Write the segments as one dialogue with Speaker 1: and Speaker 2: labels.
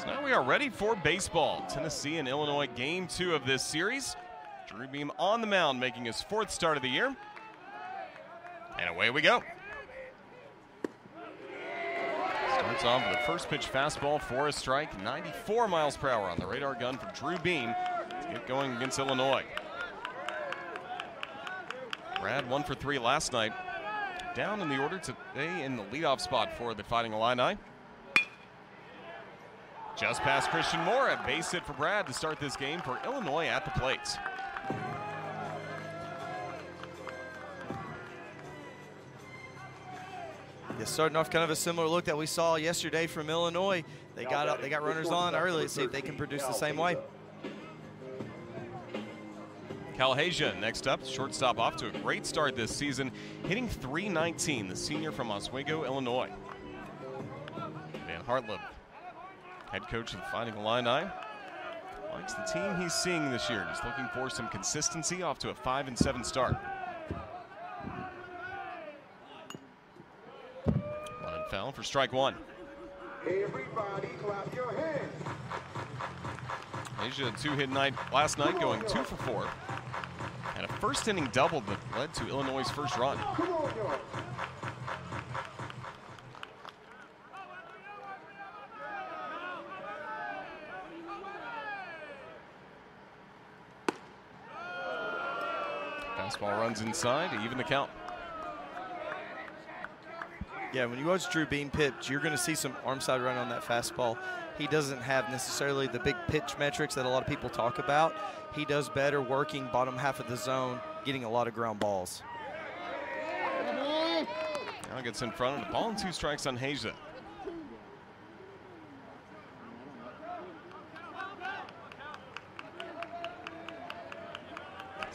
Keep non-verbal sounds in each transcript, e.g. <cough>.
Speaker 1: So now we are ready for baseball. Tennessee and Illinois game two of this series. Drew Beam on the mound making his fourth start of the year. And away we go. Starts off with a first pitch fastball for a strike, 94 miles per hour on the radar gun for Drew Beam to get going against Illinois. Brad one for three last night. Down in the order today in the leadoff spot for the Fighting Illini. Just past Christian Moore, a base hit for Brad to start this game for Illinois at the plate.
Speaker 2: Yeah, starting off kind of a similar look that we saw yesterday from Illinois. They got up, they got runners on early. Let's see if they can produce the same way.
Speaker 1: Calhasia next up, shortstop off to a great start this season, hitting 319, the senior from Oswego, Illinois. Dan Hartleb head coach of the Fighting Illini. Likes the team he's seeing this year. Just looking for some consistency off to a 5 and 7 start. One foul for strike one.
Speaker 3: Everybody clap your hands.
Speaker 1: Asia two hit night last night, going two for four. And a first inning double that led to Illinois' first run.
Speaker 3: Come on,
Speaker 1: Fastball runs inside to even the count.
Speaker 2: Yeah, when you watch Drew Beam pitch, you're going to see some arm side run on that fastball. He doesn't have necessarily the big pitch metrics that a lot of people talk about. He does better working bottom half of the zone, getting a lot of ground balls.
Speaker 1: Now gets in front of the ball and two strikes on Hasia.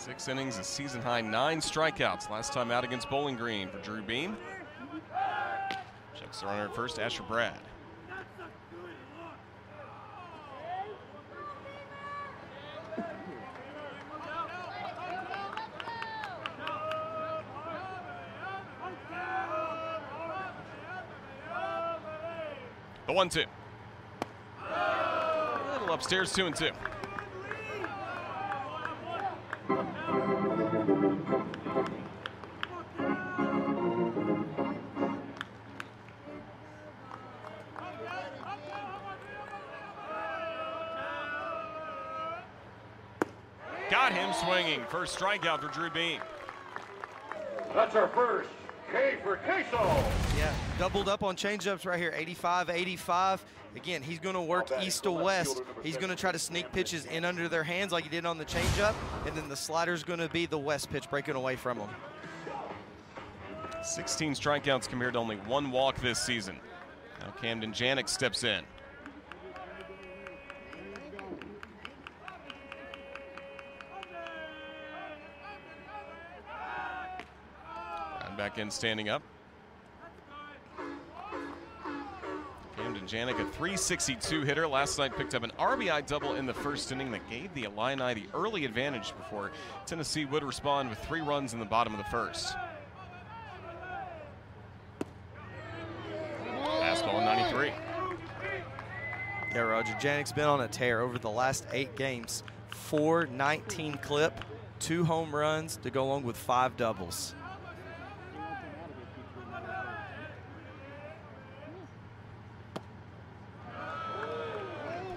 Speaker 1: Six innings, a season high nine strikeouts. Last time out against Bowling Green for Drew Beam. Checks the runner at first, Asher Brad. The one two. Little upstairs, two and two. First strikeout for Drew Beam.
Speaker 3: That's our first. K for queso.
Speaker 2: Yeah, doubled up on changeups right here, 85, 85. Again, he's going to work east to west. He's going to try to sneak pitches in under their hands like he did on the changeup, and then the slider's going to be the west pitch breaking away from him.
Speaker 1: 16 strikeouts compared to only one walk this season. Now Camden Janik steps in. Back in standing up. Camden Janik, a 362 hitter. Last night picked up an RBI double in the first inning that gave the Illini the early advantage before Tennessee would respond with three runs in the bottom of the first. Fastball 93.
Speaker 2: Yeah, Roger. Janik's been on a tear over the last eight games. 419 clip, two home runs to go along with five doubles.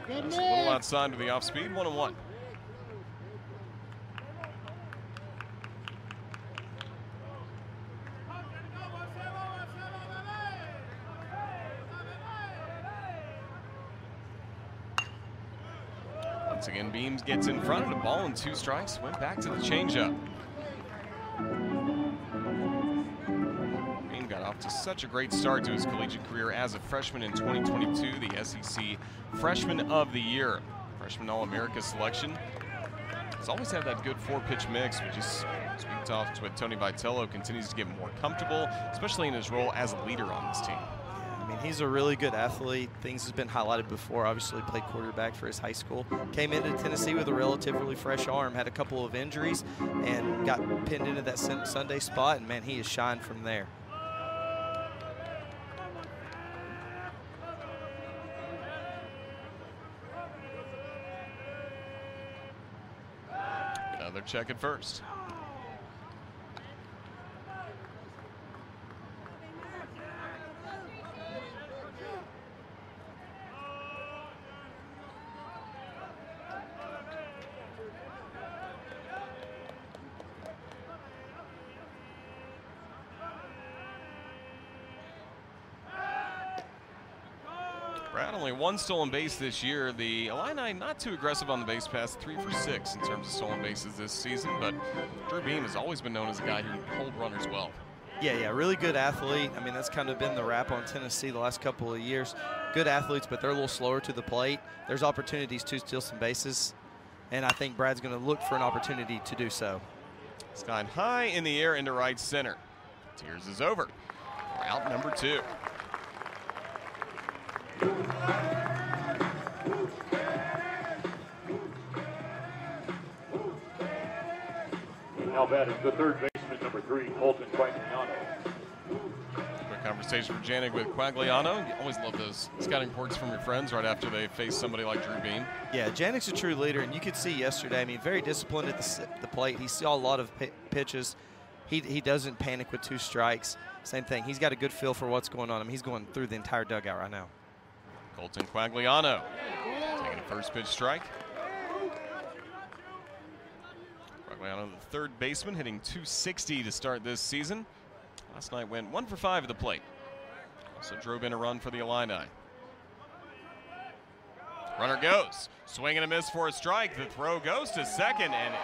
Speaker 1: That's a little outside to the off speed, one and one. Once again, Beams gets in front of the ball and two strikes. Went back to the changeup. Such a great start to his collegiate career as a freshman in 2022, the SEC Freshman of the Year. Freshman All-America selection. He's always had that good four-pitch mix, which just as we talked with Tony Vitello, continues to get more comfortable, especially in his role as a leader on this team.
Speaker 2: I mean, he's a really good athlete. Things has been highlighted before. Obviously, played quarterback for his high school. Came into Tennessee with a relatively fresh arm. Had a couple of injuries and got pinned into that Sunday spot. And man, he has shined from there.
Speaker 1: Check it first. Brad only one stolen base this year. The Illini not too aggressive on the base pass, three for six in terms of stolen bases this season. But Drew Beam has always been known as a guy who can hold runners well.
Speaker 2: Yeah, yeah, really good athlete. I mean, that's kind of been the rap on Tennessee the last couple of years. Good athletes, but they're a little slower to the plate. There's opportunities to steal some bases, and I think Brad's going to look for an opportunity to do so.
Speaker 1: Skied high in the air into right center. Tears is over. Out number two.
Speaker 3: Now batting the third baseman, number three, Colton Quagliano.
Speaker 1: Quick conversation for Janik with Quagliano. You always love those scouting reports from your friends right after they face somebody like Drew Beam.
Speaker 2: Yeah, Janik's a true leader, and you could see yesterday. I mean, very disciplined at the, the plate. He saw a lot of p- pitches. He, he doesn't panic with two strikes. Same thing. He's got a good feel for what's going on. I mean, he's going through the entire dugout right now.
Speaker 1: Colton Quagliano taking a first pitch strike. Quagliano, the third baseman, hitting 260 to start this season. Last night went one for five at the plate. Also drove in a run for the Illini. Runner goes. Swing and a miss for a strike. The throw goes to second and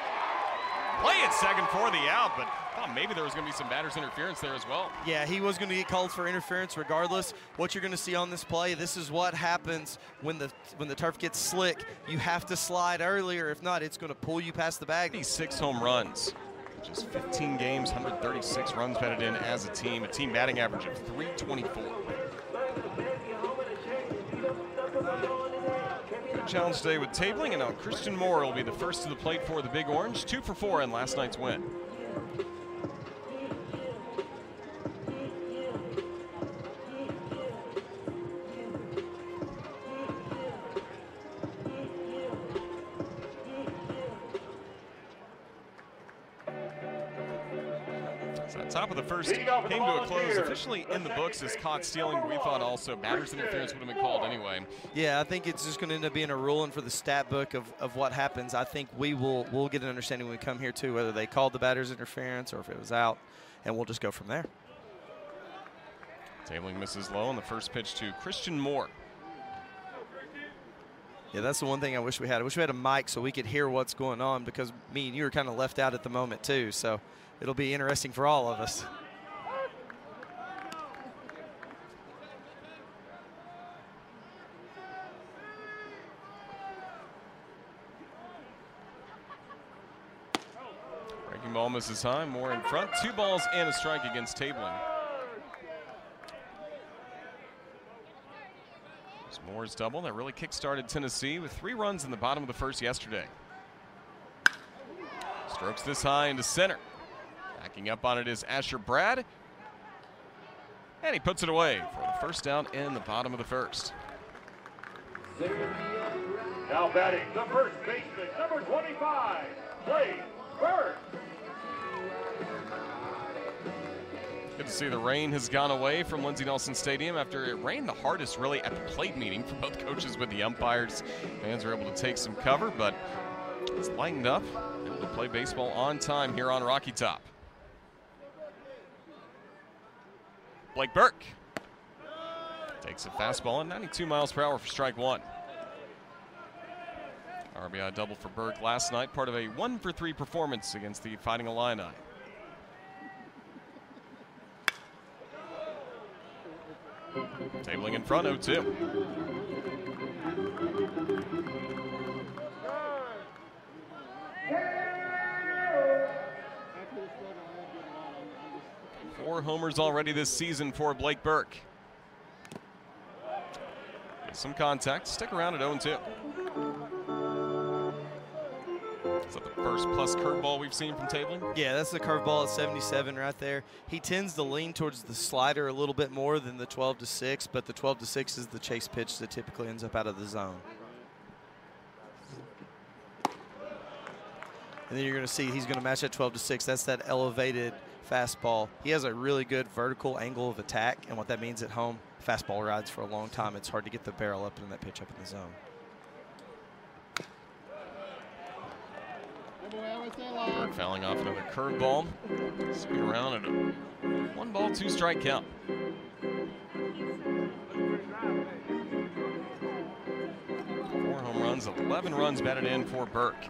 Speaker 1: play at second for the out, but thought maybe there was going to be some batter's interference there as well.
Speaker 2: Yeah, he was going to get called for interference regardless. What you're going to see on this play, this is what happens when the when the turf gets slick. You have to slide earlier. If not, it's going to pull you past the bag.
Speaker 1: These six home runs. Just 15 games, 136 runs batted in as a team, a team batting average of 324. Challenge today with tabling, and now Christian Moore will be the first to the plate for the Big Orange, two for four in last night's win. First came to a close, officially in the books as caught stealing. We thought also batter's interference would have been called anyway.
Speaker 2: Yeah, I think it's just going to end up being a ruling for the stat book of, of what happens. I think we will we'll get an understanding when we come here too, whether they called the batter's interference or if it was out, and we'll just go from there.
Speaker 1: Tabling misses low on the first pitch to Christian Moore.
Speaker 2: Yeah, that's the one thing I wish we had. I wish we had a mic so we could hear what's going on because me and you are kind of left out at the moment too. So it'll be interesting for all of us.
Speaker 1: Ball misses high. Moore in front. Two balls and a strike against Tabling. It's Moore's double that really kick-started Tennessee with three runs in the bottom of the first yesterday. Strokes this high into center. Backing up on it is Asher Brad. And he puts it away for the first down in the bottom of the first.
Speaker 3: Now batting the first baseman, number 25, Blake Burke.
Speaker 1: Good to see the rain has gone away from Lindsey Nelson Stadium after it rained the hardest really at the plate meeting for both coaches with the umpires. Fans were able to take some cover, but it's lightened up. Able to play baseball on time here on Rocky Top. Blake Burke takes a fastball at 92 miles per hour for strike one. RBI double for Burke last night, part of a one for three performance against the Fighting Illini. Tabling in front, 0-2. Four homers already this season for Blake Burke. Some contact. Stick around at 0-2. First plus curveball we've seen from Tabling?
Speaker 2: Yeah, that's the curveball at 77 right there. He tends to lean towards the slider a little bit more than the 12 to 6, but the 12 to 6 is the chase pitch that typically ends up out of the zone. And then you're going to see he's going to match that 12 to 6. That's that elevated fastball. He has a really good vertical angle of attack, and what that means at home, fastball rides for a long time. It's hard to get the barrel up and that pitch up in the zone.
Speaker 1: Burke fouling off another curveball. Speed around at a one ball, two strike count. Four home runs, 11 runs batted in for Burke.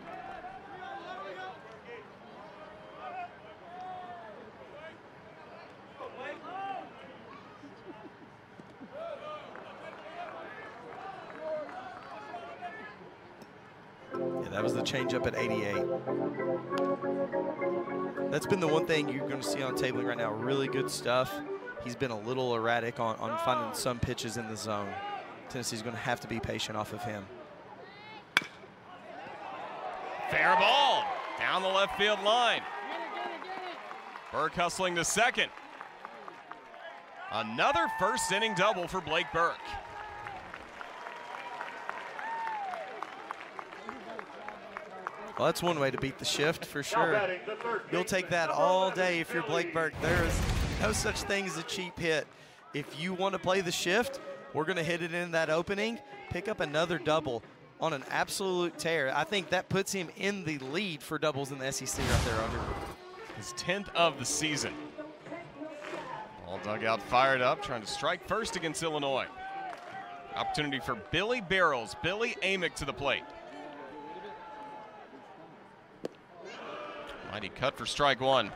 Speaker 2: That was the changeup at 88. That's been the one thing you're going to see on tabling right now. Really good stuff. He's been a little erratic on, on finding some pitches in the zone. Tennessee's going to have to be patient off of him.
Speaker 1: Fair ball down the left field line. Burke hustling to second. Another first inning double for Blake Burke.
Speaker 2: Well, that's one way to beat the shift for sure.
Speaker 3: batting the third
Speaker 2: You'll take that all day if you're Blake Burke. There is no such thing as a cheap hit. If you want to play the shift, we're going to hit it in that opening, pick up another double on an absolute tear. I think that puts him in the lead for doubles in the SEC right there under.
Speaker 1: His 10th of the season. Ball dugout fired up, trying to strike first against Illinois. Opportunity for Billy Barrels, Billy Amick to the plate. Mighty cut for strike one.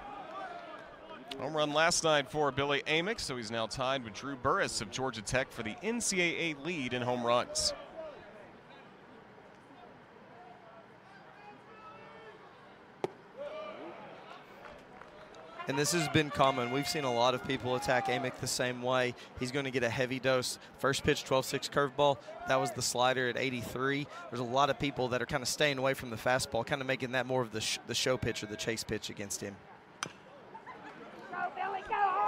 Speaker 1: Home run last night for Billy Amick, so he's now tied with Drew Burress of Georgia Tech for the NCAA lead in home runs.
Speaker 2: And this has been common. We've seen a lot of people attack Amick the same way. He's going to get a heavy dose. First pitch, 12-6 curveball. That was the slider at 83. There's a lot of people that are kind of staying away from the fastball, kind of making that more of the, sh the show pitch or the chase pitch against him.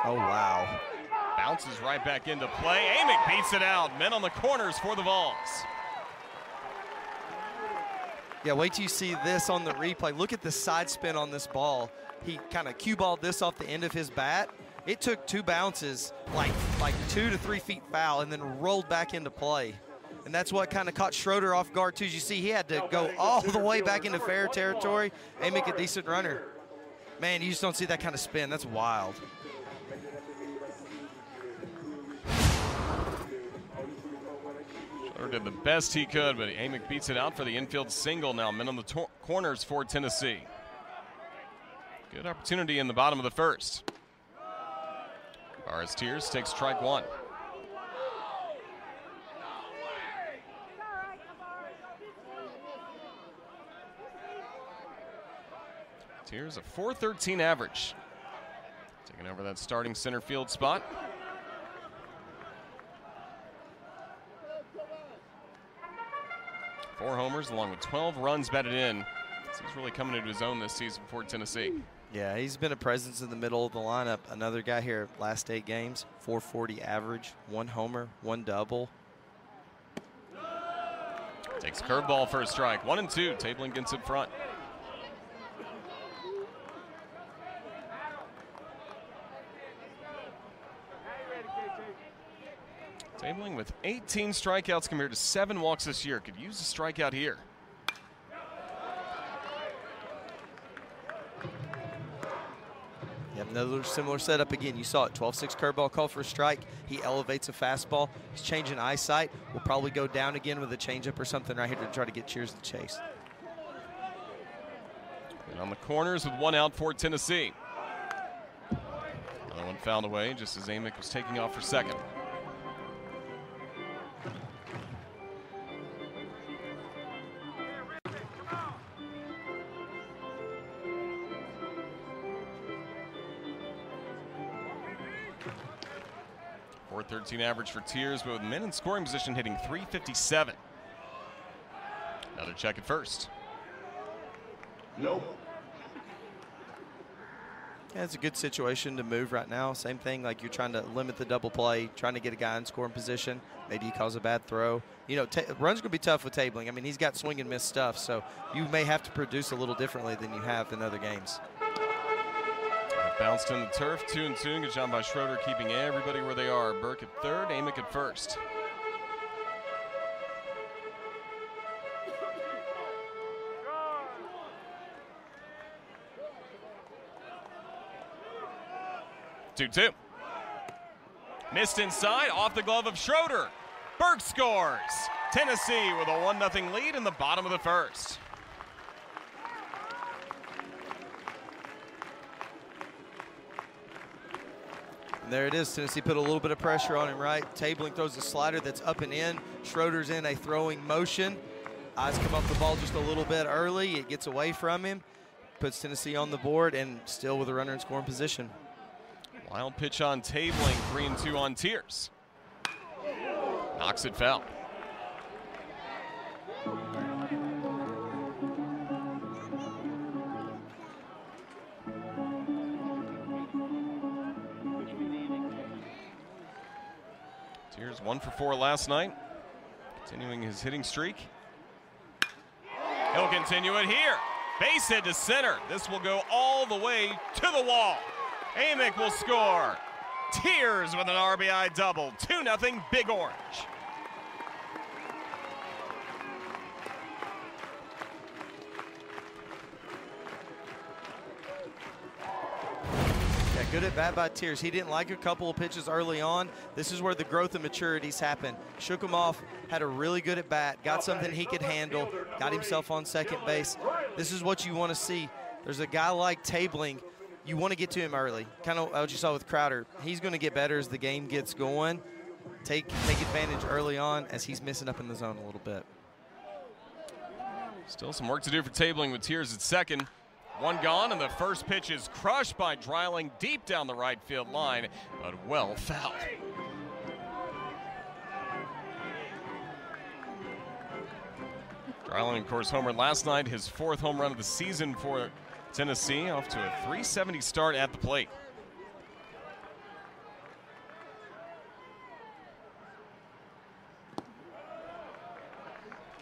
Speaker 2: Oh, wow.
Speaker 1: Bounces right back into play. Amick beats it out. Men on the corners for the Vols.
Speaker 2: Yeah, wait till you see this on the replay. Look at the side spin on this ball. He kind of cue balled this off the end of his bat. It took two bounces, like like two to three feet foul, and then rolled back into play. And that's what kind of caught Schroeder off guard too. As you see, he had to go all the way back into fair territory and make a decent runner. Man, you just don't see that kind of spin. That's wild.
Speaker 1: Schroeder did the best he could, but Amick beats it out for the infield single now. Men on the corners for Tennessee. Good opportunity in the bottom of the first. Kavares Tears takes strike one. Tears a 413 average. Taking over that starting center field spot. Four homers along with 12 runs batted in. He's really coming into his own this season for Tennessee.
Speaker 2: Yeah, he's been a presence in the middle of the lineup. Another guy here, last eight games, 440 average, one homer, one double.
Speaker 1: Takes curveball for a strike. One and two. Tabling gets in front. Tabling with 18 strikeouts compared to seven walks this year. Could use a strikeout here.
Speaker 2: Another similar setup again. You saw it, 12-6 curveball call for a strike. He elevates a fastball. He's changing eyesight. Will probably go down again with a changeup or something right here to try to get Tears to the chase.
Speaker 1: And on the corners with one out for Tennessee. Another one fouled away just as Amick was taking off for second. Four thirteen average for Tears, but with men in scoring position hitting 357. Another check at first.
Speaker 3: Nope.
Speaker 2: Yeah, it's a good situation to move right now. Same thing, like you're trying to limit the double play, trying to get a guy in scoring position. Maybe he cause a bad throw. You know, run's going to be tough with tabling. I mean, he's got swing and miss stuff, so you may have to produce a little differently than you have in other games.
Speaker 1: Bounced in the turf, two and two. Good job by Schroeder keeping everybody where they are. Burke at third, Amick at first. Two two. Missed inside, off the glove of Schroeder. Burke scores. Tennessee with a 1 0 lead in the bottom of the first.
Speaker 2: And there it is. Tennessee put a little bit of pressure on him, right? Tabling throws a slider that's up and in. Schroeder's in a throwing motion. Eyes come off the ball just a little bit early. It gets away from him, puts Tennessee on the board, and still with a runner in scoring position.
Speaker 1: Wild pitch on tabling, three and two on Tears. Knocks it foul. One for four last night, continuing his hitting streak. He'll continue it here. Base hit to center. This will go all the way to the wall. Amick will score. Tears with an RBI double. 2 0 Big Orange.
Speaker 2: Good at bat by Tears. He didn't like a couple of pitches early on. This is where the growth and maturities happen. Shook him off, had a really good at bat, got something he could handle, got himself on second base. This is what you want to see. There's a guy like Tabling. You want to get to him early, kind of what you saw with Crowder. He's going to get better as the game gets going. Take take advantage early on as he's missing up in the zone a little bit.
Speaker 1: Still some work to do for tabling with Tears at second. One gone, and the first pitch is crushed by Dreiling deep down the right field line, but well fouled. Dreiling, of course, homered last night, his fourth home run of the season for Tennessee, off to a 370 start at the plate.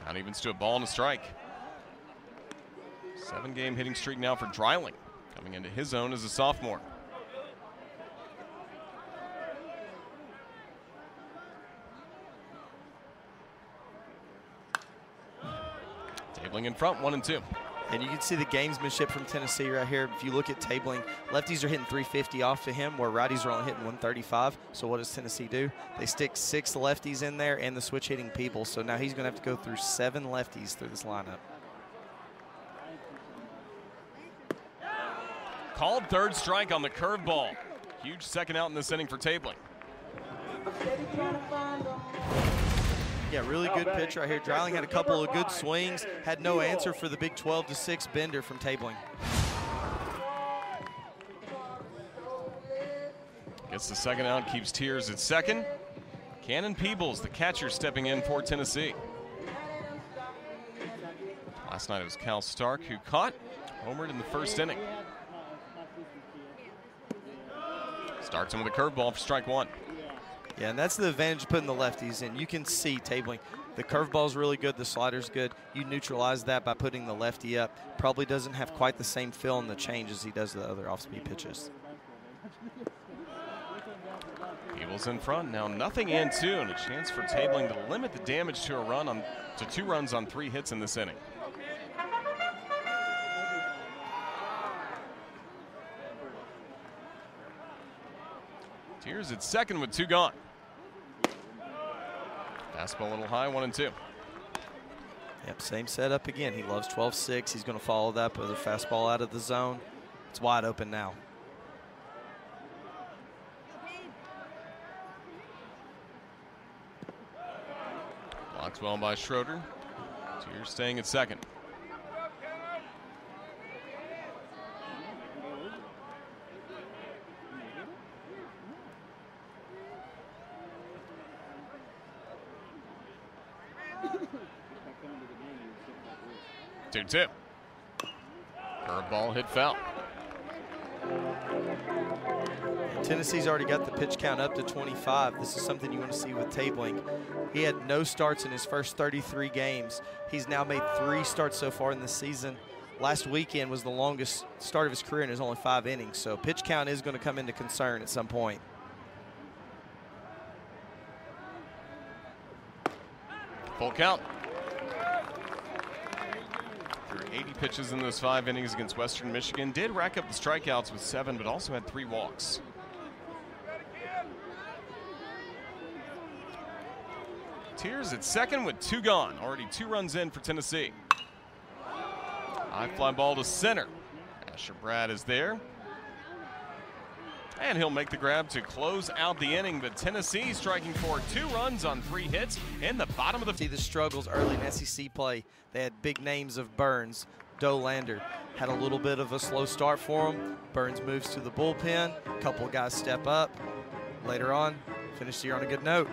Speaker 1: Count even to a ball and a strike. Seven game hitting streak now for Dreiling, coming into his own as a sophomore. Tabling in front, one and two.
Speaker 2: And you can see the gamesmanship from Tennessee right here. If you look at tabling, lefties are hitting 350 off to him, where righties are only hitting 135. So what does Tennessee do? They stick six lefties in there and the switch hitting people. So now he's going to have to go through seven lefties through this lineup.
Speaker 1: Called third strike on the curveball. Huge second out in this inning for tabling.
Speaker 2: Yeah, really good pitch right here. Dreiling had a couple of good swings, had no answer for the big 12 to 6 bender from tabling.
Speaker 1: Gets the second out, keeps Tears at second. Cannon Peebles, the catcher, stepping in for Tennessee. Last night it was Cal Stark who caught, homered in the first inning. Starts him with a curveball for strike one.
Speaker 2: Yeah, and that's the advantage of putting the lefties in. You can see tabling. The curveball's really good, the slider's good. You neutralize that by putting the lefty up. Probably doesn't have quite the same feel on the change as he does the other off-speed pitches.
Speaker 1: Peebles in front, now nothing in two, and a chance for tabling to limit the damage to a run on to two runs on three hits in this inning. Tears at second with two gone. Fastball a little high, one and two.
Speaker 2: Yep, same setup again. He loves 12-6. He's going to follow that with a fastball out of the zone. It's wide open now.
Speaker 1: Blocked well by Schroeder. Tears staying at second. Two two. Curveball hit foul.
Speaker 2: Tennessee's already got the pitch count up to 25. This is something you want to see with Tabling. He had no starts in his first 33 games. He's now made three starts so far in the season. Last weekend was the longest start of his career and there's only five innings. So pitch count is going to come into concern at some point.
Speaker 1: Full count. Through 80 pitches in those five innings against Western Michigan. Did rack up the strikeouts with seven, but also had three walks. Tears at second with two gone. Already two runs in for Tennessee. High fly ball to center. Asher Brad is there. And he'll make the grab to close out the inning, but Tennessee striking for two runs on three hits in the bottom of the.
Speaker 2: See the struggles early in SEC play. They had big names of Burns, Dollander. Had a little bit of a slow start for him. Burns moves to the bullpen. A couple guys step up. Later on, finish the year on a good note.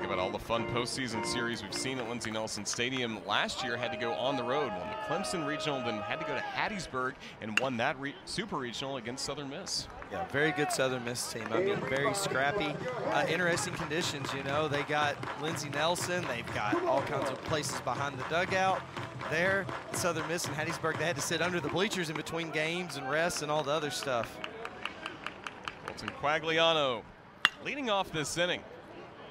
Speaker 1: Think about all the fun postseason series we've seen at Lindsey Nelson Stadium. Last year had to go on the road, won the Clemson Regional, then had to go to Hattiesburg and won that re Super Regional against Southern Miss.
Speaker 2: Yeah, very good Southern Miss team. I mean, very scrappy. Uh, interesting conditions, you know. They got Lindsey Nelson. They've got all kinds of places behind the dugout. There, Southern Miss and Hattiesburg, they had to sit under the bleachers in between games and rest and all the other stuff.
Speaker 1: Colton Quagliano leading off this inning.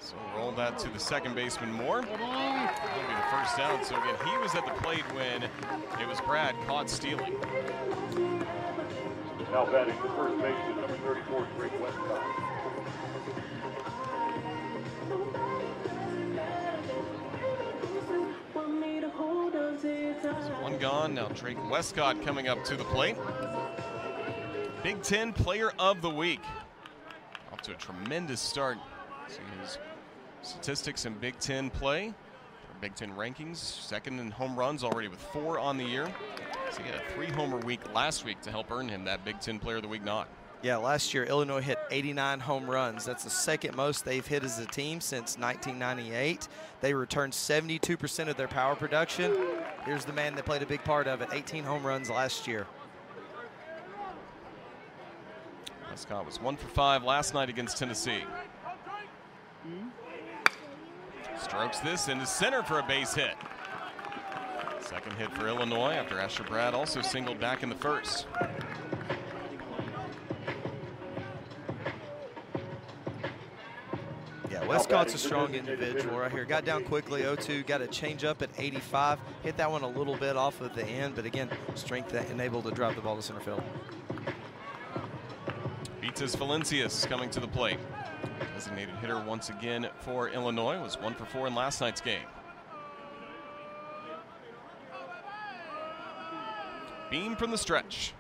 Speaker 1: So roll that to the second baseman Moore. That'll be the first down. So again, he was at the plate when it was Brad caught stealing.
Speaker 3: Now batting the first baseman, number 34, Drake Westcott.
Speaker 1: One gone. Now Drake Westcott coming up to the plate. Big Ten Player of the Week. Off to a tremendous start. See his statistics in Big Ten play. Big Ten rankings. Second in home runs already with four on the year. So he had a three homer week last week to help earn him that Big Ten Player of the Week nod.
Speaker 2: Yeah, last year Illinois hit 89 home runs. That's the second most they've hit as a team since 1998. They returned 72% of their power production. Here's the man that played a big part of it 18 home runs last year.
Speaker 1: Westcott was one for five last night against Tennessee. Strokes this into center for a base hit. Second hit for Illinois after Asher Brad also singled back in the first.
Speaker 2: Yeah, Westcott's a strong individual right here. Got down quickly, 0-2, got a change up at 85. Hit that one a little bit off of the end, but again, strength that enabled to drive the ball to center field.
Speaker 1: Vytas Valincius coming to the plate. Designated hitter once again for Illinois, was one for four in last night's game. Beam from the stretch.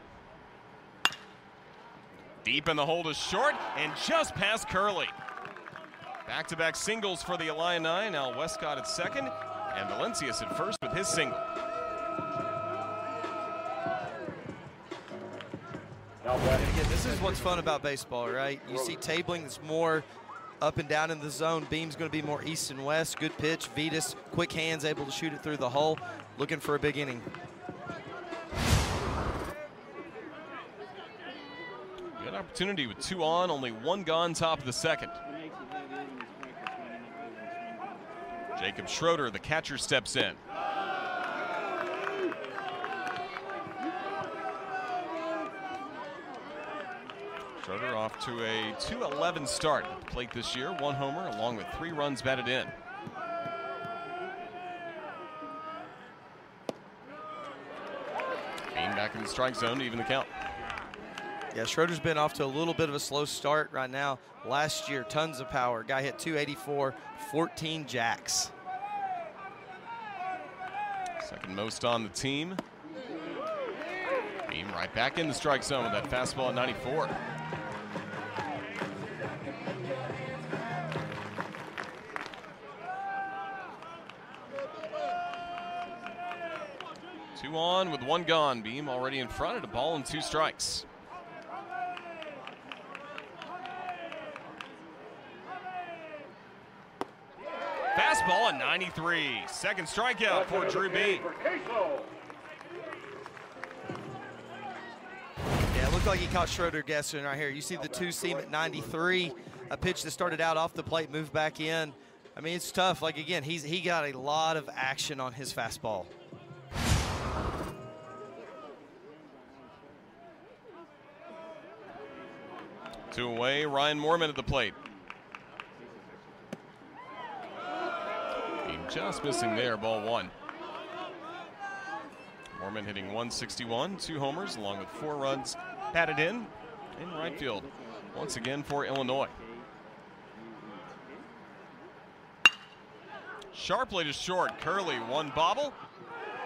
Speaker 1: Deep in the hole to short and just past Curley. Back-to-back singles for the Illini. Now Westcott at second and Valincius at first with his single.
Speaker 2: And again, this is what's fun about baseball, right? You see tabling that's more up and down in the zone. Beam's going to be more east and west. Good pitch. Vytas, quick hands, able to shoot it through the hole. Looking for a big inning.
Speaker 1: Good opportunity with two on, only one gone top of the second. Jacob Schroeder, the catcher, steps in. Schroeder off to a 2-11 start at the plate this year. One homer along with three runs batted in. Beam back in the strike zone to even the count.
Speaker 2: Yeah, Schroeder's been off to a little bit of a slow start right now. Last year, tons of power. Guy hit 284, 14 jacks.
Speaker 1: Second most on the team. Beam right back in the strike zone with that fastball at 94. On with one gone. Beam already in front at a ball and two strikes. Fastball at 93. Second strikeout for Drew
Speaker 3: Queso.
Speaker 2: Yeah, looked like he caught Schroeder guessing right here. You see the two seam at 93, a pitch that started out off the plate, moved back in. I mean, it's tough. Like again, he's he got a lot of action on his fastball.
Speaker 1: Two away, Ryan Mormon at the plate. Just missing there, ball one. Mormon hitting 161, two homers, along with four runs batted in in right field. Once again for Illinois. Sharply to short. Curley, one bobble.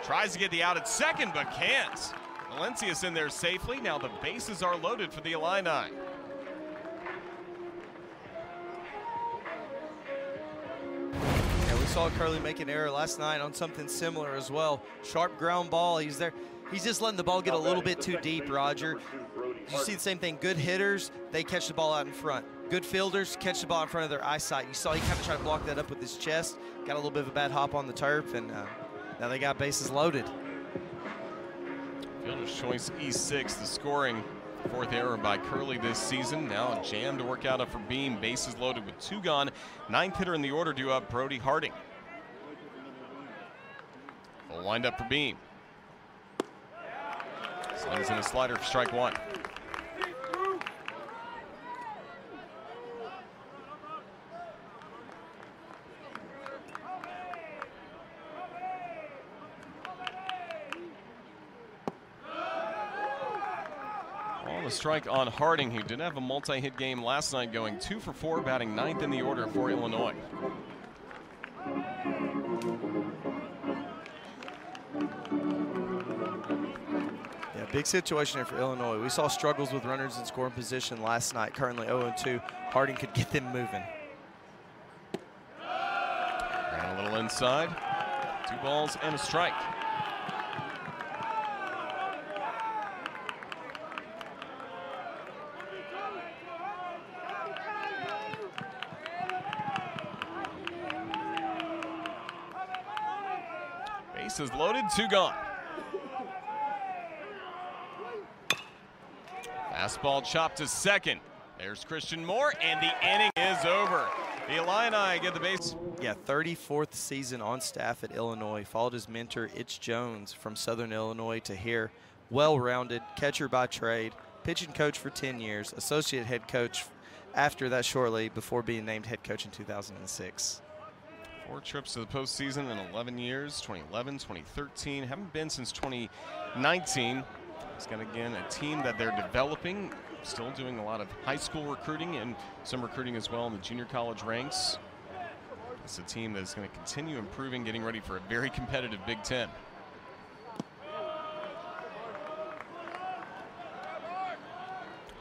Speaker 1: Tries to get the out at second, but can't. Valincius in there safely. Now the bases are loaded for the Illini.
Speaker 2: Saw Curley make an error last night on something similar as well. Sharp ground ball. He's there. He's just letting the ball get a little bit too deep, Roger. You see the same thing. Good hitters, they catch the ball out in front. Good fielders catch the ball in front of their eyesight. You saw he kind of tried to block that up with his chest. Got a little bit of a bad hop on the turf, and uh, now they got bases loaded.
Speaker 1: Fielder's choice E6, the scoring fourth error by Curley this season. Now a jam to work out up for Beam. Bases loaded with two gone. Ninth hitter in the order due up, Brody Harding. Full windup for Beam. Slings in a slider for strike one. Strike on Harding, who did have a multi-hit game last night, going two for four, batting ninth in the order for Illinois.
Speaker 2: Yeah, big situation here for Illinois. We saw struggles with runners in scoring position last night. Currently 0-2. Harding could get them moving.
Speaker 1: Ran a little inside. Two balls and a strike. Bases loaded, two gone. Fastball chopped to second. There's Christian Moore, and the inning is over. The Illini get the base.
Speaker 2: Yeah, 34th season on staff at Illinois. Followed his mentor, Itch Jones, from Southern Illinois to here. Well-rounded, catcher by trade, pitching coach for 10 years, associate head coach after that shortly before being named head coach in 2006.
Speaker 1: Four trips to the postseason in 11 years 2011, 2013. Haven't been since 2019. He's got, again, a team that they're developing, still doing a lot of high school recruiting and some recruiting as well in the junior college ranks. It's a team that is going to continue improving, getting ready for a very competitive Big Ten.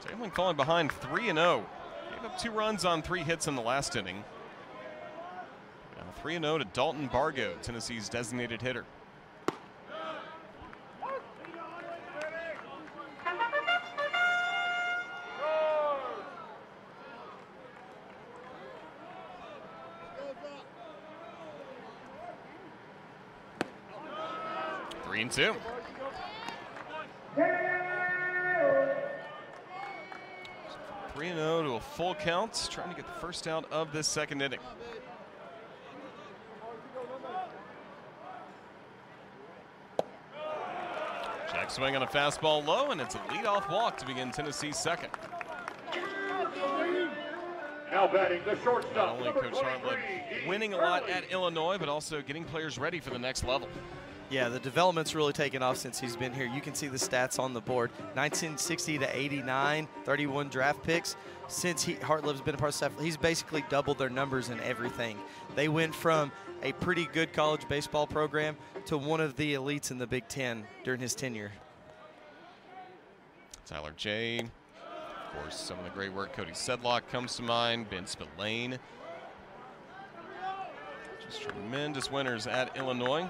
Speaker 1: Tamlin falling behind 3 0. Gave up two runs on three hits in the last inning. Now 3 0 to Dalton Bargo, Tennessee's designated hitter. Three and two. Three and zero to a full count, trying to get the first out of this second inning. Swing on a fastball low, and it's a leadoff walk to begin Tennessee's second.
Speaker 3: Now batting the
Speaker 1: Not
Speaker 3: shortstop,
Speaker 1: only
Speaker 3: number
Speaker 1: Coach
Speaker 3: 23, Hartleb
Speaker 1: winning a lot at Illinois, but also getting players ready for the next level.
Speaker 2: Yeah, the development's really taken off since he's been here. You can see the stats on the board. 1960 to 89, 31 draft picks. Since he, Hartleb's been a part of staff, he's basically doubled their numbers in everything. They went from a pretty good college baseball program to one of the elites in the Big Ten during his tenure.
Speaker 1: Tyler Jay Of course, some of the great work. Cody Sedlock comes to mind. Ben Spillane. Just tremendous winners at Illinois.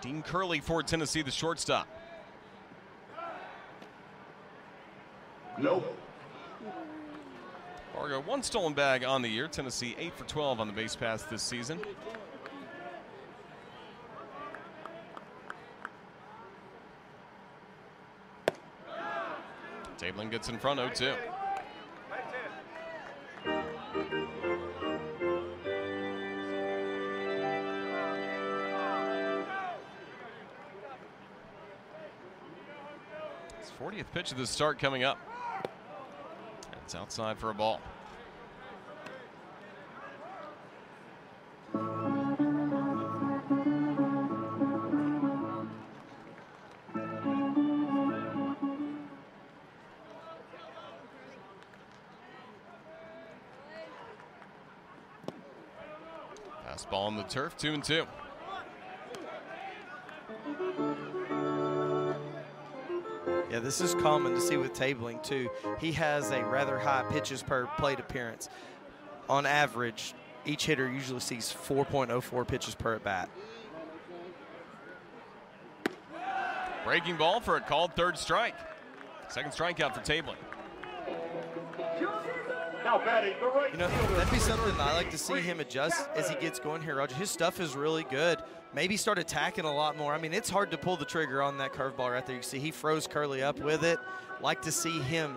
Speaker 1: Dean Curley for Tennessee, the shortstop.
Speaker 3: Nope.
Speaker 1: Bargo, one stolen bag on the year. Tennessee, 8 for 12 on the base pass this season. Tabling gets in front 0 2. It's 40th pitch of the start coming up. It's outside for a ball. Pass ball on the turf, two and two.
Speaker 2: This is common to see with tabling too. He has a rather high pitches per plate appearance. On average, each hitter usually sees 4.04 pitches per at bat.
Speaker 1: Breaking ball for a called third strike. Second strikeout for tabling.
Speaker 2: You know,
Speaker 3: fielder.
Speaker 2: that'd be something I like to see him adjust as he gets going here, Roger. His stuff is really good. Maybe start attacking a lot more. I mean, it's hard to pull the trigger on that curveball right there. You see he froze Curley up with it. Like to see him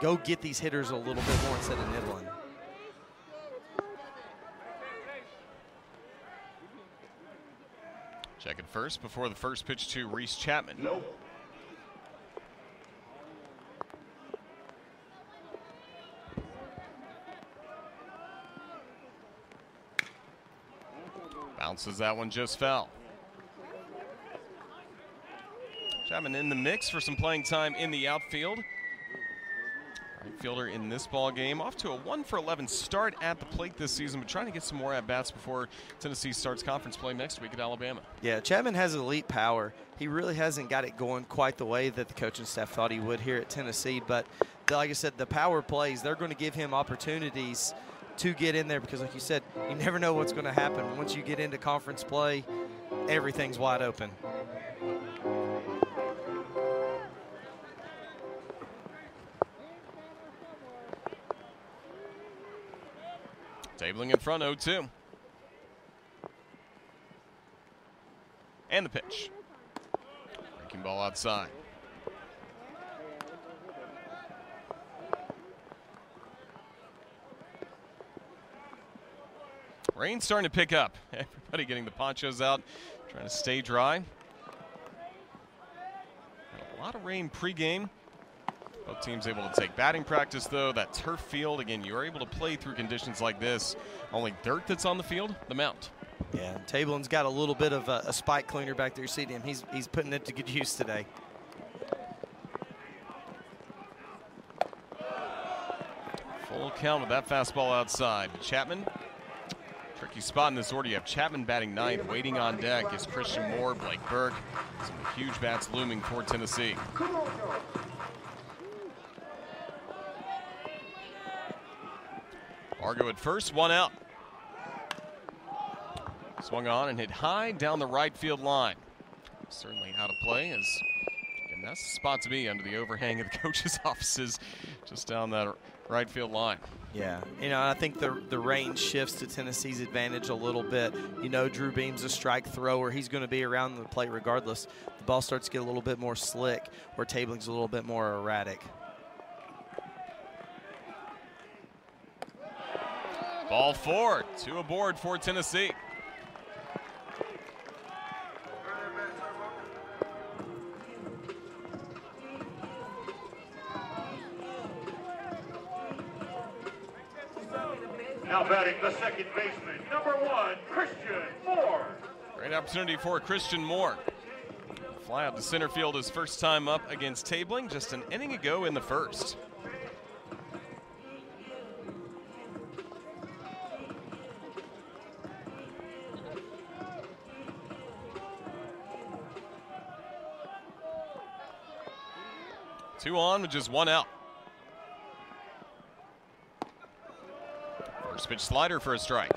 Speaker 2: go get these hitters a little bit more instead of nibbling.
Speaker 1: Check it first before the first pitch to Reese Chapman.
Speaker 3: Nope.
Speaker 1: Bounces that one just fell. Chapman in the mix for some playing time in the outfield. Right fielder in this ball game, off to a one for 11 start at the plate this season, but trying to get some more at bats before Tennessee starts conference play next week at Alabama.
Speaker 2: Yeah, Chapman has elite power. He really hasn't got it going quite the way that the coaching staff thought he would here at Tennessee. But like I said, the power plays, they're going to give him opportunities to get in there because, like you said, you never know what's going to happen. Once you get into conference play, everything's wide open.
Speaker 1: Tabling in front 0 2. And the pitch. Breaking ball outside. Rain's starting to pick up. <laughs> Everybody getting the ponchos out, trying to stay dry. A lot of rain pregame. Both teams able to take batting practice, though. That turf field, again, you are able to play through conditions like this. Only dirt that's on the field, the mount.
Speaker 2: Yeah, Tabling's got a little bit of a, a spike cleaner back there. You see him. He's, he's putting it to good use today.
Speaker 1: Full count with that fastball outside. Chapman, spot in this order. You have Chapman batting ninth, waiting on deck is Christian Moore, Blake Burke. Some huge bats looming for Tennessee. Argo at first, one out. Swung on and hit high down the right field line. Certainly out of play as and that's the spot to be under the overhang of the <laughs> coach's offices just down that right field line.
Speaker 2: Yeah, you know, I think the the range shifts to Tennessee's advantage a little bit. You know, Drew Beam's a strike thrower; he's going to be around the plate regardless. The ball starts to get a little bit more slick, where Tabling's a little bit more erratic.
Speaker 1: Ball four, two aboard for Tennessee.
Speaker 3: The second baseman, number one, Christian Moore.
Speaker 1: Great opportunity for Christian Moore. Fly out to center field his first time up against Tabling just an inning ago in the first. Two on with just one out. Pitch slider for a strike.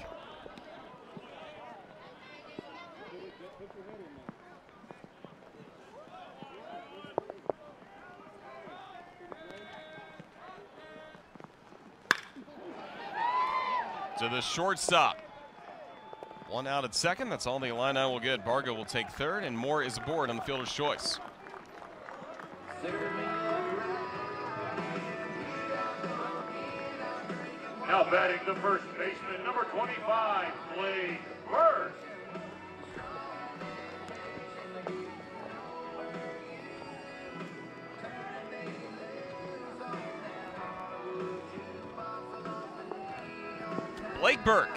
Speaker 1: To the shortstop. One out at second. That's all the Illini will get. Bargo will take third, and Moore is aboard on the fielder's choice.
Speaker 3: Now batting the first baseman, number 25, Blake Burke.
Speaker 1: Blake Burke.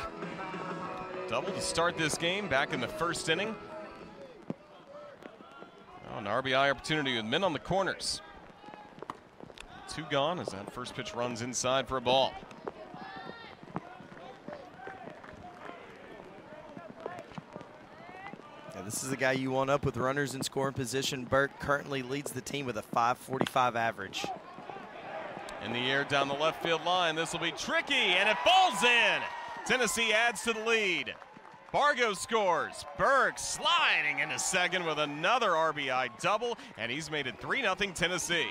Speaker 1: Double to start this game back in the first inning. Oh, an RBI opportunity with men on the corners. Two gone as that first pitch runs inside for a ball.
Speaker 2: This is the guy you want up with runners in scoring position. Burke currently leads the team with a 545 average.
Speaker 1: In the air down the left field line. This will be tricky, and it falls in. Tennessee adds to the lead. Bargo scores. Burke sliding into second with another RBI double, and he's made it 3 0 Tennessee.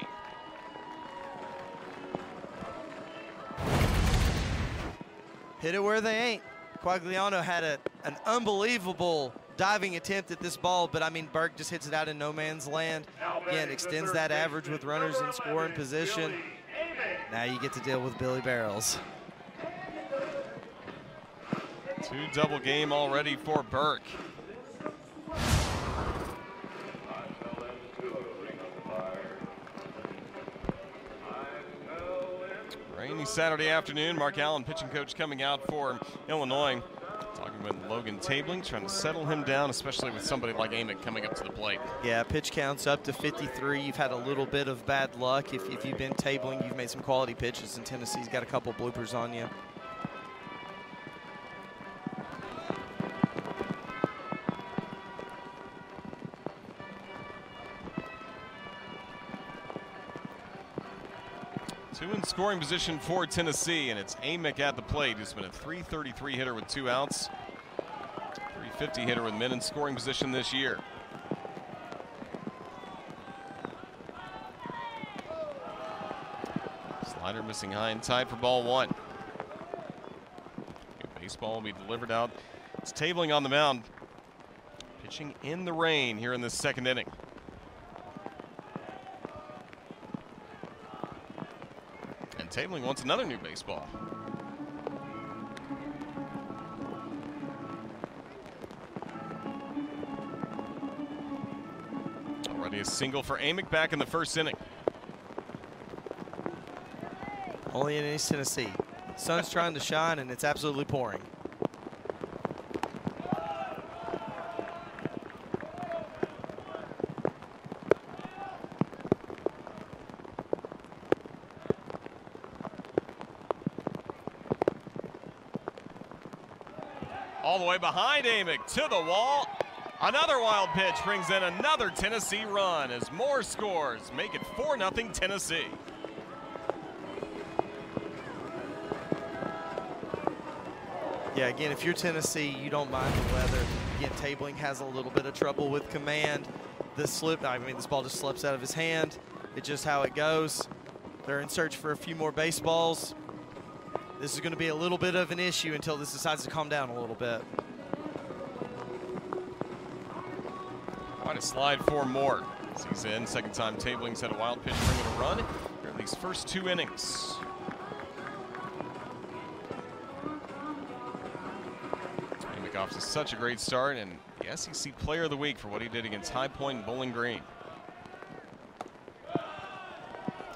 Speaker 2: Hit it where they ain't. Quagliano had a, an unbelievable diving attempt at this ball, but I mean, Burke just hits it out in no man's land. Again, extends that average with runners in scoring position. Now you get to deal with Billy Barrels.
Speaker 1: Two double game already for Burke. Rainy Saturday afternoon. Mark Allen, pitching coach, coming out for Illinois. With Logan Tabling, trying to settle him down, especially with somebody like Amick coming up to the plate.
Speaker 2: Yeah, pitch counts up to 53. You've had a little bit of bad luck. If, if you've been tabling, you've made some quality pitches, and Tennessee's got a couple bloopers on you.
Speaker 1: Two in scoring position for Tennessee, and it's Amick at the plate, who's been a 333 hitter with two outs, 350 hitter with men in scoring position this year. Slider missing high and tied for ball one. Baseball will be delivered out. It's tabling on the mound. Pitching in the rain here in the second inning. And tabling wants another new baseball. Single for Amick back in the first inning.
Speaker 2: Only in East Tennessee. Sun's trying to shine, and it's absolutely pouring.
Speaker 1: All the way behind Amick to the wall. Another wild pitch brings in another Tennessee run as more scores make it 4 0 Tennessee.
Speaker 2: Yeah, again, if you're Tennessee, you don't mind the weather. Again, Tabling has a little bit of trouble with command. This slip, I mean, this ball just slips out of his hand. It's just how it goes. They're in search for a few more baseballs. This is going to be a little bit of an issue until this decides to calm down a little bit.
Speaker 1: Quite a slide for more. He's in, second time Tabling's had a wild pitch bringing a run here in these first two innings. Off to such a great start and the SEC Player of the Week for what he did against High Point and Bowling Green.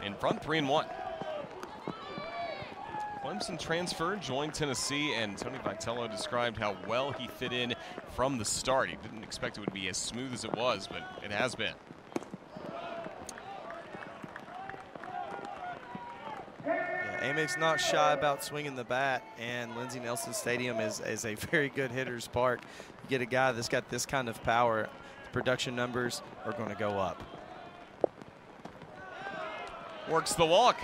Speaker 1: In front, three and one. Clemson transfer joined Tennessee, and Tony Vitello described how well he fit in from the start. He didn't expect it would be as smooth as it was, but it has been.
Speaker 2: Yeah, Amick's not shy about swinging the bat, and Lindsey Nelson Stadium is, is a <laughs> very good hitter's park. You get a guy that's got this kind of power, the production numbers are going to go up.
Speaker 1: Works the walk.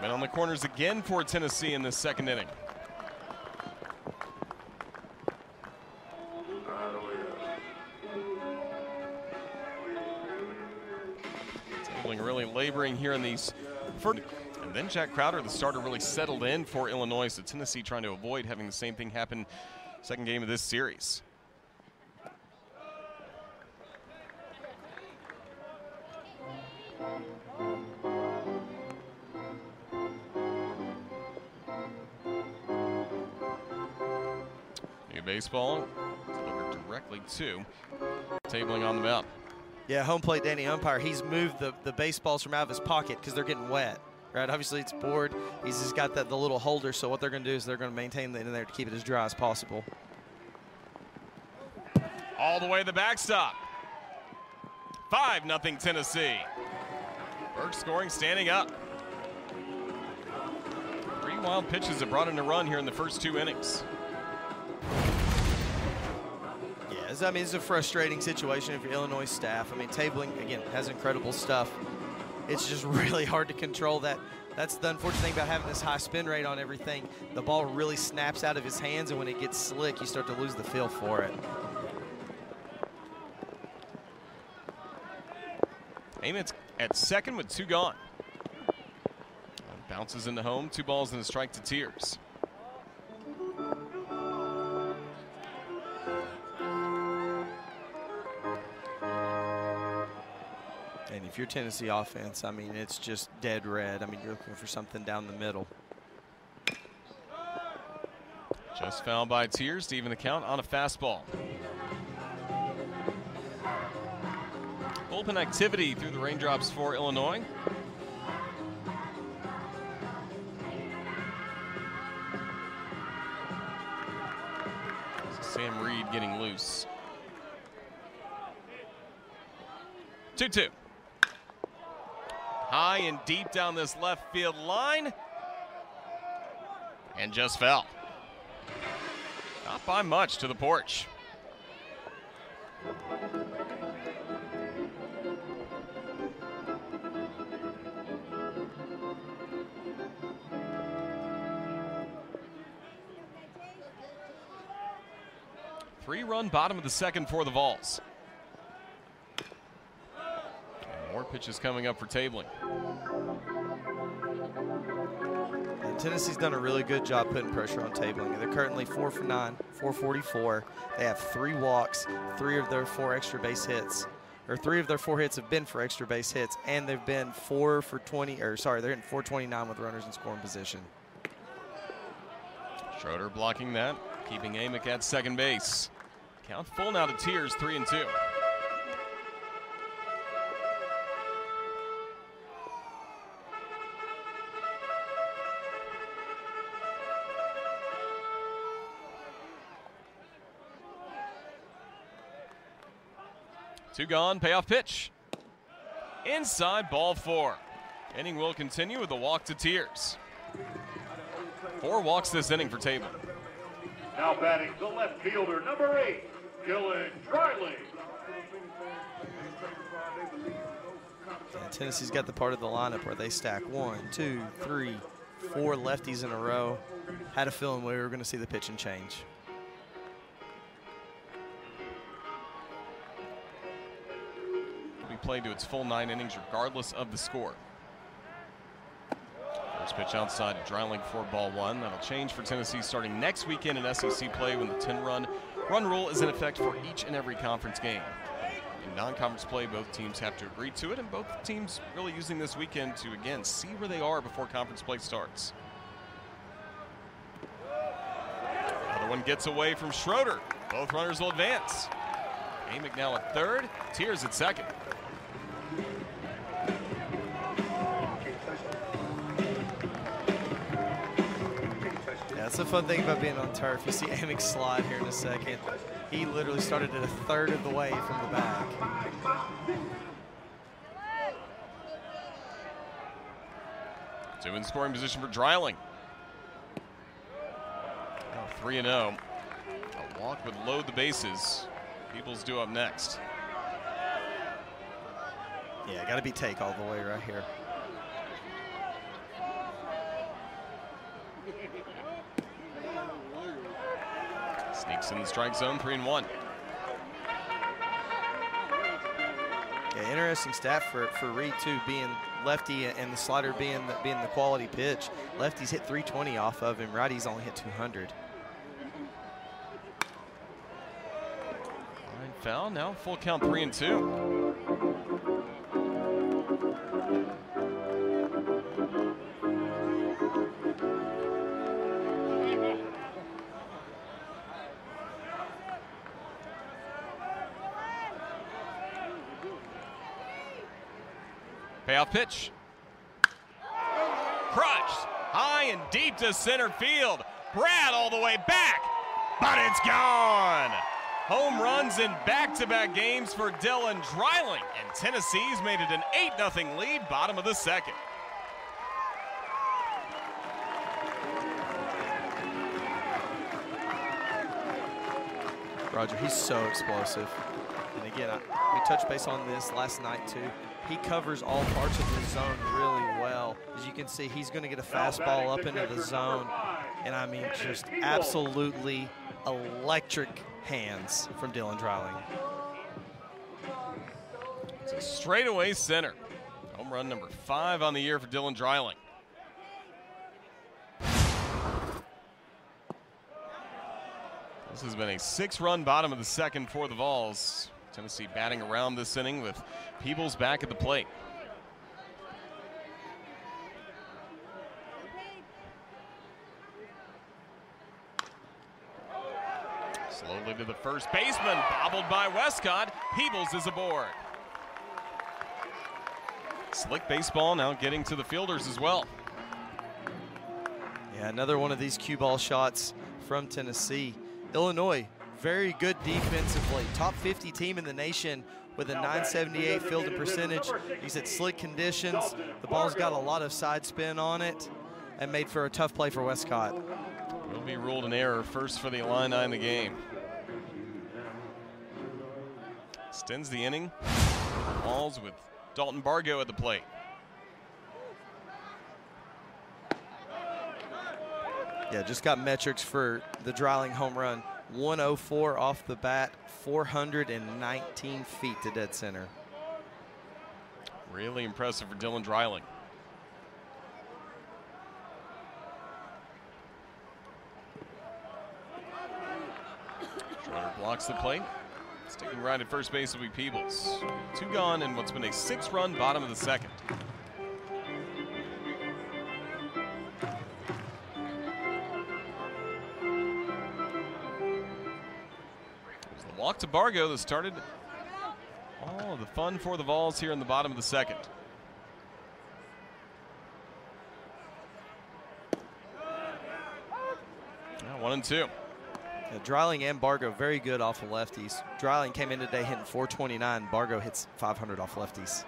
Speaker 1: Men on the corners again for Tennessee in this second inning. laboring here in these. First, and then Jack Crowder, the starter, really settled in for Illinois. So Tennessee trying to avoid having the same thing happen second game of this series. New baseball delivered directly to tabling on the mound.
Speaker 2: Yeah, home plate Danny umpire, he's moved the, the baseballs from out of his pocket because they're getting wet. Right, obviously it's board. He's just got that the little holder. So what they're going to do is they're going to maintain it in there to keep it as dry as possible.
Speaker 1: All the way to the backstop. Five nothing Tennessee. Burke scoring, standing up. Three wild pitches that brought in a run here in the first two innings.
Speaker 2: Yeah, I mean, it's a frustrating situation for Illinois staff. I mean, tabling, again, has incredible stuff. It's just <laughs> really hard to control that. That's the unfortunate thing about having this high spin rate on everything. The ball really snaps out of his hands, and when it gets slick, you start to lose the feel for it.
Speaker 1: Amos at second with two gone. Bounces into home, two balls and a strike to Tears.
Speaker 2: If you're Tennessee offense, I mean, it's just dead red. I mean, you're looking for something down the middle.
Speaker 1: Just fouled by Tears to even the count on a fastball. Bullpen activity through the raindrops for Illinois. Sam Reed getting loose. 2 2. High and deep down this left field line. And just fell. Not by much to the porch. Three run bottom of the second for the Vols. And is coming up for tabling.
Speaker 2: And Tennessee's done a really good job putting pressure on tabling. They're currently four for nine, 444. They have three walks, three of their four extra base hits, or three of their four hits have been for extra base hits, and they've been four for 20, or sorry, they're in 429 with runners in scoring position.
Speaker 1: Schroeder blocking that, keeping Amick at second base. Count full now to Tears, three and two. Two gone, payoff pitch. Inside ball four. Inning will continue with a walk to Tears. Four walks this inning for Table.
Speaker 3: Now batting the left fielder, number eight, Dylan Dreiling.
Speaker 2: And Tennessee's got the part of the lineup where they stack one, two, three, four lefties in a row. Had a feeling we were going to see the pitching change.
Speaker 1: Played to its full nine innings regardless of the score. First pitch outside, Dreiling for ball one. That'll change for Tennessee starting next weekend in SEC play when the 10-run run rule is in effect for each and every conference game. In non-conference play, both teams have to agree to it, and both teams really using this weekend to, again, see where they are before conference play starts. Another one gets away from Schroeder. Both runners will advance. Amick now at third, Tears at second.
Speaker 2: That's the fun thing about being on turf. You see Amick slide here in a second. He literally started at a third of the way from the back.
Speaker 1: Two in scoring position for Dreiling. Now 3 0. A walk would load the bases. Peebles due up next.
Speaker 2: Yeah, got to be take all the way right here.
Speaker 1: Sneaks in the strike zone, 3 and 1.
Speaker 2: Yeah, interesting stat for for Reed too, being lefty and the slider being the, being the quality pitch. Lefties hit 320 off of him. Righties only hit 200.
Speaker 1: Line foul, now full count 3 and 2. Pitch. Crushed high and deep to center field. Brad all the way back, but it's gone. Home runs in back-to-back games for Dylan Dreiling, and Tennessee's made it an 8-0 lead, bottom of the second.
Speaker 2: Roger, he's so explosive. And again, I, we touched base on this last night too. He covers all parts of the zone really well. As you can see, he's going to get a fastball up into the zone. And I mean, just absolutely electric hands from Dylan Dreiling.
Speaker 1: It's a straightaway center. Home run number five on the year for Dylan Dreiling. This has been a six-run bottom of the second for the Vols. Tennessee batting around this inning with Peebles back at the plate. Slowly to the first baseman, bobbled by Westcott. Peebles is aboard. Slick baseball now getting to the fielders as well.
Speaker 2: Yeah, another one of these cue ball shots from Tennessee. Illinois, very good defensively. Top 50 team in the nation with a 978 fielding percentage. He's at slick conditions. The ball's got a lot of side spin on it and made for a tough play for Westcott.
Speaker 1: Will be ruled an error first for the Illini in the game. Extends the inning. Balls with Dalton Bargo at the plate.
Speaker 2: Yeah, just got metrics for the Dreiling home run. 104 off the bat, 419 feet to dead center.
Speaker 1: Really impressive for Dylan Dreiling. Schroeder blocks the plate. Sticking right at first base will be Peebles. Two gone in what's been a six-run bottom of the second. Walk to Bargo that started all the fun for the Vols here in the bottom of the second. Now one and two.
Speaker 2: Yeah, Dreiling and Bargo very good off of lefties. Dreiling came in today hitting 429. Bargo hits 500 off lefties.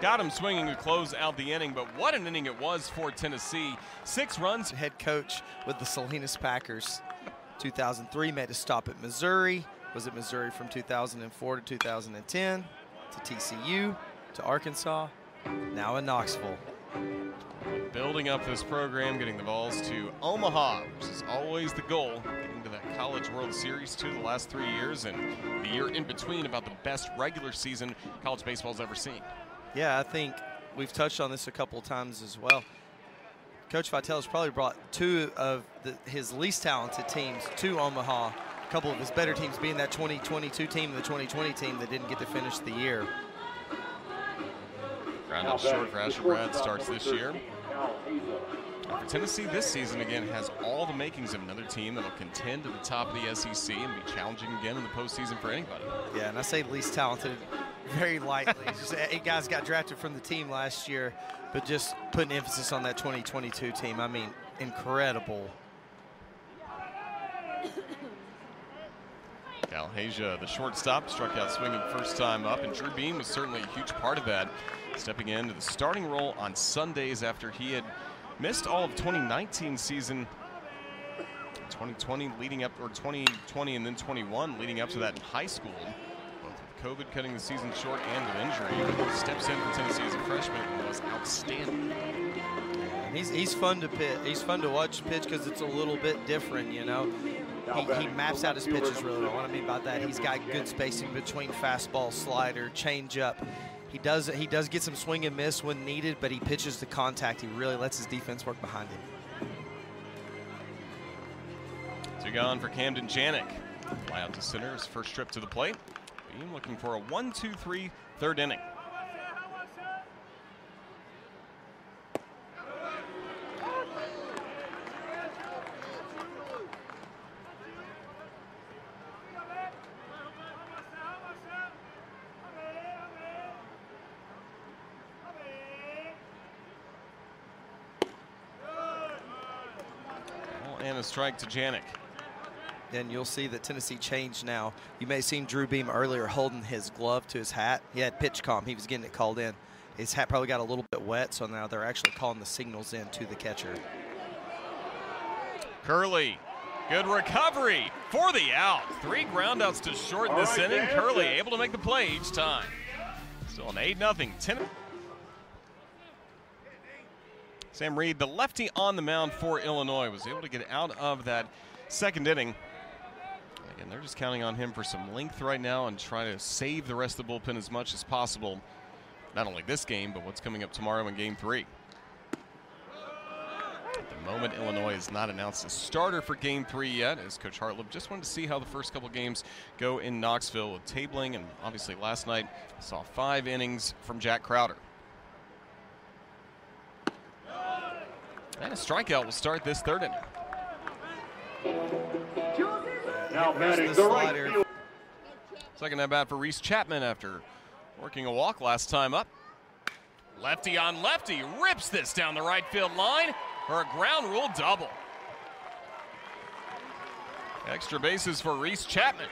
Speaker 1: Got him swinging to close out the inning, but what an inning it was for Tennessee. Six runs.
Speaker 2: Head coach with the Salinas Packers. 2003 made a stop at Missouri. Was at Missouri from 2004 to 2010 to TCU to Arkansas. Now in Knoxville.
Speaker 1: Building up this program, getting the balls to Omaha, which is always the goal. Getting to that College World Series two the last three years, and the year in between about the best regular season college baseball's ever seen.
Speaker 2: Yeah, I think we've touched on this a couple of times as well. Coach Vitello has probably brought two of the, his least talented teams to Omaha. A couple of his better teams being that 2022 team and the 2020 team that didn't get to finish the year.
Speaker 1: Ground short for Asher Brad starts this year. For Tennessee this season, again, has all the makings of another team that will contend at the top of the SEC and be challenging again in the postseason for anybody.
Speaker 2: Yeah, and I say least talented very lightly. just eight guys got drafted from the team last year, but just putting emphasis on that 2022 team. I mean, incredible.
Speaker 1: Calhasia, the shortstop, struck out swinging first time up, and Drew Beam was certainly a huge part of that, stepping into the starting role on Sundays after he had missed all of 2019 season 2020 leading up or 2020 and then 21 leading up to that in high school covid cutting the season short and an injury steps in for tennessee as a freshman and was outstanding
Speaker 2: and he's, he's fun to pitch he's fun to watch pitch because it's a little bit different you know he, he, maps out his pitches really well what i mean by that he's got good spacing between fastball slider changeup he does he does get some swing and miss when needed, but he pitches to contact. He really lets his defense work behind him.
Speaker 1: Two gone for Camden Janik. Fly out to center, his first trip to the plate. Beam looking for a 1-2-3 third inning. strike to Janik.
Speaker 2: And you'll see that Tennessee changed now. You may have seen Drew Beam earlier holding his glove to his hat. He had PitchCom. He was getting it called in. His hat probably got a little bit wet, so now they're actually calling the signals in to the catcher.
Speaker 1: Curley, good recovery for the out. Three groundouts to short this
Speaker 3: right,
Speaker 1: inning.
Speaker 3: Dan.
Speaker 1: Curley able to make the play each time. Still an 8 0 10. Sam Reed, the lefty on the mound for Illinois, was able to get out of that second inning. Again, they're just counting on him for some length right now and trying to save the rest of the bullpen as much as possible. Not only this game, but what's coming up tomorrow in game three. At the moment, Illinois has not announced a starter for game three yet, as Coach Hartleb just wanted to see how the first couple games go in Knoxville with tabling. And obviously, last night saw five innings from Jack Crowder. And a strikeout will start this third inning.
Speaker 3: Now batting
Speaker 2: the
Speaker 3: right field.
Speaker 1: Second at bat for Reese Chapman after working a walk last time up. Lefty on lefty rips this down the right field line for a ground rule double. Extra bases for Reese Chapman.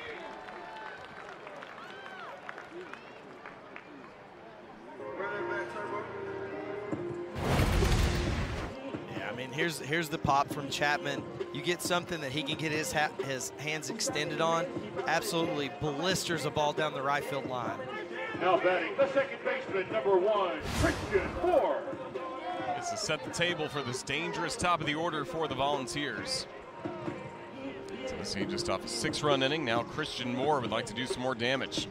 Speaker 2: Mean, here's here's the pop from Chapman. You get something that he can get his ha- his hands extended on. Absolutely blisters a ball down the right field line.
Speaker 3: Now batting the second baseman, number one, Christian Moore.
Speaker 1: This has set the table for this dangerous top of the order for the Volunteers. Tennessee just off a six run inning. Now Christian Moore would like to do some more damage.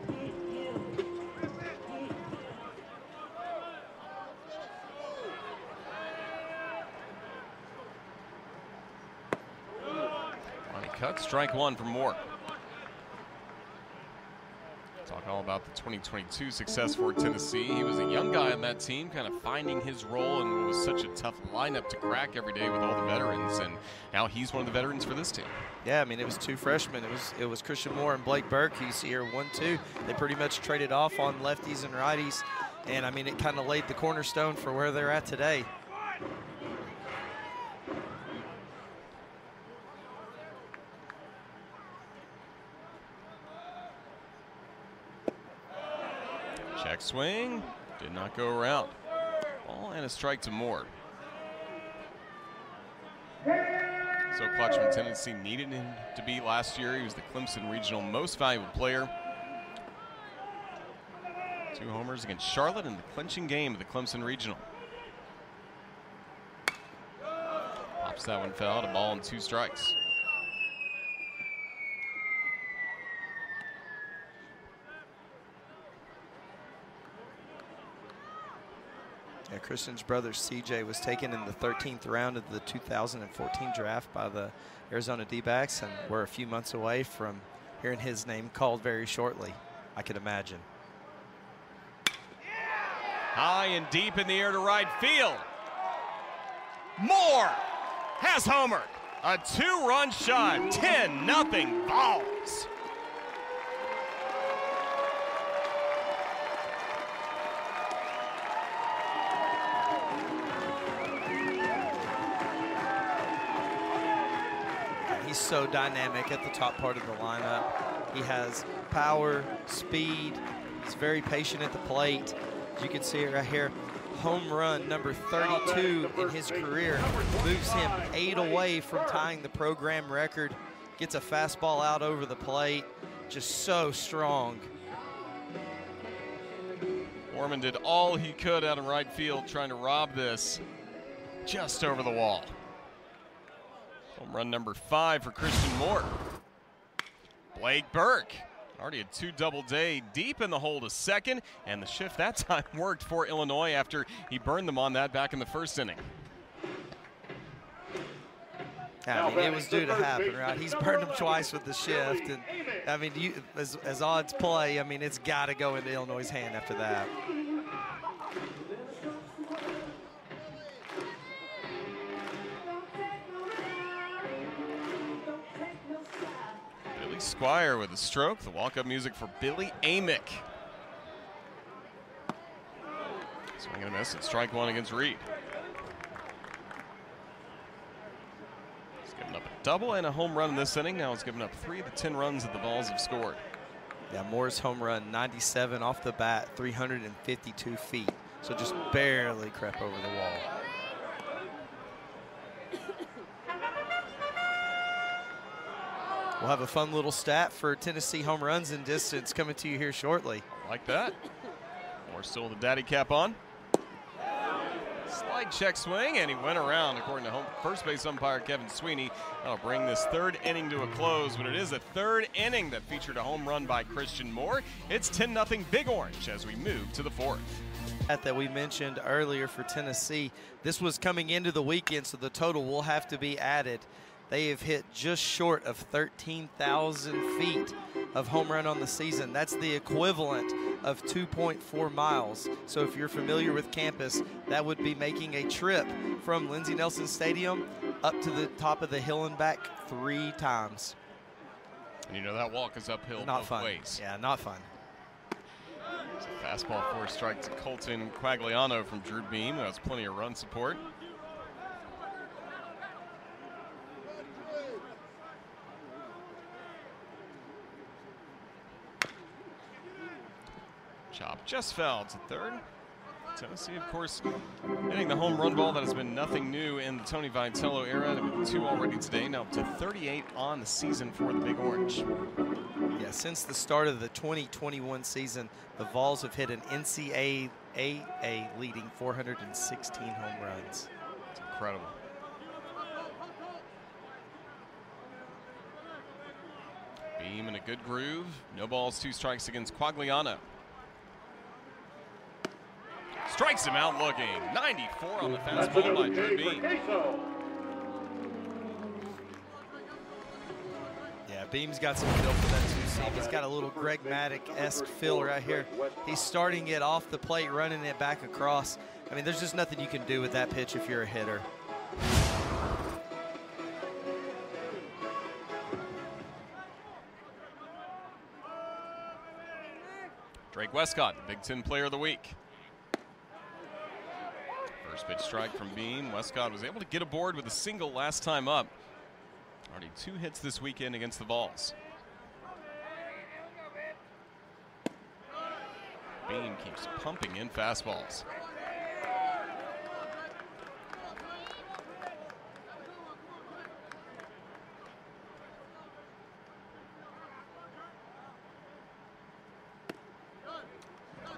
Speaker 1: Cut, strike one for Moore. Talk all about the 2022 success for Tennessee. He was a young guy on that team, kind of finding his role, and it was such a tough lineup to crack every day with all the veterans. And now he's one of the veterans for this team.
Speaker 2: Yeah, I mean, it was two freshmen. It was it was Christian Moore and Blake Burke. He's here one two. They pretty much traded off on lefties and righties, and I mean, it kind of laid the cornerstone for where they're at today.
Speaker 1: Check swing, did not go around. Ball and a strike to Moore. So Clutchman Tennessee needed him to be last year. He was the Clemson Regional Most Valuable Player. Two homers against Charlotte in the clinching game of the Clemson Regional. Pops that one foul a ball and two strikes.
Speaker 2: Yeah, Christian's brother CJ was taken in the 13th round of the 2014 draft by the Arizona D-backs, and we're a few months away from hearing his name called very shortly. I could imagine.
Speaker 1: High and deep in the air to right field. Moore has homered. A two-run shot, 10 nothing balls.
Speaker 2: So dynamic at the top part of the lineup. He has power, speed. He's very patient at the plate. You can see it right here, home run number 32 in his career moves him eight away from tying the program record. Gets a fastball out over the plate. Just so strong.
Speaker 1: Orman did all he could out in right field trying to rob this just over the wall. Home run number five for Christian Moore. Blake Burke already had two double day deep in the hole to second, and the shift that <laughs> time worked for Illinois after he burned them on that back in the first inning.
Speaker 2: I mean, it was due to happen, right? He's burned him twice with the shift, and I mean, you, as, as odds play, I mean, it's got to go into Illinois' hand after that.
Speaker 1: Squire with a stroke. The walk-up music for Billy Amick. Swing and a miss. It's strike one against Reed. He's given up a double and a home run in this inning. Now he's given up three of the 10 runs that the Vols have scored.
Speaker 2: Yeah, Moore's home run, 97 off the bat, 352 feet. So just barely crept over the wall. We'll have a fun little stat for Tennessee home runs and distance coming to you here shortly.
Speaker 1: Like that. Moore still with the daddy cap on. Slide check swing, and he went around, according to home first base umpire Kevin Sweeney. That'll bring this third inning to a close, but it is a third inning that featured a home run by Christian Moore. It's 10 0 Big Orange as we move to the fourth.
Speaker 2: That we mentioned earlier for Tennessee, this was coming into the weekend, so the total will have to be added. They have hit just short of 13,000 feet of home run on the season. That's the equivalent of 2.4 miles. So if you're familiar with campus, that would be making a trip from Lindsey Nelson Stadium up to the top of the hill and back three times.
Speaker 1: And you know that walk is uphill
Speaker 2: not
Speaker 1: both
Speaker 2: fun.
Speaker 1: ways.
Speaker 2: Yeah, not fun.
Speaker 1: It's a Fastball four strike to Colton Quagliano from Drew Beam. That has plenty of run support. Chop just fell to third. Tennessee, of course, hitting the home run ball that has been nothing new in the Tony Vitello era. Two already today, now up to 38 on the season for the Big Orange.
Speaker 2: Yeah, since the start of the 2021 season, the Vols have hit an NCAA leading 416 home runs.
Speaker 1: It's incredible. Beam in a good groove. No balls, two strikes against Quagliano. Strikes him out looking. 94 on the fastball by Drew Beam.
Speaker 2: Yeah, Beam's got some feel for that two seam. He's got a little Greg Maddux-esque feel right here. He's starting it off the plate, running it back across. I mean, there's just nothing you can do with that pitch if you're a hitter.
Speaker 1: Drake Westcott, Big Ten Player of the Week. First pitch strike from Beam. Westcott was able to get aboard with a single last time up. Already two hits this weekend against the Vols. Beam keeps pumping in fastballs.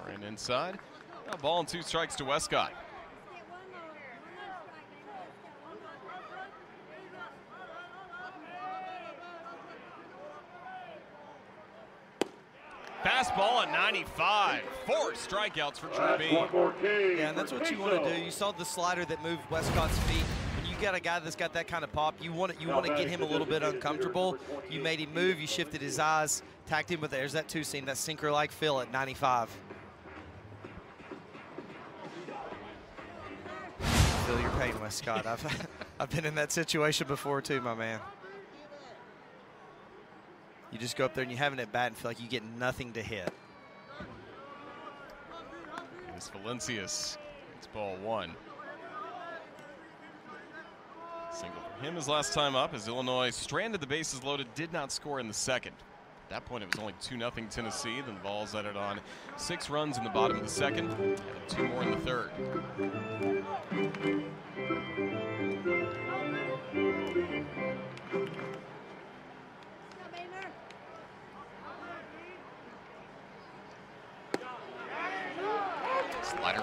Speaker 1: Right inside. Now ball and two strikes to Westcott. Fastball at 95. Four strikeouts for Drew Beam.
Speaker 2: Yeah, and that's what you want to do. You saw the slider that moved Westcott's feet. When you got a guy that's got that kind of pop, you want to, you want to get him a little bit uncomfortable. You made him move. You shifted his eyes, tacked him with there's that two seam, that sinker-like feel at 95. Feel your pain, Westcott. I've <laughs> I've been in that situation before too, my man. You just go up there and you have it at bat and feel like you get nothing to hit.
Speaker 1: It's Valincius. It's ball one. Single for him his last time up as Illinois stranded the bases loaded, did not score in the second. At that point, it was only 2 0 Tennessee. Then the Vols added on six runs in the bottom of the second and two more in the third.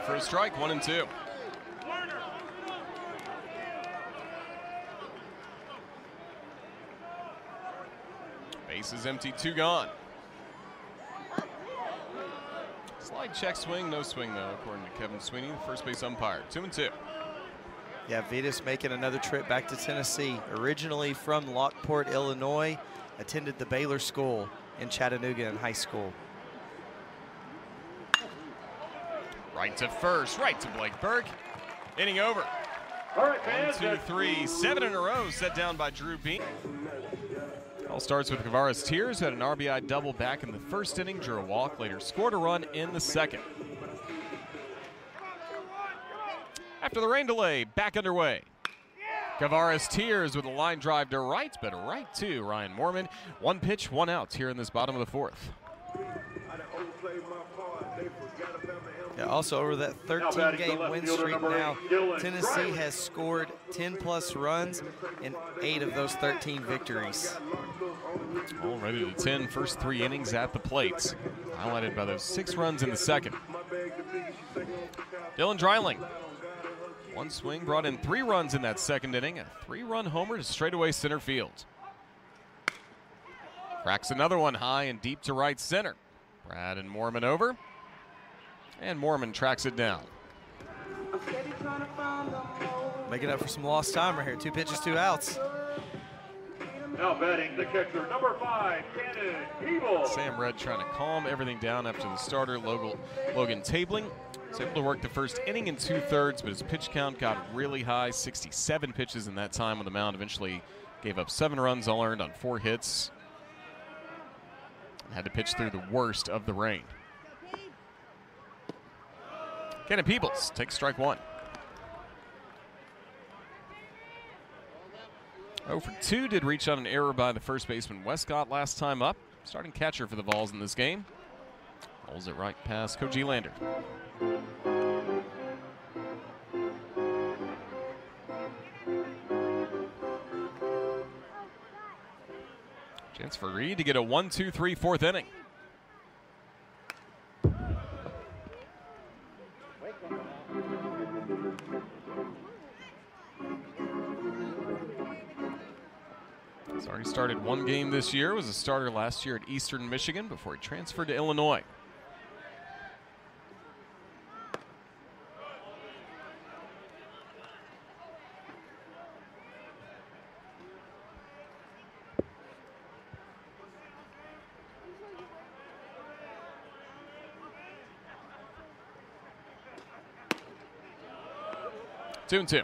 Speaker 1: For a strike, one and two. Base is empty, two gone. Slide check swing, no swing though, according to Kevin Sweeney, the first base umpire. Two and two.
Speaker 2: Yeah, Vytas making another trip back to Tennessee. Originally from Lockport, Illinois, attended the Baylor School in Chattanooga in high school.
Speaker 1: Right to first, right to Blake Burke. Inning over.
Speaker 3: All right,
Speaker 1: One,
Speaker 3: fans.
Speaker 1: two, three, seven in a row set down by Drew Beam. All starts with Kavares Tears, who had an RBI double back in the first inning, drew a walk, later scored a run in the second. After the rain delay, back underway. Kavares Tears with a line drive to right, but right to Ryan Mormon. One pitch, one out here in this bottom of the fourth.
Speaker 2: Yeah, also over that 13 game win streak now, Tennessee has scored 10 plus runs in eight of those 13 victories.
Speaker 1: Already to 10 first three innings at the plate, highlighted by those six runs in the second. Dylan Dreiling. one swing brought in three runs in that second inning, a three run homer to straightaway center field. Cracks another one high and deep to right center. Brad and Mormon over. And Mormon tracks it down.
Speaker 2: Making up for some lost time right here. Two pitches, two outs.
Speaker 3: Now batting the catcher, number five, Cannon Peebles.
Speaker 1: Sam Reed trying to calm everything down after the starter, Logan, Logan Tabling. Was able to work the first inning in two thirds, but his pitch count got really high 67 pitches in that time on the mound. Eventually gave up seven runs, all earned on four hits. Had to pitch through the worst of the rain. Cannon Peebles takes strike one. 0 for 2 did reach on an error by the first baseman Westcott last time up. Starting catcher for the Vols in this game. Holds it right past Koji Lander. Chance for Reed to get a 1 2 3 fourth inning. He's already started one game this year. Was a starter last year at Eastern Michigan before he transferred to Illinois. Two and two.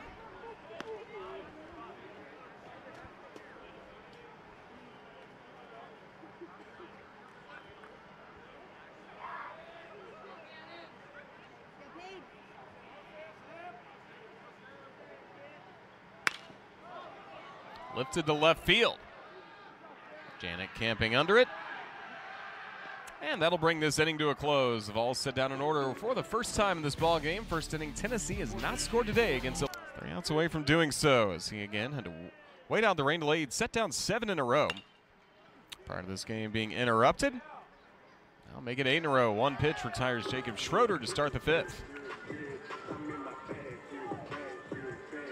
Speaker 1: Lifted to left field. Janik camping under it. And that'll bring this inning to a close. The Vols set down in order for the first time in this ball game. First inning, Tennessee has not scored today against three outs away from doing so. As he again had to wait out the rain delay. He'd set down seven in a row. Prior to this game being interrupted. Now make it eight in a row. One pitch retires Jacob Schroeder to start the fifth.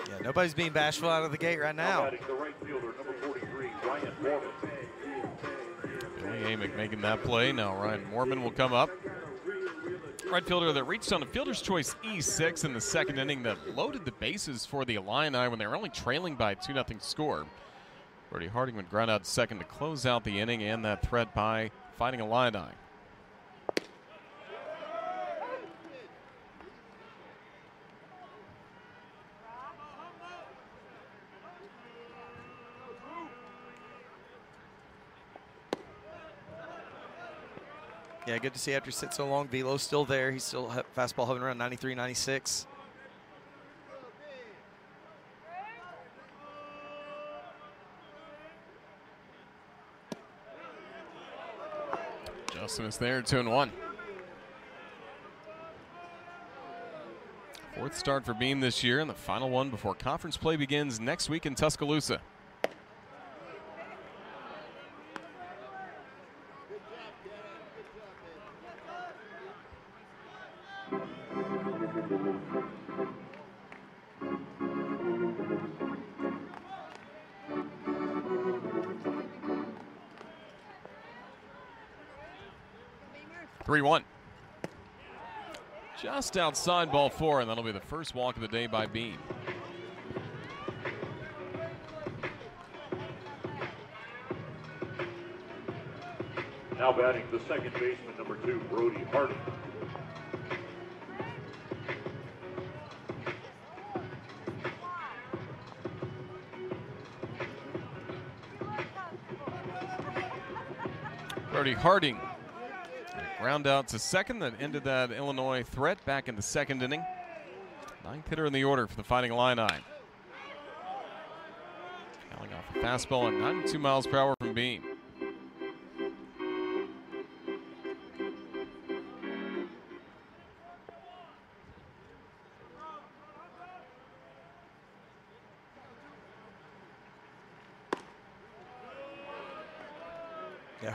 Speaker 2: Yeah, nobody's being bashful out of the gate right now.
Speaker 1: Amick making that play. Now Ryan Mormon will come up. Right fielder that reached on a fielder's choice E6 in the second inning that loaded the bases for the Illini when they were only trailing by 2 0 score. Brody Harding would ground out second to close out the inning and that threat by Fighting Illini.
Speaker 2: Yeah, good to see after he sits so long. Velo's still there. He's still fastball hovering around 93, 96.
Speaker 1: Justin is there, 2 and 1. Fourth start for Beam this year, and the final one before conference play begins next week in Tuscaloosa. Just outside ball four, and that'll be the first walk of the day by Beam.
Speaker 3: Now batting the second baseman, number two, Brody Harding.
Speaker 1: Brody Harding. Ground out to second that ended that Illinois threat back in the second inning. Ninth hitter in the order for the Fighting Illini. Calling off a fastball at 92 miles per hour from Beam.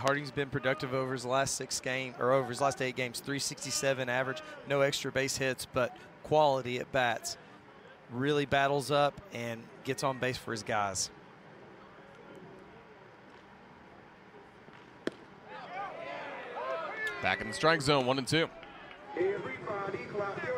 Speaker 2: Harding's been productive over his last six games, or over his last eight games. 367 average, no extra base hits, but quality at bats. Really battles up and gets on base for his guys.
Speaker 1: Back in the strike zone, one and two.
Speaker 3: Everybody clap your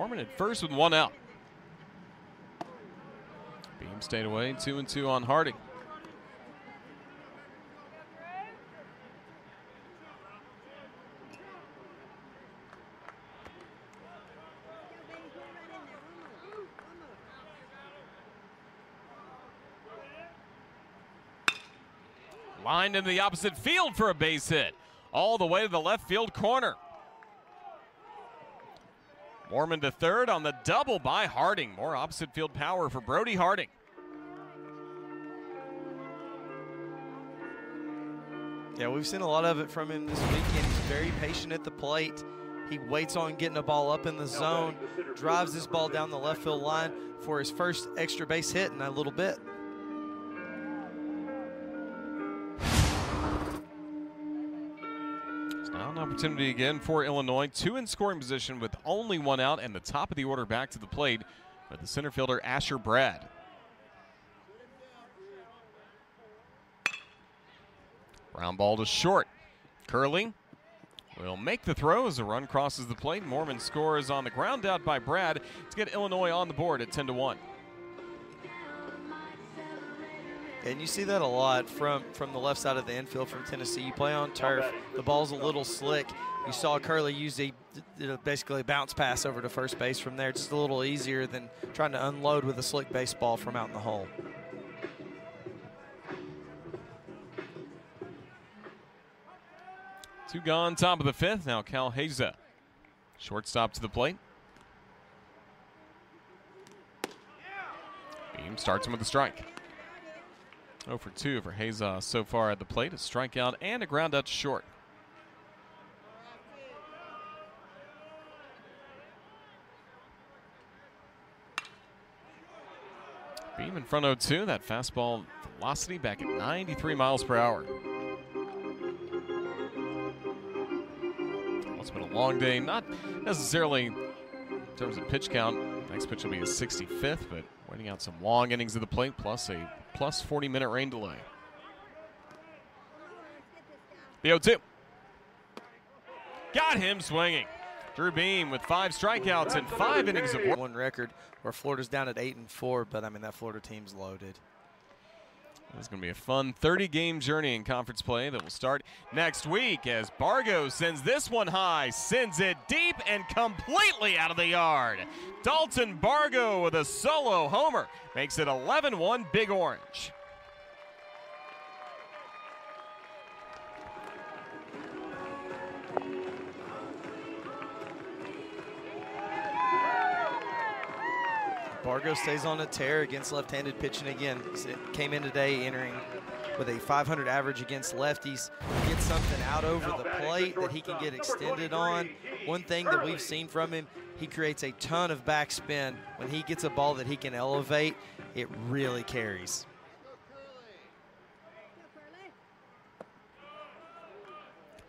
Speaker 1: Mormon at first with one out. Beam stayed away, two and two on Harding. Lined in the opposite field for a base hit, all the way to the left field corner. Mormon to third on the double by Harding. More opposite field power for Brody Harding.
Speaker 2: Yeah, we've seen a lot of it from him this weekend. He's very patient at the plate. He waits on getting a ball up in the zone, drives this ball down the left field line for his first extra base hit in a little bit.
Speaker 1: Opportunity again for Illinois. Two in scoring position with only one out and the top of the order back to the plate with the center fielder Asher Brad. Ground ball to short. Curley will make the throw as a run crosses the plate. Mormon scores on the ground out by Brad to get Illinois on the board at 10 to 1.
Speaker 2: And you see that a lot from, from the left side of the infield from Tennessee. You play on turf, the ball's a little slick. You saw Curley use a basically a bounce pass over to first base from there, just a little easier than trying to unload with a slick baseball from out in the hole.
Speaker 1: Two gone, top of the fifth. Now Cal Haza. Shortstop to the plate. Beam starts him with a strike. 0 for 2 for Haza uh, so far at the plate. A strikeout and a ground out short. Beam in front 0 2. That fastball velocity back at 93 miles per hour. Well, it's been a long day, not necessarily in terms of pitch count. Next pitch will be his 65th, but waiting out some long innings of the plate plus a plus 40 minute rain delay. The 0 2. Got him swinging. Drew Beam with five strikeouts and five innings of.
Speaker 2: One record where Florida's down at eight and four, but I mean that Florida team's loaded.
Speaker 1: It's going to be a fun 30 game journey in conference play that will start next week as Bargo sends this one high, sends it deep and completely out of the yard. Dalton Bargo with a solo homer makes it 11 1 Big Orange.
Speaker 2: Bargo stays on a tear against left-handed pitching again. Came in today entering with a 500 average against lefties. Get something out over the plate that he can get extended on. One thing that we've seen from him, he creates a ton of backspin. When he gets a ball that he can elevate, it really carries.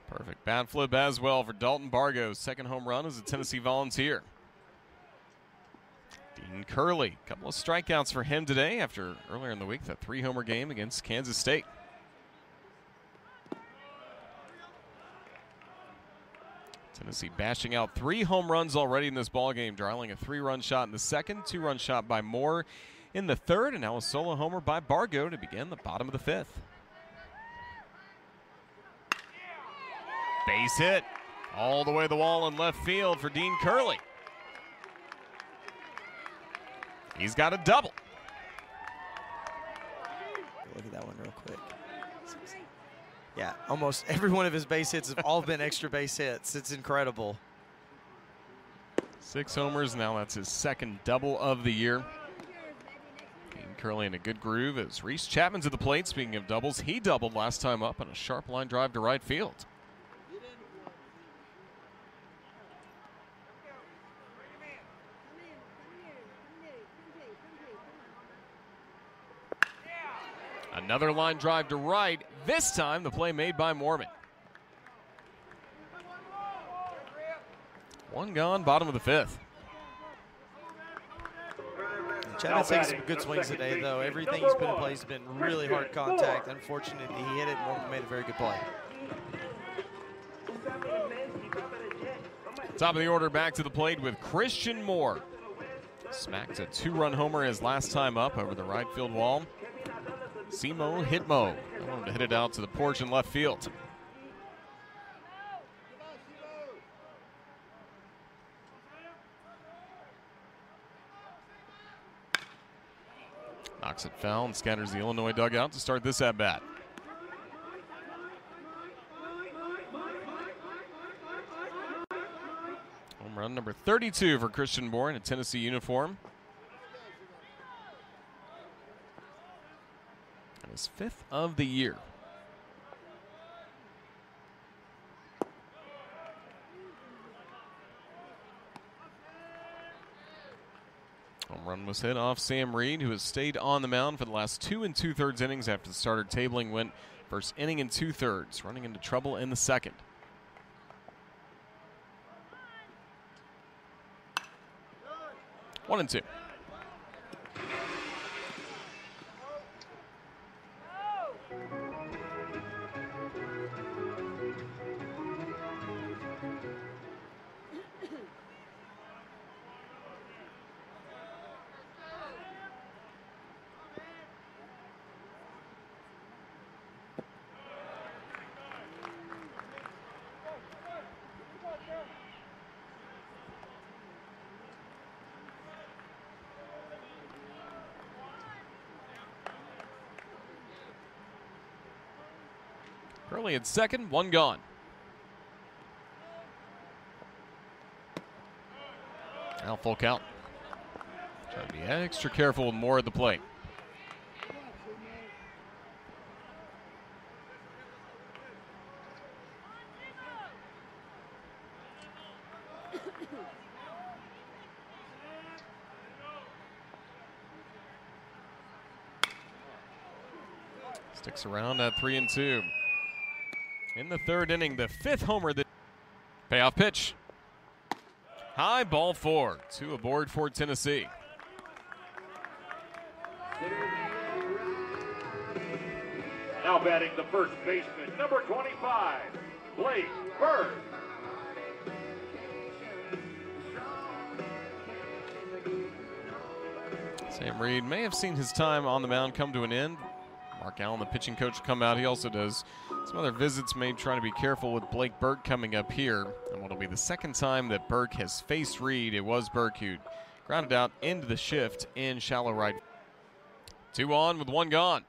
Speaker 1: Perfect bat flip as well for Dalton Bargo. Second home run as a Tennessee Volunteer. Dean Curley, a couple of strikeouts for him today after earlier in the week that three homer game against Kansas State. Tennessee bashing out three home runs already in this ball game, Dreiling a three-run shot in the second, two-run shot by Moore in the third, and now a solo homer by Bargo to begin the bottom of the fifth. Base hit all the way to the wall in left field for Dean Curley. He's got a double.
Speaker 2: Look at that one real quick. Yeah, almost <laughs> every one of his base hits have all been extra base hits. It's incredible.
Speaker 1: Six homers. Now that's his second double of the year. Curley in a good groove as Reese Chapman's at the plate. Speaking of doubles, he doubled last time up on a sharp line drive to right field. Another line drive to right. This time the play made by Mormon. One gone, bottom of the fifth.
Speaker 2: Chapman's taking some good swings today, though. Everything he's put in place has been really hard contact. Unfortunately, he hit it. Mormon made a very good play.
Speaker 1: Top of the order back to the plate with Christian Moore. Smacked a two-run homer his last time up over the right field wall. Simo Hitmo. I want him to hit it out to the porch in left field. Knocks it foul and scatters the Illinois dugout to start this at bat. Home run number 32 for Christian Moore in a Tennessee uniform. His fifth of the year. Home run was hit off Sam Reed, who has stayed on the mound for the last two and two thirds innings after the starter tabling went first inning and two thirds, running into trouble in the second. One and two. Curley at second, one gone. Now full count. To be extra careful with Moore at the plate. Sticks around at three and two. In the third inning, the fifth homer that payoff pitch. High ball four, two aboard for Tennessee.
Speaker 3: Now batting the first baseman, number 25, Blake Burke.
Speaker 1: Sam Reed may have seen his time on the mound come to an end. Mark Allen, the pitching coach, come out. He also does some other visits, made trying to be careful with Blake Burke coming up here. And what'll be the second time that Burke has faced Reed. It was Burke who grounded out into the shift in shallow right. Two on with one gone.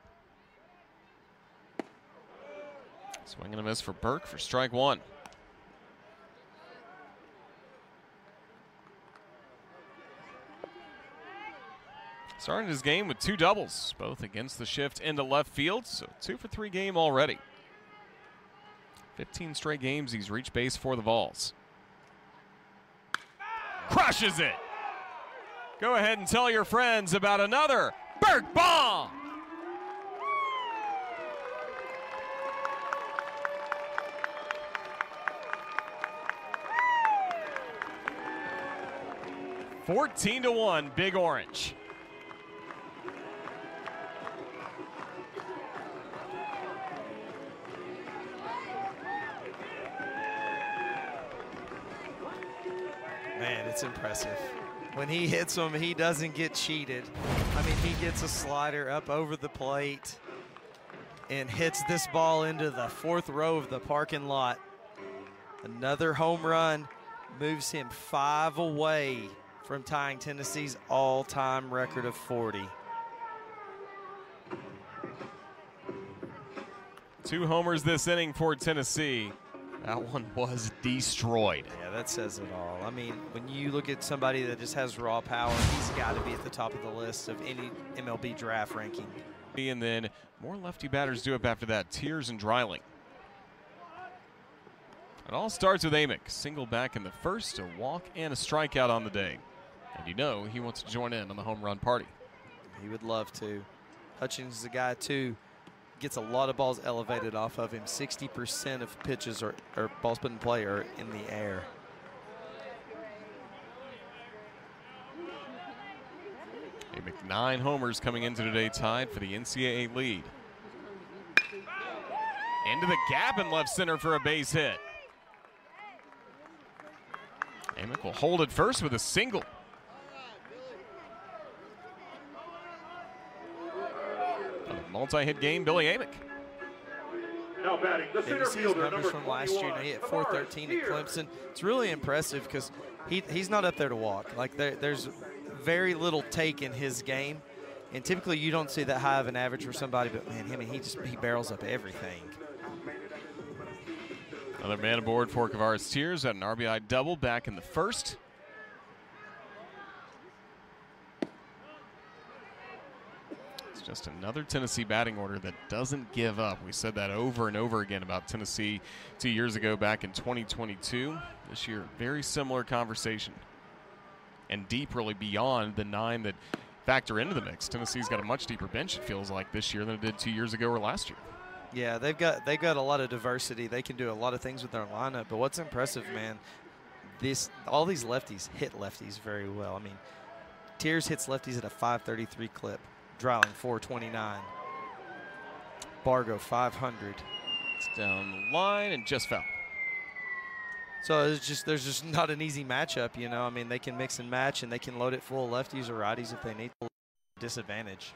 Speaker 1: Swing and a miss for Burke for strike one. Starting his game with two doubles, both against the shift into left field, so two for three game already. 15 straight games he's reached base for the Vols. Crushes it! Go ahead and tell your friends about another Burke bomb! Fourteen to one, Big Orange.
Speaker 2: Impressive. When he hits them, he doesn't get cheated. I mean, he gets a slider up over the plate and hits this ball into the fourth row of the parking lot. Another home run moves him five away from tying Tennessee's all-time record of 40.
Speaker 1: Two homers this inning for Tennessee. That one was destroyed.
Speaker 2: Yeah, that says it all. I mean, when you look at somebody that just has raw power, he's got to be at the top of the list of any MLB draft ranking.
Speaker 1: And then more lefty batters do up after that. Tears and Dreiling. It all starts with Amick. Single back in the first, a walk and a strikeout on the day. And you know he wants to join in on the home run party.
Speaker 2: He would love to. Hutchins is a guy, too, gets a lot of balls elevated off of him. 60% of pitches or, balls put in play are in the air.
Speaker 1: Amick nine homers coming into today tied for the NCAA lead. Into the gap in left center for a base hit. Amick will hold it first with a single. Multi-hit game, Billy Amick.
Speaker 3: Now batting, the center fielder,
Speaker 2: numbers from last year. He hit 413 at Clemson. It's really impressive because he, he's not up there to walk. Like there, there's very little take in his game, and typically you don't see that high of an average for somebody. But man, him he just he barrels up everything.
Speaker 1: Another man aboard for Kavares Tears at an RBI double back in the first. Just another Tennessee batting order that doesn't give up. We said that over and over again about Tennessee two years ago back in 2022. This year, very similar conversation. And deep, really, beyond the nine that factor into the mix. Tennessee's got a much deeper bench, it feels like, this year than it did two years ago or last year.
Speaker 2: Yeah, they've got they've got a lot of diversity. They can do a lot of things with their lineup. But what's impressive, man, this all these lefties hit lefties very well. I mean, Tears hits lefties at a 533 clip. Dreiling 429. Bargo 500.
Speaker 1: It's down the line and just fell.
Speaker 2: So it's just there's just not an easy matchup, you know. I mean, they can mix and match, and they can load it full of lefties or righties if they need disadvantage.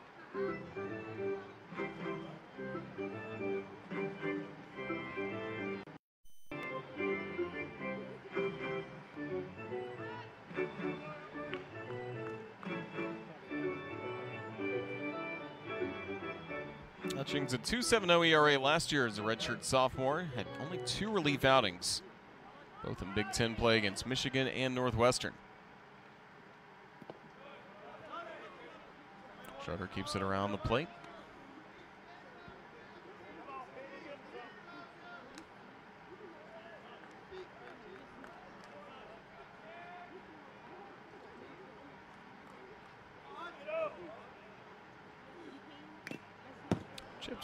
Speaker 1: Hutchings oh a 2.70 ERA last year as a redshirt sophomore. Had only two relief outings, both in Big Ten play against Michigan and Northwestern. Schroeder keeps it around the plate.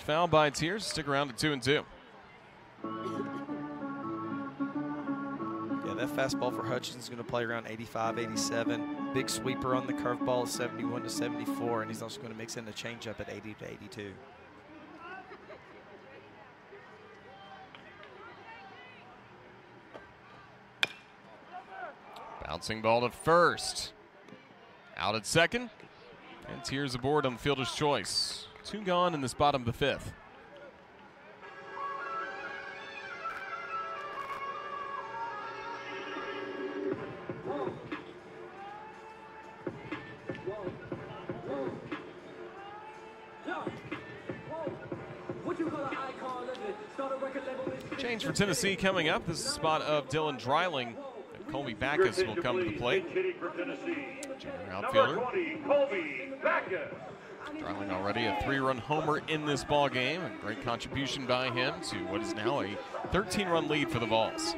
Speaker 1: Foul by Tears. Stick around to two and two.
Speaker 2: Yeah, that fastball for Hutchins is going to play around 85, 87. Big sweeper on the curveball, 71 to 74, and he's also going to mix in a changeup at 80 to 82.
Speaker 1: Bouncing ball to first. Out at second. And Tears aboard on the fielder's choice. Two gone in this bottom of the fifth. Change for Tennessee coming up. This is the spot of Dylan Dreiling. And Colby Backus will come to the plate. Junior outfielder. Colby Backus. Already a three-run homer in this ball game. A great contribution by him to what is now a 13-run lead for the Vols.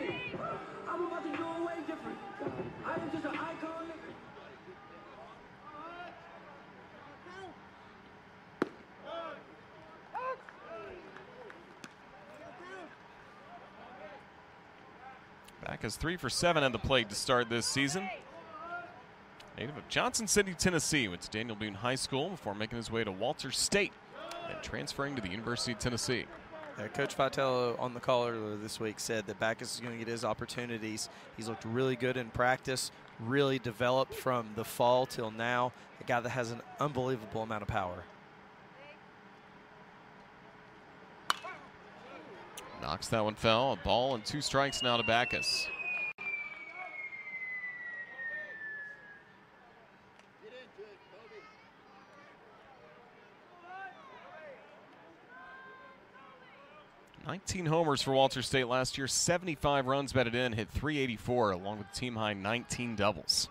Speaker 1: Backus three for seven at the plate to start this season. Native of Johnson City, Tennessee, went to Daniel Boone High School before making his way to Walters State and transferring to the University of Tennessee.
Speaker 2: Yeah, Coach Vitello on the call earlier this week said that Backus is going to get his opportunities. He's looked really good in practice, really developed from the fall till now. A guy that has an unbelievable amount of power.
Speaker 1: Knocks that one foul. A ball and two strikes now to Backus. 19 homers for Walters State last year, 75 runs batted in, hit 384, along with team high 19 doubles.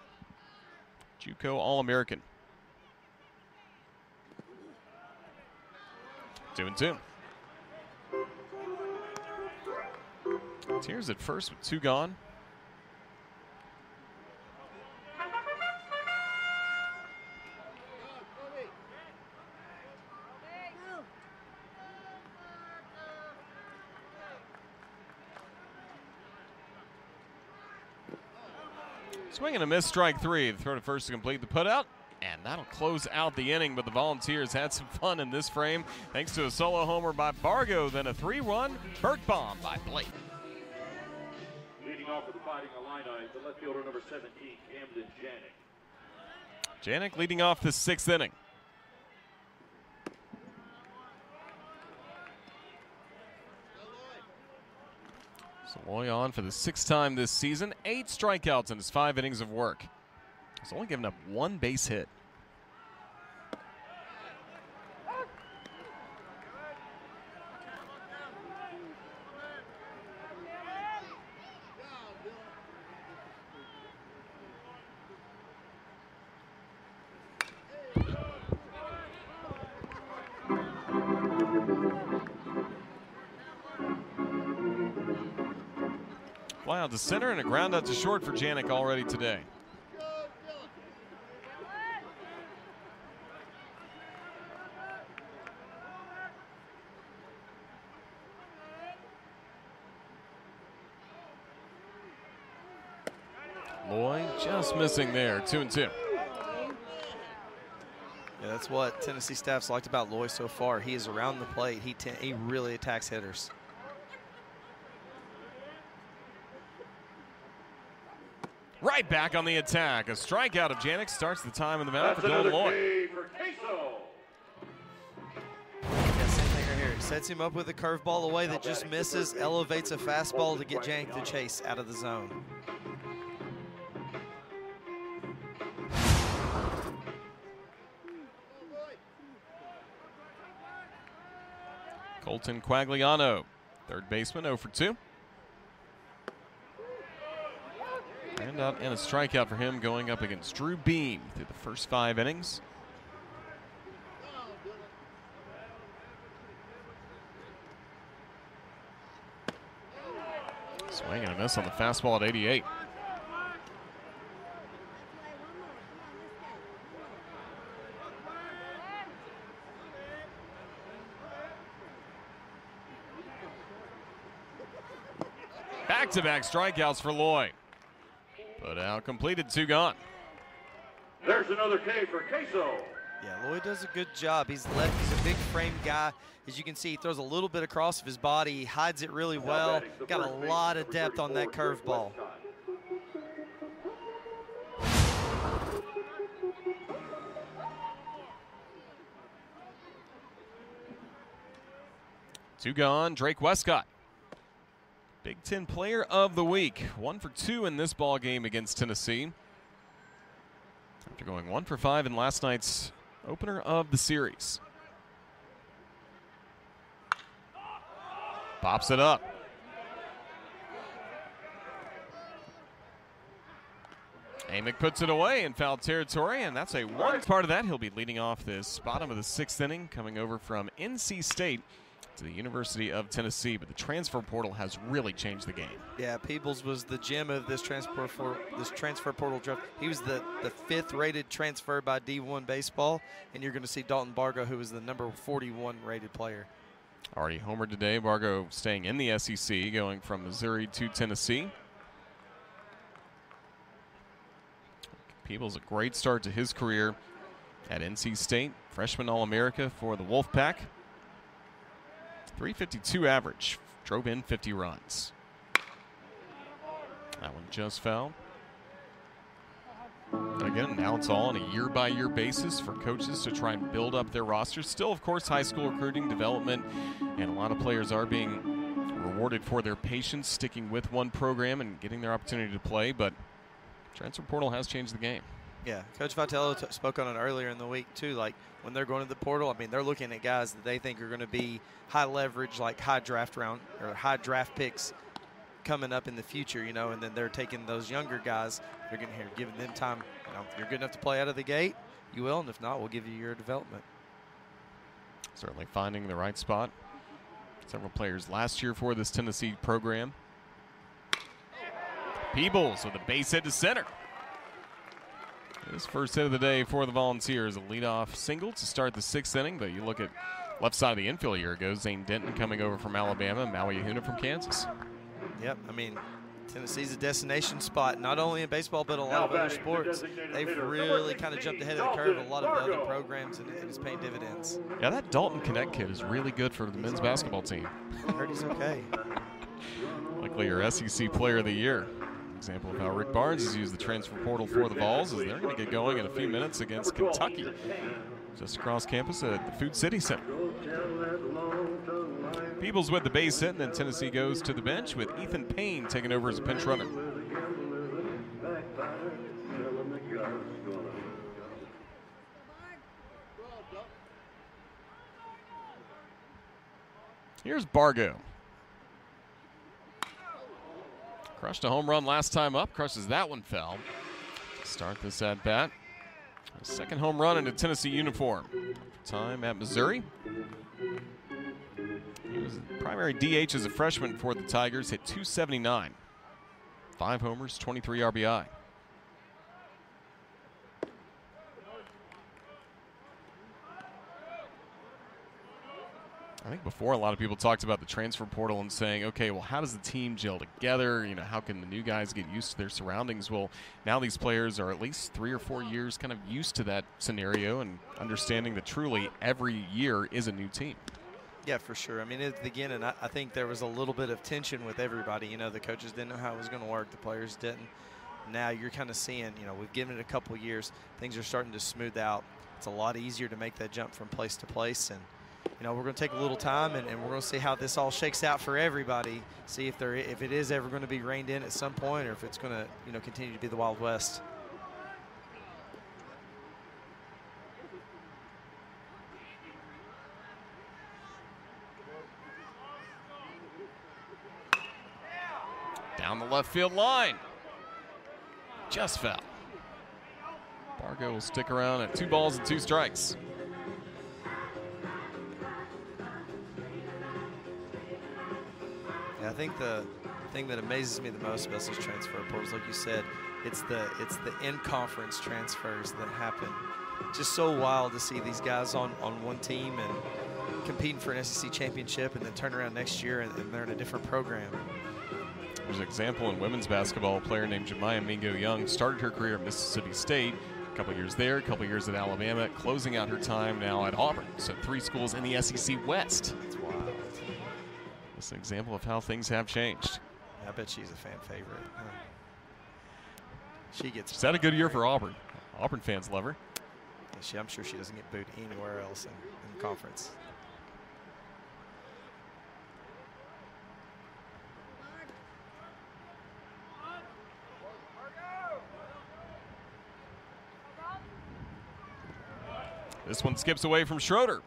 Speaker 1: JUCO All American. Two and two. Tears at first with two gone. Swing and a miss, strike three. The throw to first to complete the putout. And that'll close out the inning, but the Volunteers had some fun in this frame thanks to a solo homer by Bargo, then a three-run Burke bomb by Blake.
Speaker 3: Leading off for the Fighting Illini, the left fielder number 17, Camden Janik.
Speaker 1: Janik leading off the sixth inning. Saloy on for the sixth time this season, eight strikeouts in his five innings of work. He's only given up one base hit. To center and a ground out to short for Janik already today. Loy just missing there, two and two.
Speaker 2: Yeah, that's what Tennessee staff's liked about Loy so far. He is around the plate. He he really attacks hitters.
Speaker 1: Right back on the attack. A strikeout of Janik starts the time in the mound
Speaker 3: That's
Speaker 1: for Dylan
Speaker 3: another
Speaker 1: Loy.
Speaker 3: K for Queso.
Speaker 2: Yeah, same thing right here. Sets him up with a curveball away that just misses, elevates a fastball to get Janik to chase out of the zone.
Speaker 1: Colton Quagliano, third baseman, 0 for 2. And out and a strikeout for him going up against Drew Beam through the first five innings. Swing and a miss on the fastball at 88. Back to back strikeouts for Loy. Put out completed, two gone.
Speaker 3: There's another K for Queso.
Speaker 2: Yeah, Loy does a good job. He's left. He's a big frame guy. As you can see, he throws a little bit across of his body. He hides it really well. Got a lot of depth on that curveball.
Speaker 1: Two gone, Drake Westcott. Big Ten Player of the Week, one for two in this ball game against Tennessee. After going one for five in last night's opener of the series. Pops it up. Amick puts it away in foul territory, and that's a one. Part of that, he'll be leading off this bottom of the sixth inning, coming over from NC State to the University of Tennessee. But the transfer portal has really changed the game.
Speaker 2: Yeah, Peebles was the gem of this transfer for this transfer portal draft. He was the, the fifth rated transfer by D1 baseball, and you're going to see Dalton Bargo, who was the number 41 rated player.
Speaker 1: Already homered today. Bargo staying in the SEC, going from Missouri to Tennessee. Peebles a great start to his career at NC State, freshman All America for the Wolfpack. 352 average, drove in 50 runs. That one just fell. Again, now it's all on a year by year basis for coaches to try and build up their rosters. Still, of course, high school recruiting, development, and a lot of players are being rewarded for their patience, sticking with one program and getting their opportunity to play. But transfer portal has changed the game.
Speaker 2: Yeah, Coach Vitello t- spoke on it earlier in the week too. Like when they're going to the portal, I mean, they're looking at guys that they think are going to be high leverage, like high draft round or high draft picks coming up in the future. You know, and then they're taking those younger guys. They're getting here, giving them time. You know, you're good enough to play out of the gate, you will, and if not, we'll give you your development.
Speaker 1: Certainly finding the right spot. Several players last year for this Tennessee program. Peebles with a base hit to center. His first hit of the day for the Volunteers, a leadoff single to start the sixth inning. But you look at left side of the infield here goes Zane Denton coming over from Alabama, Maui Ahuna from Kansas.
Speaker 2: Yep, I mean, Tennessee's a destination spot, not only in baseball, but a lot of other sports. They've really kind of jumped ahead of the curve a lot of the other programs, and it's paying dividends.
Speaker 1: Yeah, that Dalton Knecht kid is really good for the men's basketball team.
Speaker 2: I heard he's okay.
Speaker 1: Likely your SEC player of the year. Example of how Rick Barnes has used the transfer portal for the Vols is they're going to get going in a few minutes against Kentucky, just across campus at the Food City Center. Peebles with the base hit, and then Tennessee goes to the bench with Ethan Payne taking over as a pinch runner. Here's Bargo. Crushed a home run last time up. Crushes that one fell. Start this at bat. Second home run in a Tennessee uniform. Time at Missouri. He was primary DH as a freshman for the Tigers. Hit 279. Five homers, 23 RBI. I think before a lot of people talked about the transfer portal and saying, okay, well, how does the team gel together? You know, how can the new guys get used to their surroundings? Well, now these players are at least three or four years kind of used to that scenario and understanding that truly every year is a new team.
Speaker 2: Yeah, for sure. I mean, at the beginning, I, I think there was a little bit of tension with everybody. You know, the coaches didn't know how it was going to work, the players didn't. Now you're kind of seeing, you know, we've given it a couple years, things are starting to smooth out. It's a lot easier to make that jump from place to place, and you know, we're going to take a little time and, and we're going to see how this all shakes out for everybody. See if there, if it is ever going to be reined in at some point, or if it's going to, you know, continue to be the Wild West.
Speaker 1: Down the left field line. Just fell. Bargo will stick around at two balls and two strikes.
Speaker 2: I think the thing that amazes me the most about these transfer portals, like you said, it's the it's the in-conference transfers that happen. Just so wild to see these guys on, on one team and competing for an SEC championship and then turn around next year and, and they're in a different program.
Speaker 1: There's an example in women's basketball. A player named Jamya Mingo Young started her career at Mississippi State. A couple years there, a couple years at Alabama, closing out her time now at Auburn. So three schools in the SEC West. It's an example of how things have changed.
Speaker 2: I bet she's a fan favorite. Huh. She gets.
Speaker 1: Is that a good year for Auburn? Auburn fans love her.
Speaker 2: She, I'm sure she doesn't get booed anywhere else in, in conference.
Speaker 1: This one skips away from Schroeder.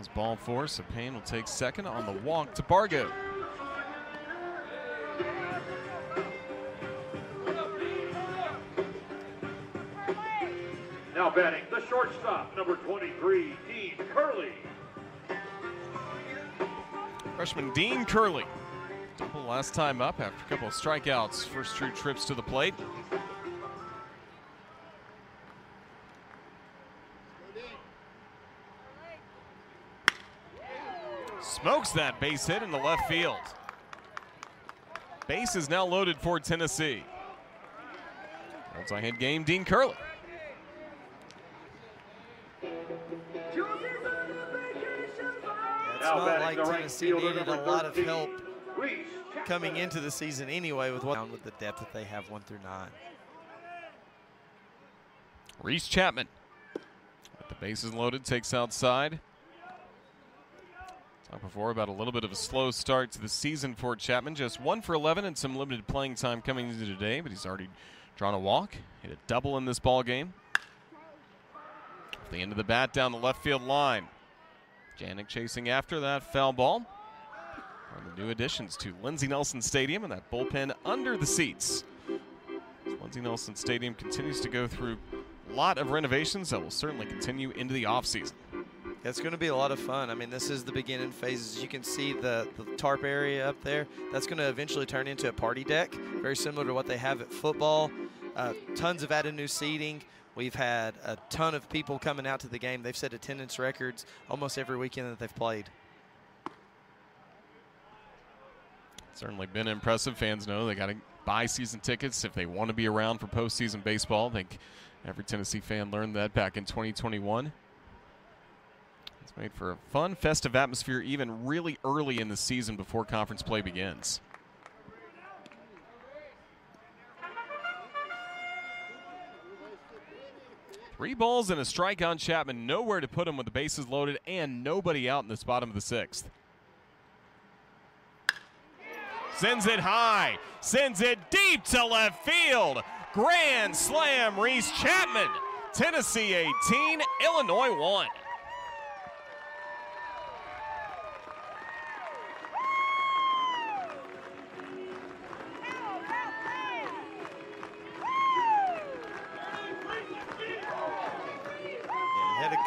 Speaker 1: Was ball four, so Payne will take second on the walk to Bargo.
Speaker 3: Now batting the shortstop, number 23, Dean Curley.
Speaker 1: Freshman Dean Curley. Double last time up after a couple of strikeouts. First true trips to the plate. Smokes that base hit in the left field. Base is now loaded for Tennessee. Multi-hit game, Dean Curley.
Speaker 2: It's not like Tennessee needed a lot of help coming into the season anyway with what with the depth that they have one through nine.
Speaker 1: Reese Chapman. With the bases loaded, takes outside. Talked before about a little bit of a slow start to the season for Chapman. Just one for 11 and some limited playing time coming into today, but he's already Drawn a walk, hit a double in this ball game. The end of the bat down the left field line. Janik chasing after that foul ball. One of the new additions to Lindsey Nelson Stadium and that bullpen under the seats. Lindsey Nelson Stadium continues to go through a lot of renovations that will certainly continue into the offseason.
Speaker 2: It's going to be a lot of fun. I mean, this is the beginning phases. You can see the, the tarp area up there. That's going to eventually turn into a party deck, very similar to what they have at football. Uh, tons of added new seating. We've had a ton of people coming out to the game. They've set attendance records almost every weekend that they've played.
Speaker 1: Certainly been impressive. Fans know they got to buy season tickets if they want to be around for postseason baseball. I think every Tennessee fan learned that back in 2021. It's made for a fun, festive atmosphere even really early in the season before conference play begins. Three balls and a strike on Chapman. Nowhere to put him with the bases loaded and nobody out in this bottom of the sixth. Sends it high. Sends it deep to left field. Grand slam, Reese Chapman. Tennessee 18, Illinois 1.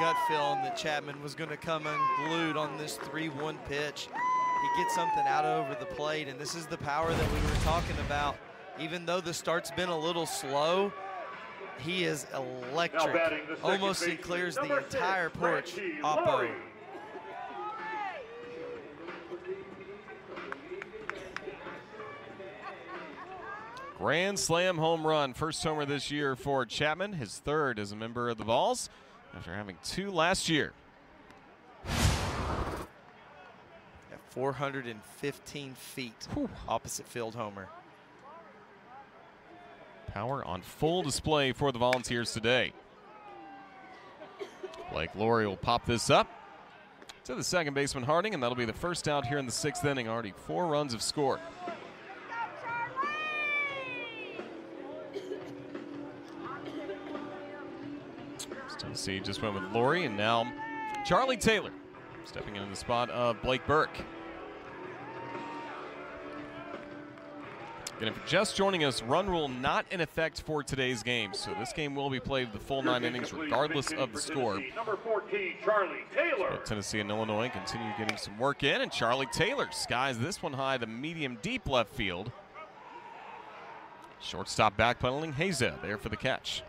Speaker 2: Gut feeling that Chapman was going to come unglued on this 3-1 pitch. He gets something out over the plate, and this is the power that we were talking about. Even though the start's been a little slow, he is electric. Almost he clears the entire porch. Oppo.
Speaker 1: Grand slam home run. First homer this year for Chapman. His third as a member of the Vols after having two last year.
Speaker 2: At 415 feet, Whew. opposite field homer.
Speaker 1: Power on full display for the Volunteers today. Blake Laurie will pop this up to the second baseman Harding, and that'll be the first out here in the sixth inning. Already four runs have scored. See, just went with Laurie, and now Charlie Taylor stepping in the spot of Blake Burke. And if just joining us, run rule not in effect for today's game. So this game will be played the full nine innings regardless of the score.
Speaker 3: Number 14, Charlie Taylor.
Speaker 1: But Tennessee and Illinois continue getting some work in, and Charlie Taylor skies this one high to medium deep left field. Shortstop backpedaling, Hazel there for the catch.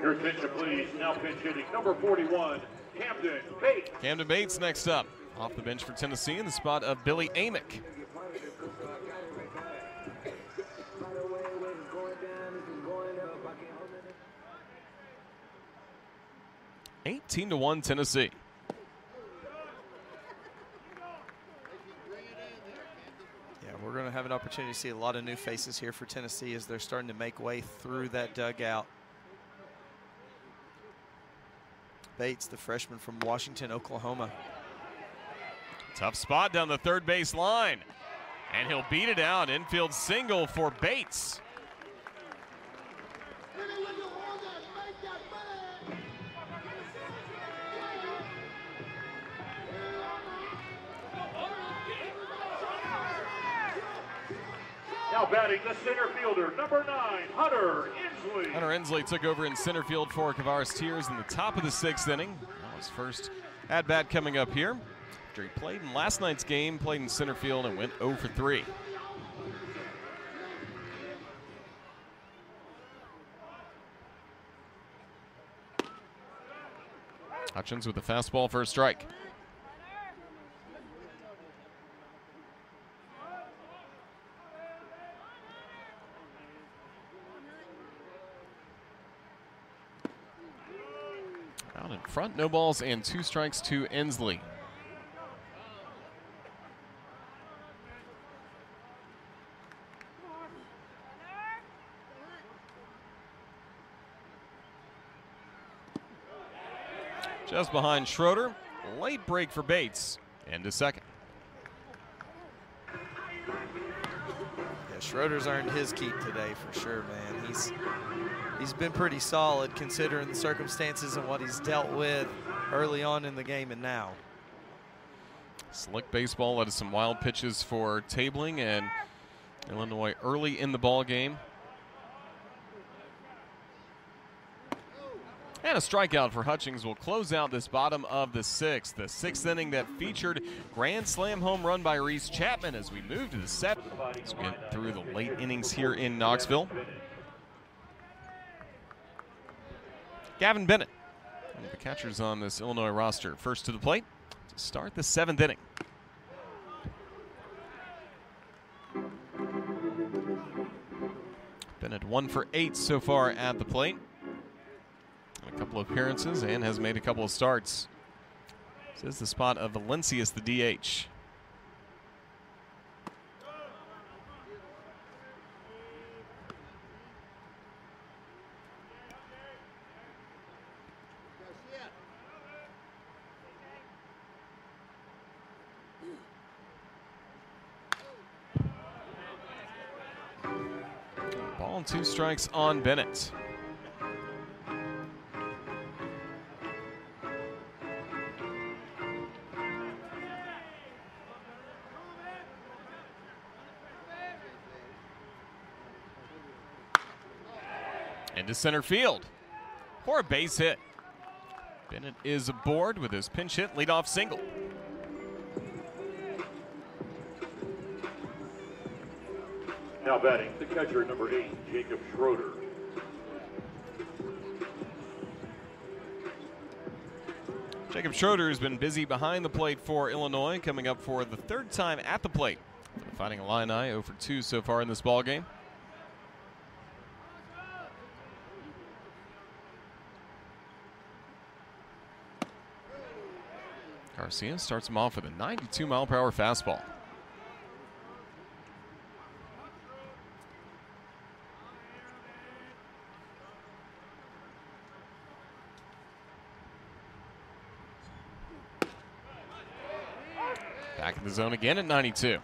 Speaker 3: Your attention, please. Now pinch hitting number 41, Camden Bates.
Speaker 1: Camden Bates next up. Off the bench for Tennessee in the spot of Billy Amick. Eighteen to one Tennessee.
Speaker 2: Yeah, we're going to have an opportunity to see a lot of new faces here for Tennessee as they're starting to make way through that dugout. Bates, the freshman from Washington, Oklahoma.
Speaker 1: Tough spot down the third base line. And he'll beat it out. Infield single for Bates.
Speaker 3: Batting the center fielder, number nine, Hunter Ensley.
Speaker 1: Hunter Ensley took over in center field for Kavares Tears in the top of the sixth inning. That was first at bat coming up here. After he played in last night's game, played in center field and went 0 for 3. Hutchins with the fastball for a strike. front. No balls and two strikes to Ensley. Just behind Schroeder. Late break for Bates. End of
Speaker 2: second. Schroeder's earned his keep today for sure, man. He's he's been pretty solid considering the circumstances and what he's dealt with early on in the game and now.
Speaker 1: Slick baseball led to some wild pitches for Tabling and Illinois early in the ball game. And a strikeout for Hutchings will close out this bottom of the sixth. The sixth inning that featured grand slam home run by Reese Chapman as we move to the seventh. As get through the late innings here in Knoxville. Gavin Bennett, one of the catchers on this Illinois roster, first to the plate to start the seventh inning. Bennett one for eight so far at the plate a couple of appearances and has made a couple of starts. This is the spot of Valincius, the DH. Ball and two strikes on Bennett. Center field for a base hit. Bennett is aboard with his pinch hit leadoff single.
Speaker 3: Now batting, the catcher number eight, Jacob Schroeder.
Speaker 1: Jacob Schroeder has been busy behind the plate for Illinois, coming up for the third time at the plate. Fighting Illini 0 for 2 so far in this ball game. Garcia starts him off with a 92 mile per hour fastball. Back in the zone again at 92.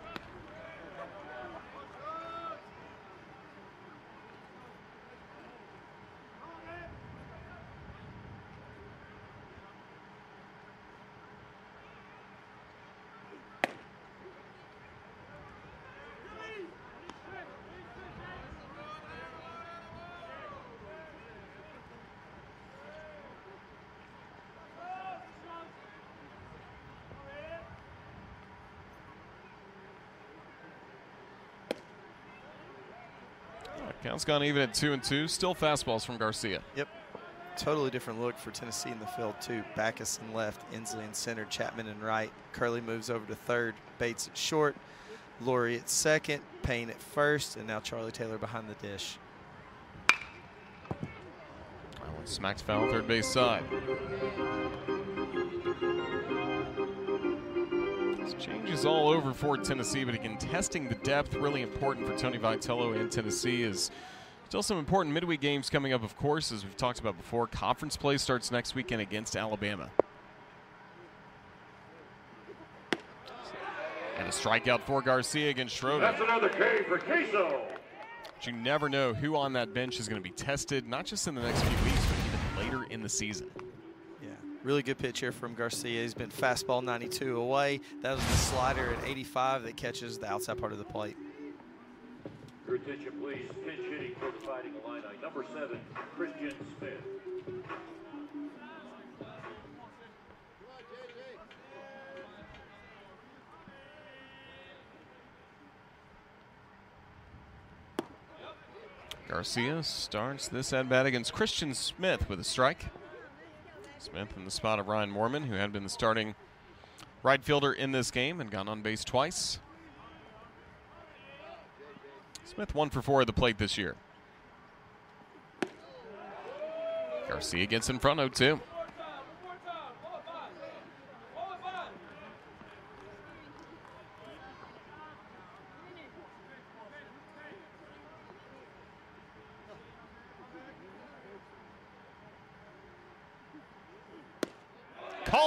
Speaker 1: Count's gone even at two and two. Still fastballs from Garcia.
Speaker 2: Yep. Totally different look for Tennessee in the field, too. Backus in left, Ensley in center, Chapman in right. Curley moves over to third, Bates at short, Laurie at second, Payne at first, and now Charlie Taylor behind the dish.
Speaker 1: That one Smacked foul third base side. Changes all over for Tennessee, but again, testing the depth really important for Tony Vitello and Tennessee is still some important midweek games coming up, of course, as we've talked about before. Conference play starts next weekend against Alabama. And a strikeout for Garcia against Schroeder.
Speaker 3: That's another K for Queso.
Speaker 1: But you never know who on that bench is going to be tested, not just in the next few weeks, but even later in the season.
Speaker 2: Really good pitch here from Garcia. He's been fastball 92 away. That was the slider at 85 that catches the outside part of the plate.
Speaker 3: Your attention, please. Pinch hitting for the Fighting Illini. Number seven, Christian Smith.
Speaker 1: Garcia starts this at bat against Christian Smith with a strike. Smith in the spot of Ryan Mormon, who had been the starting right fielder in this game and gone on base twice. Smith one for four at the plate this year. Garcia gets in front 0 2.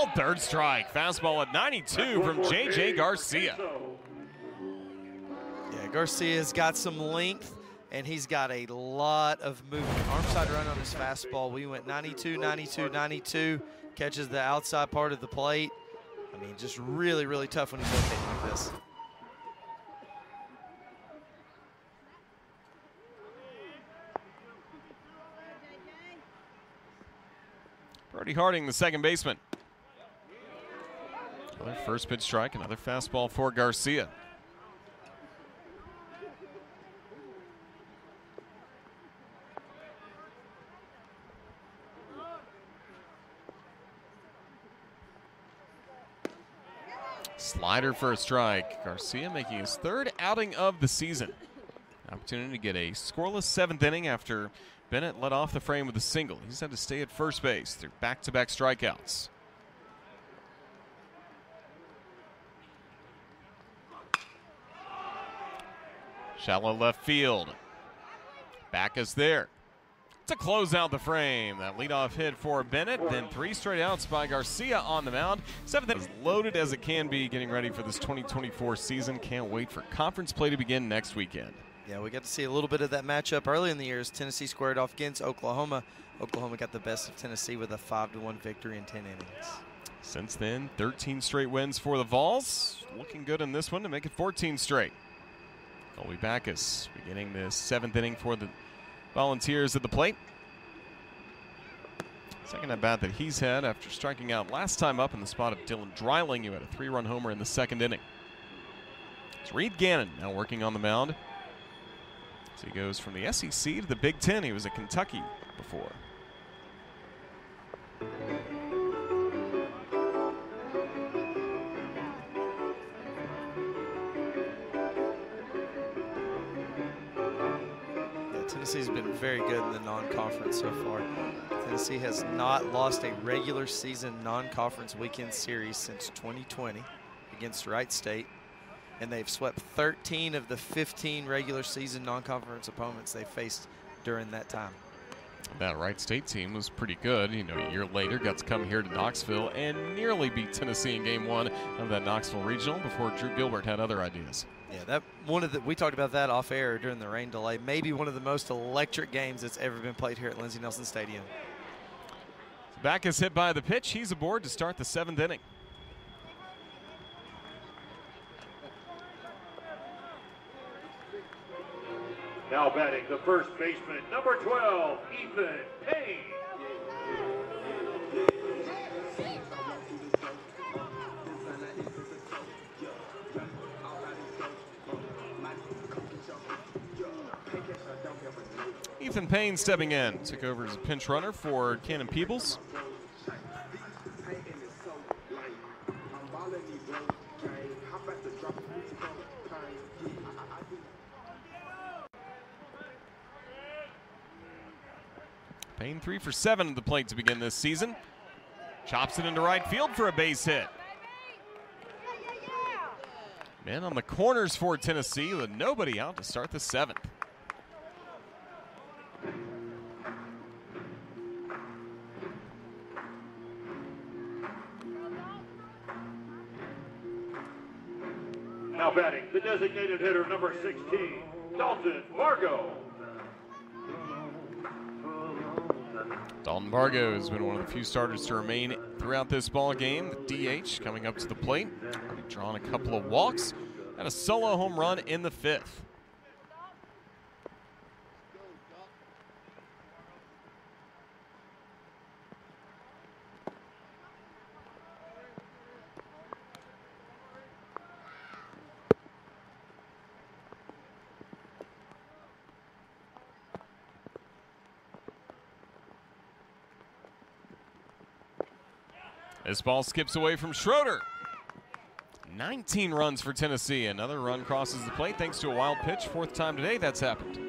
Speaker 1: Called third strike. Fastball at 92 from J.J. Garcia.
Speaker 2: Yeah, Garcia's got some length and he's got a lot of movement. Arm side run on his fastball. We went 92, 92, 92. Catches the outside part of the plate. I mean, just really, really tough when he's rotating like this.
Speaker 1: Brody Harding, the second baseman. Another first pitch strike, another fastball for Garcia. Slider for a strike. Garcia making his third outing of the season. Opportunity to get a scoreless seventh inning after Bennett let off the frame with a single. He's had to stay at first base through back to back strikeouts. Shallow left field. Backus there to close out the frame. That leadoff hit for Bennett, then three straight outs by Garcia on the mound. Seventh is loaded as it can be, getting ready for this 2024 season. Can't wait for conference play to begin next weekend.
Speaker 2: Yeah, we got to see a little bit of that matchup early in the year as Tennessee squared off against Oklahoma. Oklahoma got the best of Tennessee with a 5-1 victory in 10 innings.
Speaker 1: Since then, 13 straight wins for the Vols. Looking good in this one to make it 14 straight. Colby Backus beginning the seventh inning for the Volunteers at the plate. Second at bat that he's had after striking out last time up in the spot of Dylan Dreiling, who had a three run homer in the second inning. It's Reed Gannon now working on the mound. So he goes from the SEC to the Big Ten. He was at Kentucky before.
Speaker 2: So far. Tennessee has not lost a regular season non-conference weekend series since 2020 against Wright State and they've swept 13 of the 15 regular season non-conference opponents they faced during that time.
Speaker 1: That Wright State team was pretty good. You know, a year later, got to come here to Knoxville and nearly beat Tennessee in Game One of that Knoxville Regional before Drew Gilbert had other ideas.
Speaker 2: Yeah, that one of the we talked about that off air during the rain delay. Maybe one of the most electric games that's ever been played here at Lindsey Nelson Stadium.
Speaker 1: Backus hit by the pitch. He's aboard to start the seventh inning.
Speaker 3: Now batting the first baseman, number 12, Ethan Payne.
Speaker 1: Ethan Payne stepping in, took over as a pinch runner for Cannon Peebles. Payne three for seven at the plate to begin this season. Chops it into right field for a base hit. Man on the corners for Tennessee with nobody out to start the seventh.
Speaker 3: Now batting the designated hitter, number 16, Dalton Bargo.
Speaker 1: Dalton Bargo has been one of the few starters to remain throughout this ball game. The DH coming up to the plate, already drawn a couple of walks, and a solo home run in the fifth. This ball skips away from Schroeder. 19 runs for Tennessee. Another run crosses the plate thanks to a wild pitch. Fourth time today that's happened.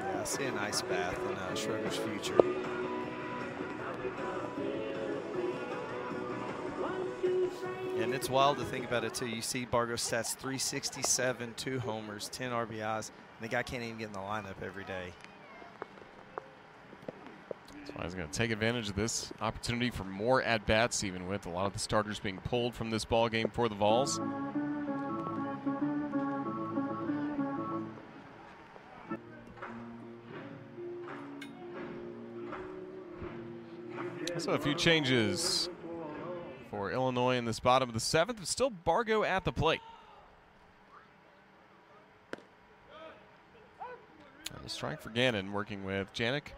Speaker 2: Yeah, I see a nice bath in uh, Schroeder's future. And it's wild to think about it too. You see Bargo stats 367, two homers, 10 RBIs, and the guy can't even get in the lineup every day.
Speaker 1: So he's going to take advantage of this opportunity for more at bats, even with a lot of the starters being pulled from this ball game for the Vols. So a few changes for Illinois in this bottom of the seventh, still Bargo at the plate. And a strike for Gannon working with Janik.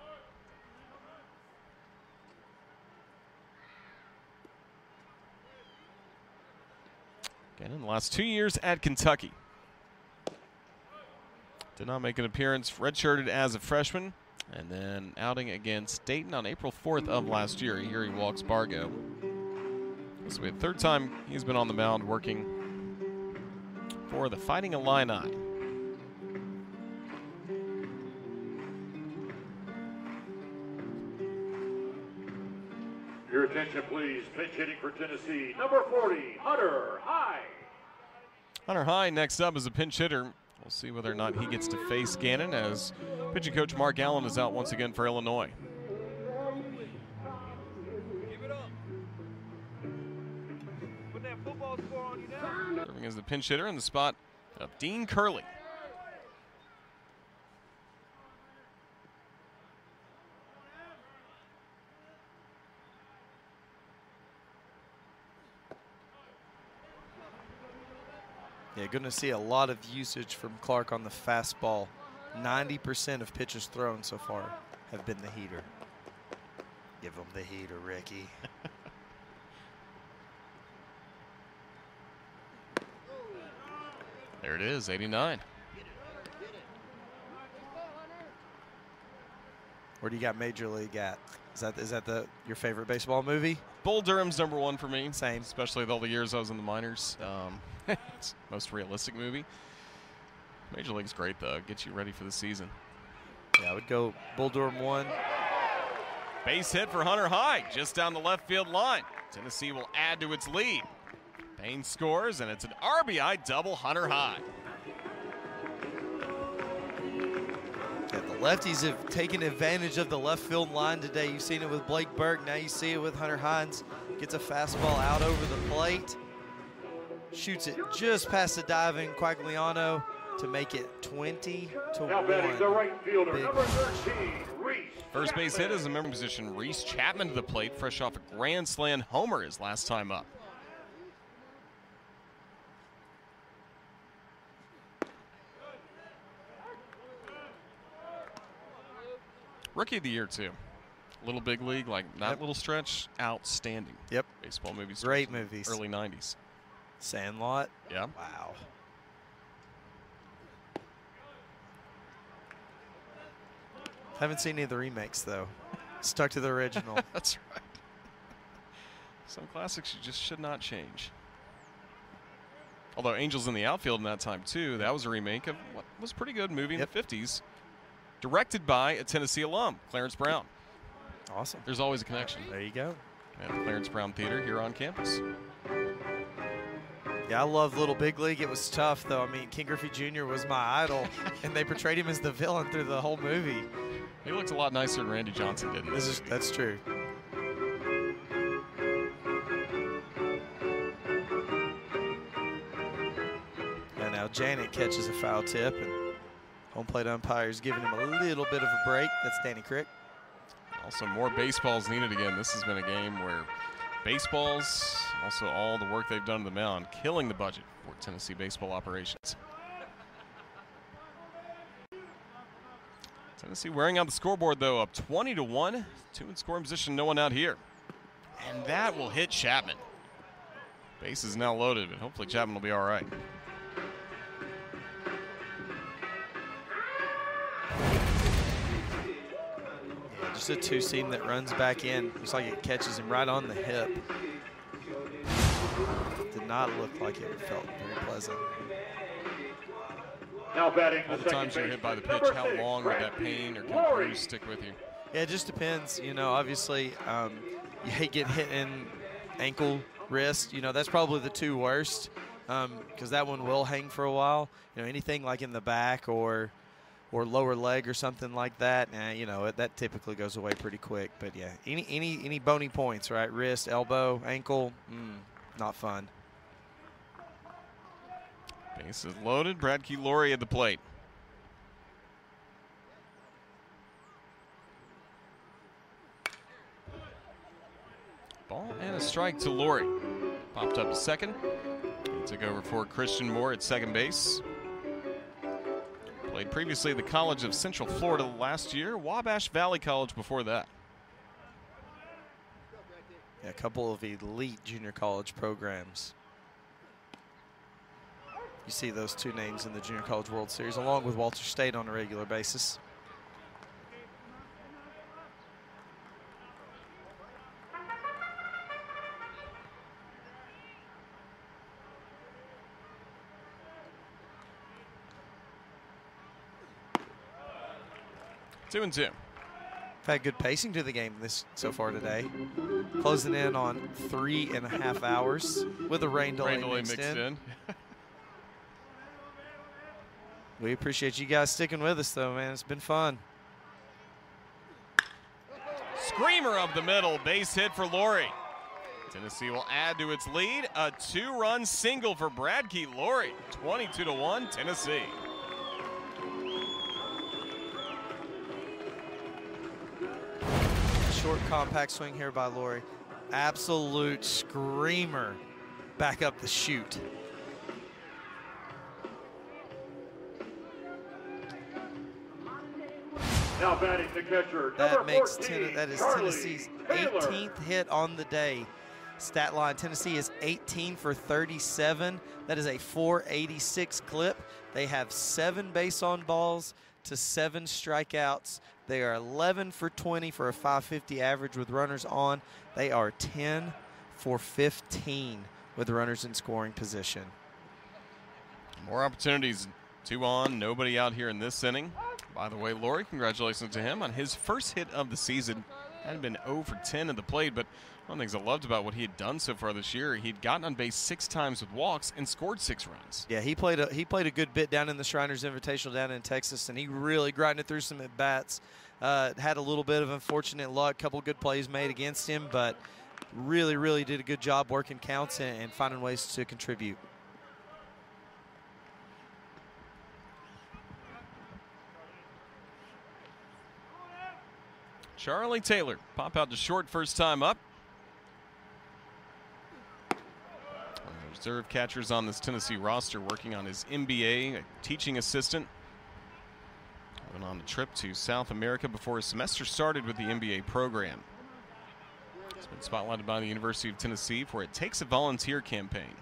Speaker 1: Gannon, the last two years at Kentucky. Did not make an appearance, redshirted as a freshman. And then outing against Dayton on April 4th of last year. Here he walks Bargo. This will be the third time he's been on the mound working for the Fighting Illini.
Speaker 3: Your attention, please. Pinch hitting for Tennessee, number 40, Hunter High.
Speaker 1: Hunter High next up is a pinch hitter. We'll see whether or not he gets to face Gannon as pitching coach Mark Allen is out once again for Illinois. Serving as the pinch hitter in the spot of Dean Curley.
Speaker 2: Yeah, going to see a lot of usage from Clark on the fastball. 90% of pitches thrown so far have been the heater. Give him the heater, Ricky. <laughs>
Speaker 1: there it is, 89.
Speaker 2: Where do you got Major League at? Is that is that the your favorite baseball movie?
Speaker 1: Bull Durham's number one for me.
Speaker 2: Same.
Speaker 1: Especially with all the years I was in the minors. Um, <laughs> it's most realistic movie. Major League's great though. Gets you ready for the season.
Speaker 2: Yeah, I would go Bull Durham one.
Speaker 1: Base hit for Hunter High, just down the left field line. Tennessee will add to its lead. Payne scores, and it's an RBI double Hunter High.
Speaker 2: Lefties have taken advantage of the left field line today. You've seen it with Blake Burke. Now you see it with Hunter Hines. Gets a fastball out over the plate. Shoots it just past the diving Quagliano to make it 20 to
Speaker 3: now
Speaker 2: 1.
Speaker 3: batting the right fielder,
Speaker 2: Big
Speaker 3: number 13, Reese.
Speaker 1: First base hit is a member position. Reese Chapman to the plate, fresh off a grand slam homer his last time up. Rookie of the year too. Little Big League, like that
Speaker 2: Yep.
Speaker 1: little stretch, outstanding.
Speaker 2: Yep.
Speaker 1: Baseball movies.
Speaker 2: Great movies.
Speaker 1: Early '90s.
Speaker 2: Sandlot.
Speaker 1: Yeah.
Speaker 2: Wow. Haven't seen any of the remakes though. Stuck to the original. <laughs>
Speaker 1: That's right. Some classics you just should not change. Although Angels in the Outfield in that time too, that was a remake of what was a pretty good movie
Speaker 2: Yep.
Speaker 1: in the 50s, directed by a Tennessee alum, Clarence Brown.
Speaker 2: awesome.
Speaker 1: There's always a connection
Speaker 2: There you go.
Speaker 1: at Clarence Brown Theater here on campus.
Speaker 2: Yeah, I love Little Big League. It was tough though. I mean, Ken Griffey Jr. was my idol, <laughs> and they portrayed him as the villain through the whole movie.
Speaker 1: He looked a lot nicer than Randy Johnson did.
Speaker 2: this. is that's true. And now Janik catches a foul tip, and home plate umpire's giving him a little bit of a break. That's Danny Crick.
Speaker 1: Also, more baseballs needed again. This has been a game where baseballs, also all the work they've done to the mound, killing the budget for Tennessee baseball operations. Tennessee wearing out the scoreboard though, up 20 to 1. Two in scoring position, no one out here. And that will hit Chapman. Base is now loaded, but hopefully Chapman will be all right.
Speaker 2: Just a two seam that runs back in. Looks like it catches him right on the hip. Did not look like it felt very pleasant.
Speaker 3: Now batting
Speaker 1: All
Speaker 3: the
Speaker 1: the times you're hit by the pitch, how
Speaker 3: six,
Speaker 1: long would that pain or can
Speaker 3: Laurie.
Speaker 1: bruise stick with you?
Speaker 2: Yeah, it just depends. You know, obviously, um, you hate getting hit in ankle, wrist. You know, that's probably the two worst because that one will hang for a while. You know, anything like in the back or or lower leg or something like that, eh, you know, that typically goes away pretty quick. But yeah, any any any bony points, right? Wrist, elbow, ankle, mm, not fun.
Speaker 1: Base is loaded. Brad Key Keylori at the plate. Ball and a strike to Laurie. Popped up to second. He took over for Christian Moore at second base. Played previously the College of Central Florida last year, Wabash Valley College before that.
Speaker 2: Yeah, a couple of elite junior college programs. You see those two names in the Junior College World Series, along with Walters State on a regular basis.
Speaker 1: Two and two.
Speaker 2: Had good pacing to the game this so far today. Closing in on three and a half hours with a rain delay,
Speaker 1: rain delay
Speaker 2: mixed,
Speaker 1: mixed, in. in. <laughs>
Speaker 2: we appreciate you guys sticking with us, though, man. It's been fun.
Speaker 1: Screamer up the middle, base hit for Laurie. Tennessee will add to its lead. A two-run single for Brad Keith Laurie. 22 to 1, Tennessee.
Speaker 2: Short, compact swing here by Laurie. Absolute screamer back up the chute.
Speaker 3: Now batting the catcher.
Speaker 2: That makes
Speaker 3: 14,
Speaker 2: ten, that is
Speaker 3: Charlie
Speaker 2: Tennessee's
Speaker 3: Taylor.
Speaker 2: 18th hit on the day. Stat line Tennessee is 18 for 37. That is a 486 clip. They have seven base on balls to seven strikeouts. They are 11 for 20 for a 550 average with runners on. They are 10 for 15 with runners in scoring position.
Speaker 1: More opportunities. Two on, nobody out here in this inning. By the way, Laurie, congratulations to him on his first hit of the season. Hadn't been 0 for 10 at the plate, but one of the things I loved about what he had done so far this year, he'd gotten on base six times with walks and scored six runs.
Speaker 2: Yeah, he played a he played a good bit down in the Shriners Invitational down in Texas, and he really grinded through some at bats. Uh, had a little bit of unfortunate luck, a couple good plays made against him, but really, really did a good job working counts and, and finding ways to contribute.
Speaker 1: Charlie Taylor pop out to short first time up. Reserve catchers on this Tennessee roster working on his MBA, a teaching assistant. Went on a trip to South America before his semester started with the MBA program. It's been spotlighted by the University of Tennessee for It Takes a Volunteer campaign.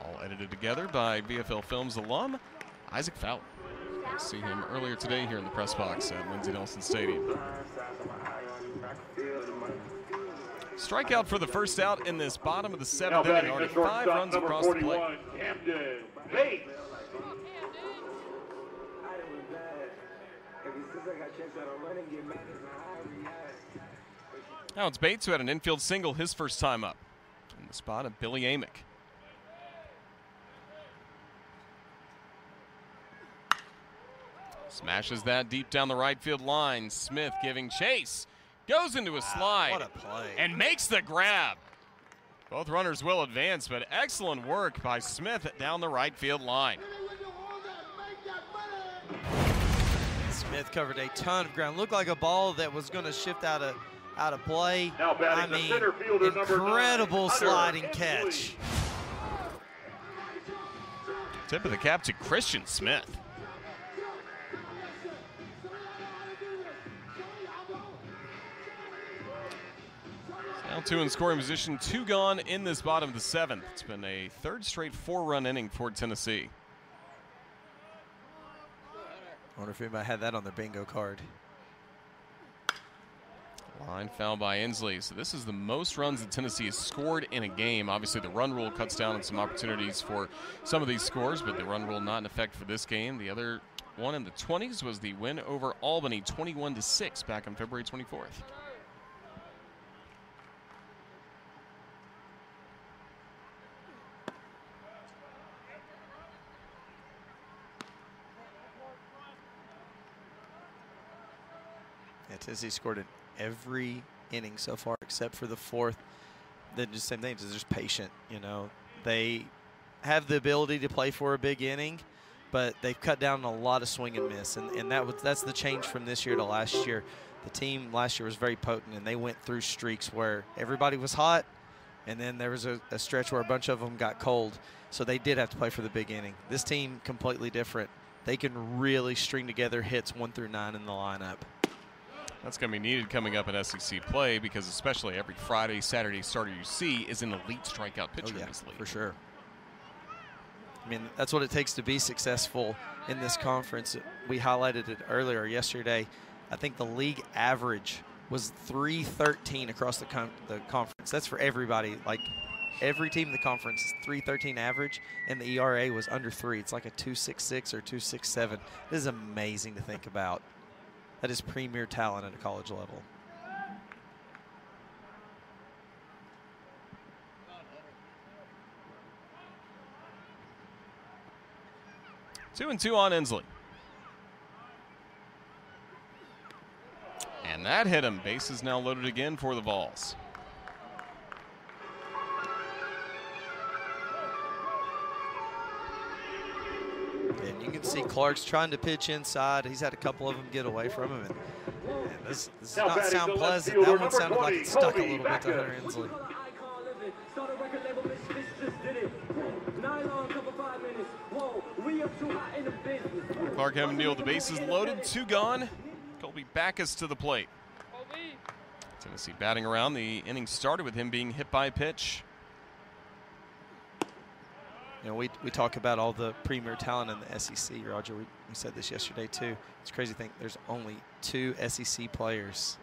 Speaker 1: All edited together by VFL Films alum Isaac Fowler. See him earlier today here in the press box at Lindsey Nelson Stadium. Strikeout for the first out in this bottom of the seventh
Speaker 3: Now
Speaker 1: inning. Already five runs across the plate.
Speaker 3: Camden Bates.
Speaker 1: Now it's Bates who had an infield single his first time up. In the spot of Billy Amick. Smashes that deep down the right field line. Smith giving chase. Goes into a slide.
Speaker 2: what a play.
Speaker 1: And makes the grab. Both runners will advance, but excellent work by Smith down the right field line.
Speaker 2: Smith covered a ton of ground. Looked like a ball that was going to shift out of out of play.
Speaker 3: Now batting
Speaker 2: I
Speaker 3: the
Speaker 2: mean,
Speaker 3: center fielder, number nine,
Speaker 2: incredible sliding catch.
Speaker 1: Tip of the cap to Christian Smith. Now two in scoring position, two gone in this bottom of the seventh. It's been a third straight four-run inning for Tennessee.
Speaker 2: I wonder if anybody had that on their bingo card.
Speaker 1: Line foul by Ensley. So this is the most runs that Tennessee has scored in a game. Obviously, the run rule cuts down on some opportunities for some of these scores, but the run rule not in effect for this game. The other one in the 20s was the win over Albany, 21 to 6, back on February 24th.
Speaker 2: Tennessee scored in every inning so far except for the fourth. Then just same thing, just patient. You know, they have the ability to play for a big inning, but they've cut down a lot of swing and miss, and, and that was that's the change from this year to last year. The team last year was very potent, and they went through streaks where everybody was hot, and then there was a, a stretch where a bunch of them got cold. So they did have to play for the big inning. This team completely different. They can really string together hits one through nine in the lineup.
Speaker 1: That's going to be needed coming up in SEC play because especially every Friday, Saturday starter you see is an elite strikeout oh, pitcher
Speaker 2: oh, yeah,
Speaker 1: in this league.
Speaker 2: For sure. I mean, that's what it takes to be successful in this conference. We highlighted it earlier yesterday. I think the league average was 313 across the, the conference. That's for everybody. Like every team in the conference is 313 average, and the ERA was under three. It's like a 266 or 267. This is amazing to think about. That is premier talent at a college level.
Speaker 1: Two and two on Ensley. And that hit him. Base is now loaded again for the Vols.
Speaker 2: See Clark's trying to pitch inside. He's had a couple of them get away from him. And, and this, this does not sound pleasant. That one sounded like it stuck a little bit to Hunter Ensley.
Speaker 1: Clark having to deal with the bases loaded, two gone. Colby Backus to the plate. Tennessee batting around. The inning started with him being hit by a pitch.
Speaker 2: You know, we, we talk about all the premier talent in the SEC, Roger. We, we said this yesterday, too. It's crazy to think there's only two SEC players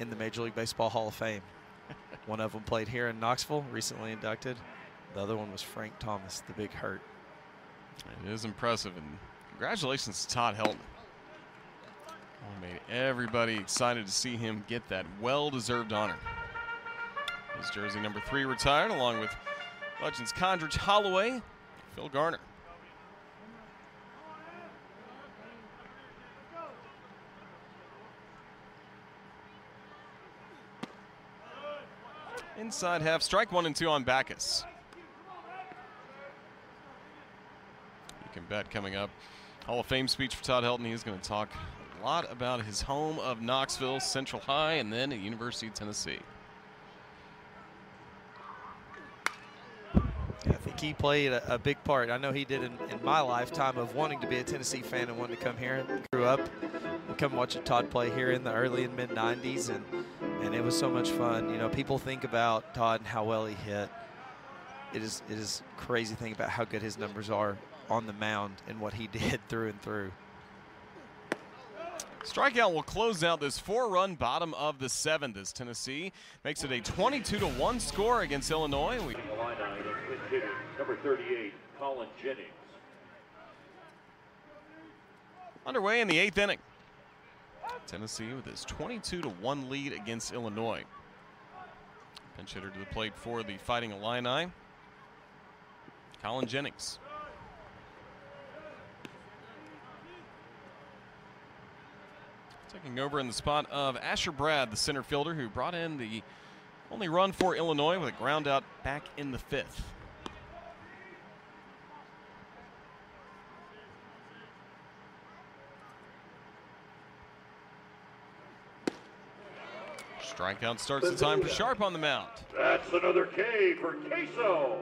Speaker 2: in the Major League Baseball Hall of Fame. <laughs> one of them played here in Knoxville, recently inducted. The other one was Frank Thomas, the big hurt.
Speaker 1: It is impressive, and congratulations to Todd Helton. made everybody excited to see him get that well-deserved honor. His jersey number three retired, along with Legends Condredge Holloway, Phil Garner. Inside half, strike one and two on Backus. You can bet coming up. Hall of Fame speech for Todd Helton. He's going to talk a lot about his home of Knoxville, Central High, and then at University of Tennessee.
Speaker 2: I think he played a, a big part. I know he did in, in, my lifetime of wanting to be a Tennessee fan and wanting to come here. And grew up, come watch Todd play here in the early and mid 90s, and and it was so much fun. You know, people think about Todd and how well he hit. It is it is crazy thing about how good his numbers are on the mound and what he <laughs> did through and through.
Speaker 1: Strikeout will close out this four-run bottom of the seventh as Tennessee makes it a 22-1 score against Illinois. We
Speaker 3: number 38, Colin Jennings.
Speaker 1: Underway in the eighth inning. Tennessee with his 22 to 1 lead against Illinois. Pinch hitter to the plate for the Fighting Illini, Colin Jennings. Taking over in the spot of Asher Brad, the center fielder, who brought in the only run for Illinois with a ground out back in the fifth. Strikeout starts the time for Sharp on the mound.
Speaker 3: That's another K for Queso.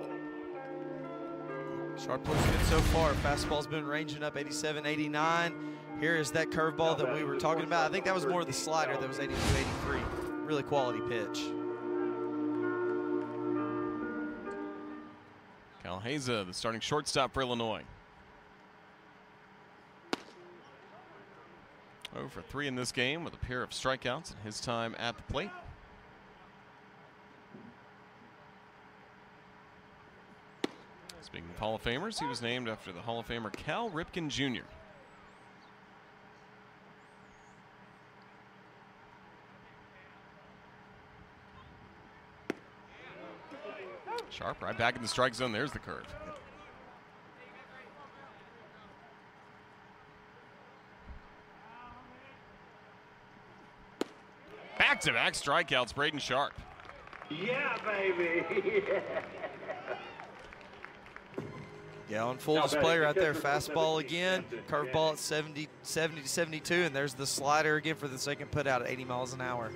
Speaker 2: Sharp looks good so far. Fastball's been ranging up 87, 89. Here is that curveball that we were talking about. I think that was more of the slider that was 82, 83. Really quality pitch.
Speaker 1: Calheza, the starting shortstop for Illinois. Over for three in this game with a pair of strikeouts in his time at the plate. Speaking of Hall of Famers, he was named after the Hall of Famer Cal Ripken Jr. Sharp right back in the strike zone. There's the curve. Back-to-back strikeouts, Braden Sharp.
Speaker 3: Yeah, baby. <laughs>
Speaker 2: Yeah, on full display right there. Fastball again, curveball at 70, 70 to 72, and there's the slider again for the second put out at 80 miles an hour.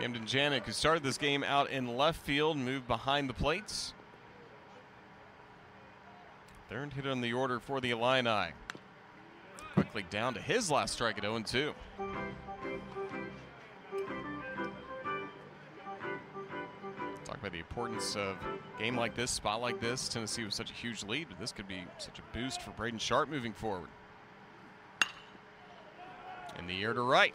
Speaker 1: Camden Janik, who started this game out in left field, moved behind the plates. Third hit on the order for the Illini. Quickly down to his last strike at 0 2. Talk about the importance of game like this, spot like this. Tennessee was such a huge lead, but this could be such a boost for Braden Sharp moving forward. In the air to right.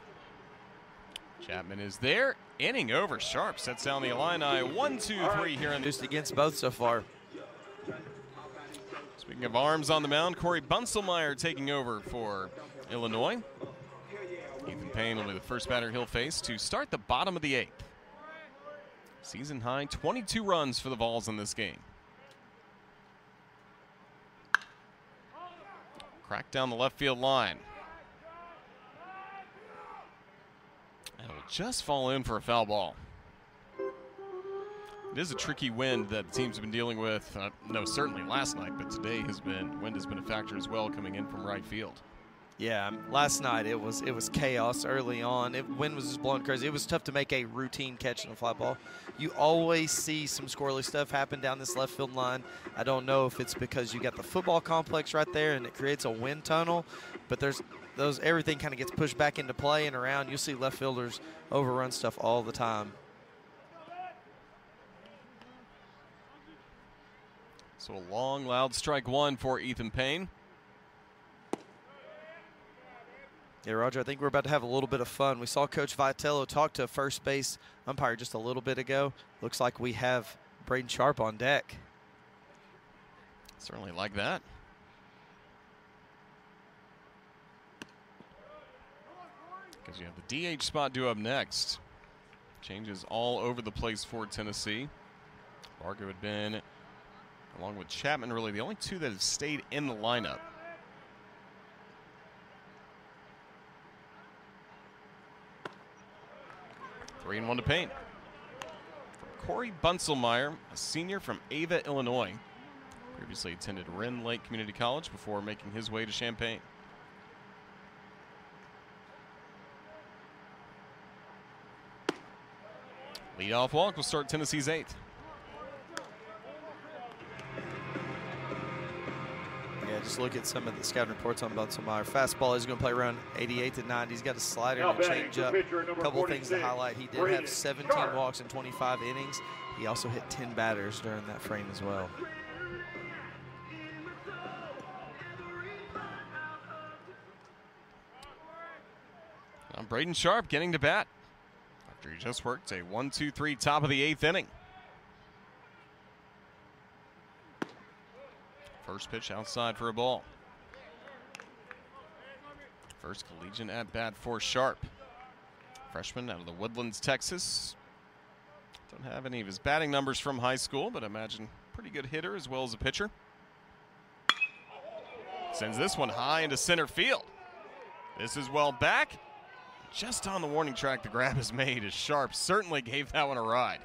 Speaker 1: Chapman is there. Inning over. Sharp sets down the Illini. One, two, three here in the.
Speaker 2: Just against both so far.
Speaker 1: Speaking of arms on the mound, Corey Bunselmeyer taking over for Illinois. Ethan Payne will be the first batter he'll face to start the bottom of the eighth. Season high 22 runs for the Vols in this game. Crack down the left field line. And it'll just fall in for a foul ball. It is a tricky wind that the teams have been dealing with. Uh, no, certainly last night, but today has been wind has been a factor as well coming in from right field.
Speaker 2: Yeah, last night it was it was chaos early on. It, wind was just blowing crazy. It was tough to make a routine catch in a fly ball. You always see some squirrely stuff happen down this left field line. I don't know if it's because you got the football complex right there and it creates a wind tunnel, but there's those everything kind of gets pushed back into play and around. You'll see left fielders overrun stuff all the time.
Speaker 1: So a long, loud strike one for Ethan Payne.
Speaker 2: Yeah, Roger, I think we're about to have a little bit of fun. We saw Coach Vitello talk to a first base umpire just a little bit ago. Looks like we have Braden Sharp on deck.
Speaker 1: Certainly like that. Because you have the DH spot due up next. Changes all over the place for Tennessee. Bargo had been along with Chapman, really the only two that have stayed in the lineup. Three and one to paint. From Corey Bunselmeyer, a senior from Ava, Illinois. Previously attended Rend Lake Community College before making his way to Champaign. Leadoff walk will start Tennessee's eighth.
Speaker 2: Yeah, just look at some of the scouting reports on Bunselmeyer. Fastball is going to play around 88 to 90. He's got a slider and a changeup. A couple of things to highlight. He did have 17 walks in 25 innings. He also hit 10 batters during that frame as well.
Speaker 1: Now Braden Sharp getting to bat after he just worked a 1 2 3 top of the eighth inning. First pitch outside for a ball. First collegiate at bat for Sharp. Freshman out of the Woodlands, Texas. Don't have any of his batting numbers from high school, but imagine pretty good hitter as well as a pitcher. Sends this one high into center field. This is well back. Just on the warning track, the grab is made as Sharp certainly gave that one a ride.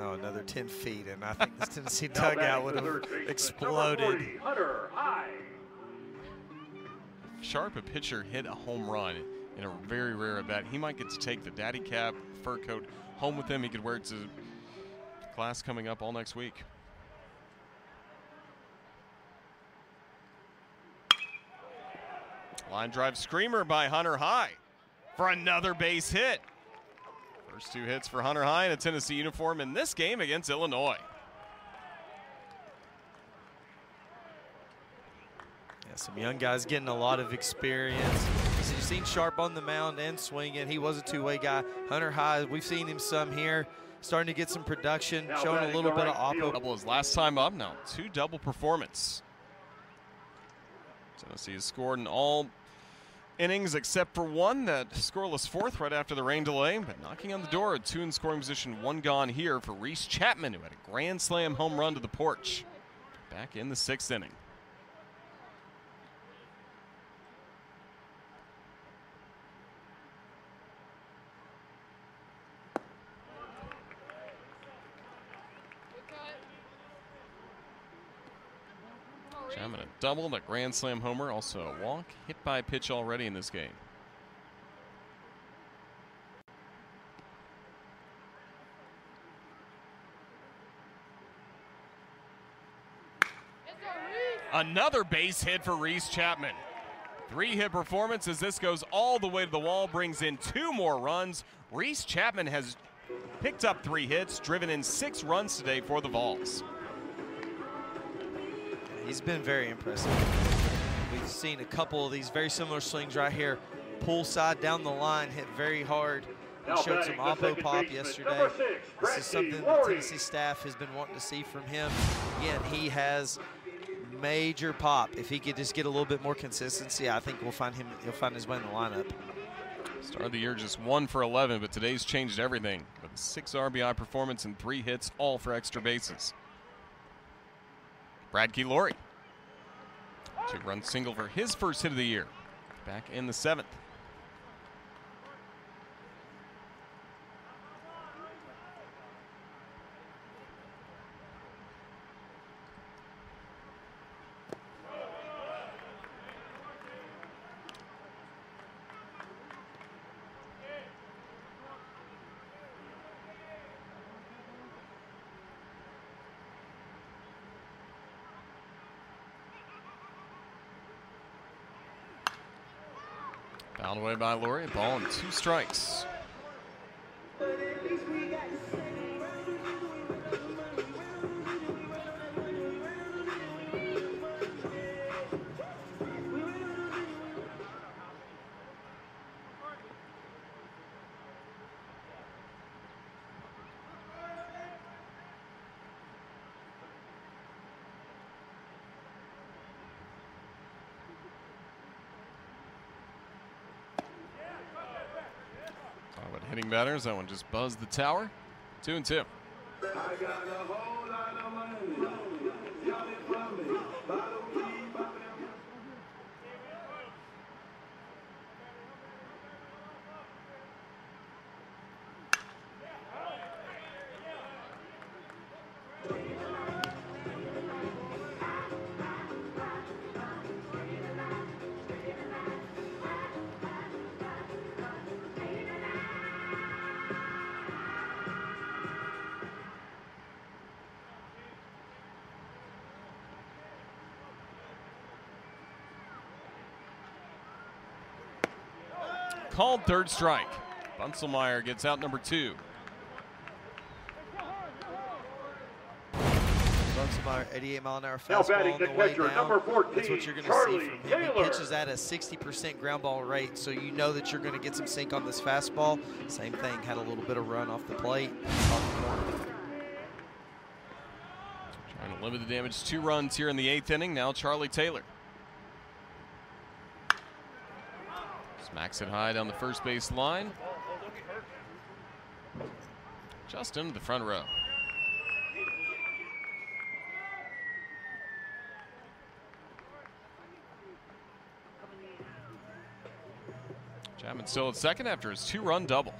Speaker 2: Oh, another 10 feet, and I think this <laughs> Tennessee dugout would have exploded.
Speaker 1: Sharp, a pitcher, hit a home run in a very rare event. He might get to take the daddy cap, fur coat home with him. He could wear it to class coming up all next week. Line drive screamer by Hunter High for another base hit. First two hits for Hunter High in a Tennessee uniform in this game against Illinois.
Speaker 2: Yeah, some young guys getting a lot of experience. You've seen Sharp on the mound and swinging. He was a two-way guy. Hunter High, we've seen him some here. Starting to get some production, now showing a little bit of oppo.
Speaker 1: Double his last time up now. Two double performance. Tennessee has scored in all innings except for one that scoreless fourth right after the rain delay, but knocking on the door, a two in scoring position, one gone here for Reese Chapman, who had a grand slam home run to the porch. Back in the sixth inning. Chapman a double, a grand slam homer, also a walk, hit by pitch already in this game. Another base hit for Reese Chapman. Three hit performance as this goes all the way to the wall, brings in two more runs. Reese Chapman has picked up three hits, driven in six runs today for the Vols.
Speaker 2: He's been very impressive. We've seen a couple of these very similar swings right here. Pull side down the line, hit very hard. He showed some oppo pop yesterday. This is something the Tennessee staff has been wanting to see from him. Again, he has major pop. If he could just get a little bit more consistency, I think we'll find him. He'll find his way in the lineup.
Speaker 1: Start of the year just one for 11, but today's changed everything with a six RBI performance and three hits, all for extra bases. Brad Keylori. Two run single for his first hit of the year. Back in the seventh. Away by Laurie. Ball and two strikes. Batters. That one just buzzed the tower. Two and two. Called third strike. Bunselmeyer gets out number two.
Speaker 2: Bunselmeyer, 88 mile an hour fastball on the, the way down. Number 14, That's what you're going to see from him. Taylor. He pitches at a 60% ground ball rate, so you know that you're going to get some sink on this fastball. Same thing, had a little bit of run off the plate.
Speaker 1: Trying to limit the damage. Two runs here in the eighth inning. Now Charlie Taylor. Smacks it high down the first base line. Justin to the front row. Chapman still at second after his two-run double.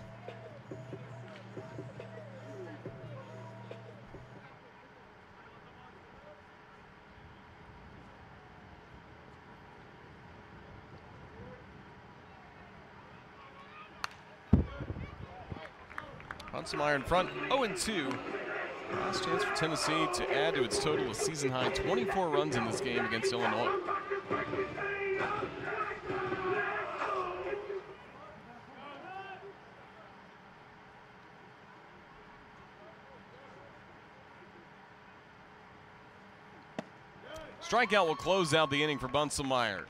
Speaker 1: Bunselmeyer in front, 0-2. Last chance for Tennessee to add to its total of season high 24 runs in this game against Illinois. Strikeout will close out the inning for Bunselmeyer.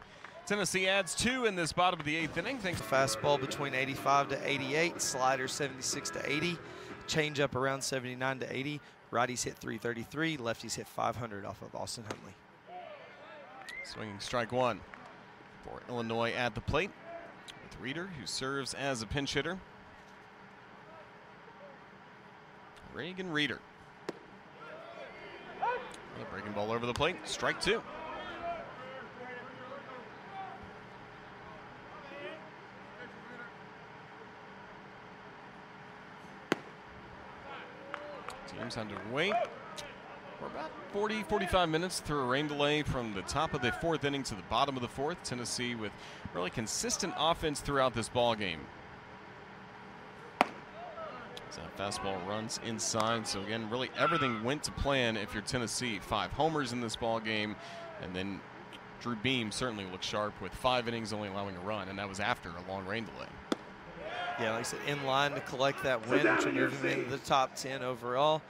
Speaker 1: Tennessee adds two in this bottom of the eighth inning. Thanks.
Speaker 2: Fastball between 85 to 88, slider 76 to 80, changeup around 79 to 80. Righties hit 333, lefties hit 500 off of Austin Hunley.
Speaker 1: Swinging strike one for Illinois at the plate. With Reeder, who serves as a pinch hitter. Reagan Reeder. breaking ball over the plate. Strike two. To wait for about 40, 45 minutes through a rain delay from the top of the fourth inning to the bottom of the fourth. Tennessee with really consistent offense throughout this ball game. So fastball runs inside. So again, really everything went to plan if you're Tennessee. Five homers in this ball game, and then Drew Beam certainly looked sharp with five innings, only allowing a run, and that was after a long rain delay.
Speaker 2: Yeah, like I said, in line to collect that win, which will move him into the top 10 overall.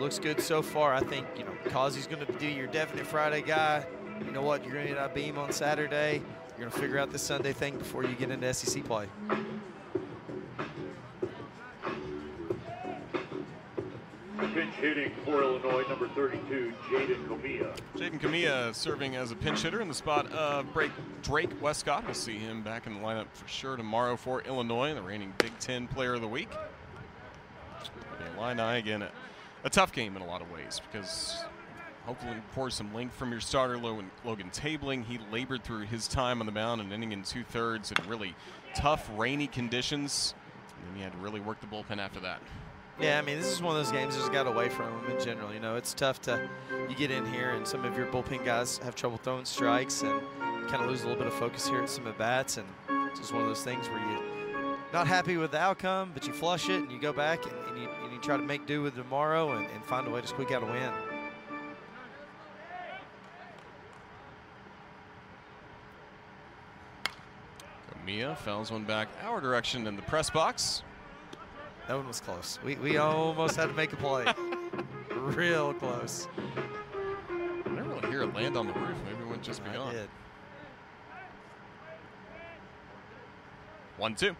Speaker 2: Looks good so far. I think, you know, Causey's going to be your definite Friday guy. You know what? You're going to get a beam on Saturday. You're going to figure out this Sunday thing before you get into SEC play.
Speaker 3: Pinch hitting for Illinois, number 32, Jaden Comia.
Speaker 1: Jaden Comia serving as a pinch hitter in the spot of Drake Westcott. We'll see him back in the lineup for sure tomorrow for Illinois, the reigning Big Ten Player of the Week. Illini again, a, a tough game in a lot of ways because hopefully pour some length from your starter, Logan, Logan Tabling. He labored through his time on the mound, an inning in two thirds in really tough, rainy conditions. And then he had to really work the bullpen after that.
Speaker 2: Yeah, I mean, this is one of those games that's got away from them in general. You know, it's tough to, you get in here and some of your bullpen guys have trouble throwing strikes and kind of lose a little bit of focus here at some at bats. And it's just one of those things where you're not happy with the outcome, but you flush it and you go back and, and, you, and you, try to make do with tomorrow and, and find a way to squeak out a win.
Speaker 1: Mia fouls one back our direction in the press box.
Speaker 2: That one was close. We, we almost had to make a play. <laughs> Real close.
Speaker 1: I never really hear it land on the roof. Maybe it went just
Speaker 2: I
Speaker 1: beyond.
Speaker 2: Did.
Speaker 1: One, two.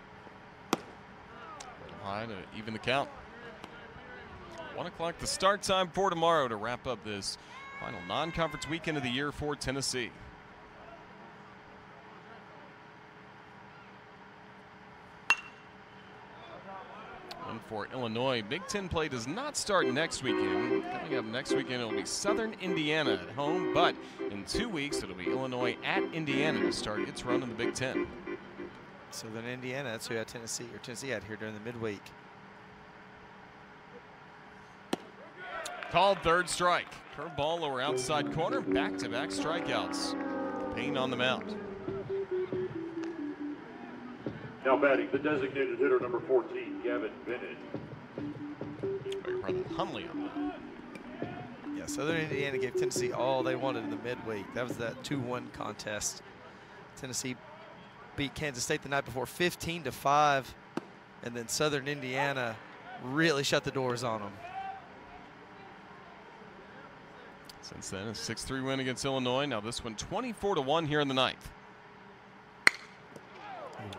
Speaker 1: High uh, to even the count. One o'clock the start time for tomorrow to wrap up this final non-conference weekend of the year for Tennessee. For Illinois. Big Ten play does not start next weekend. Coming up next weekend, it'll be Southern Indiana at home, but in two weeks, it'll be Illinois at Indiana to start its run in the Big Ten.
Speaker 2: Southern Indiana, that's who had Tennessee, or Tennessee had here during the midweek.
Speaker 1: Called third strike. Curveball lower outside corner, back-to-back -back strikeouts. Payne on the mound.
Speaker 3: Now batting the designated hitter number 14, Gavin Bennett.
Speaker 1: Hunley on that.
Speaker 2: Yeah, Southern Indiana gave Tennessee all they wanted in the midweek. That was that 2-1 contest. Tennessee beat Kansas State the night before 15 to 5, and then Southern Indiana really shut the doors on them.
Speaker 1: Since then, a 6-3 win against Illinois. Now this one 24 to 1 here in the ninth.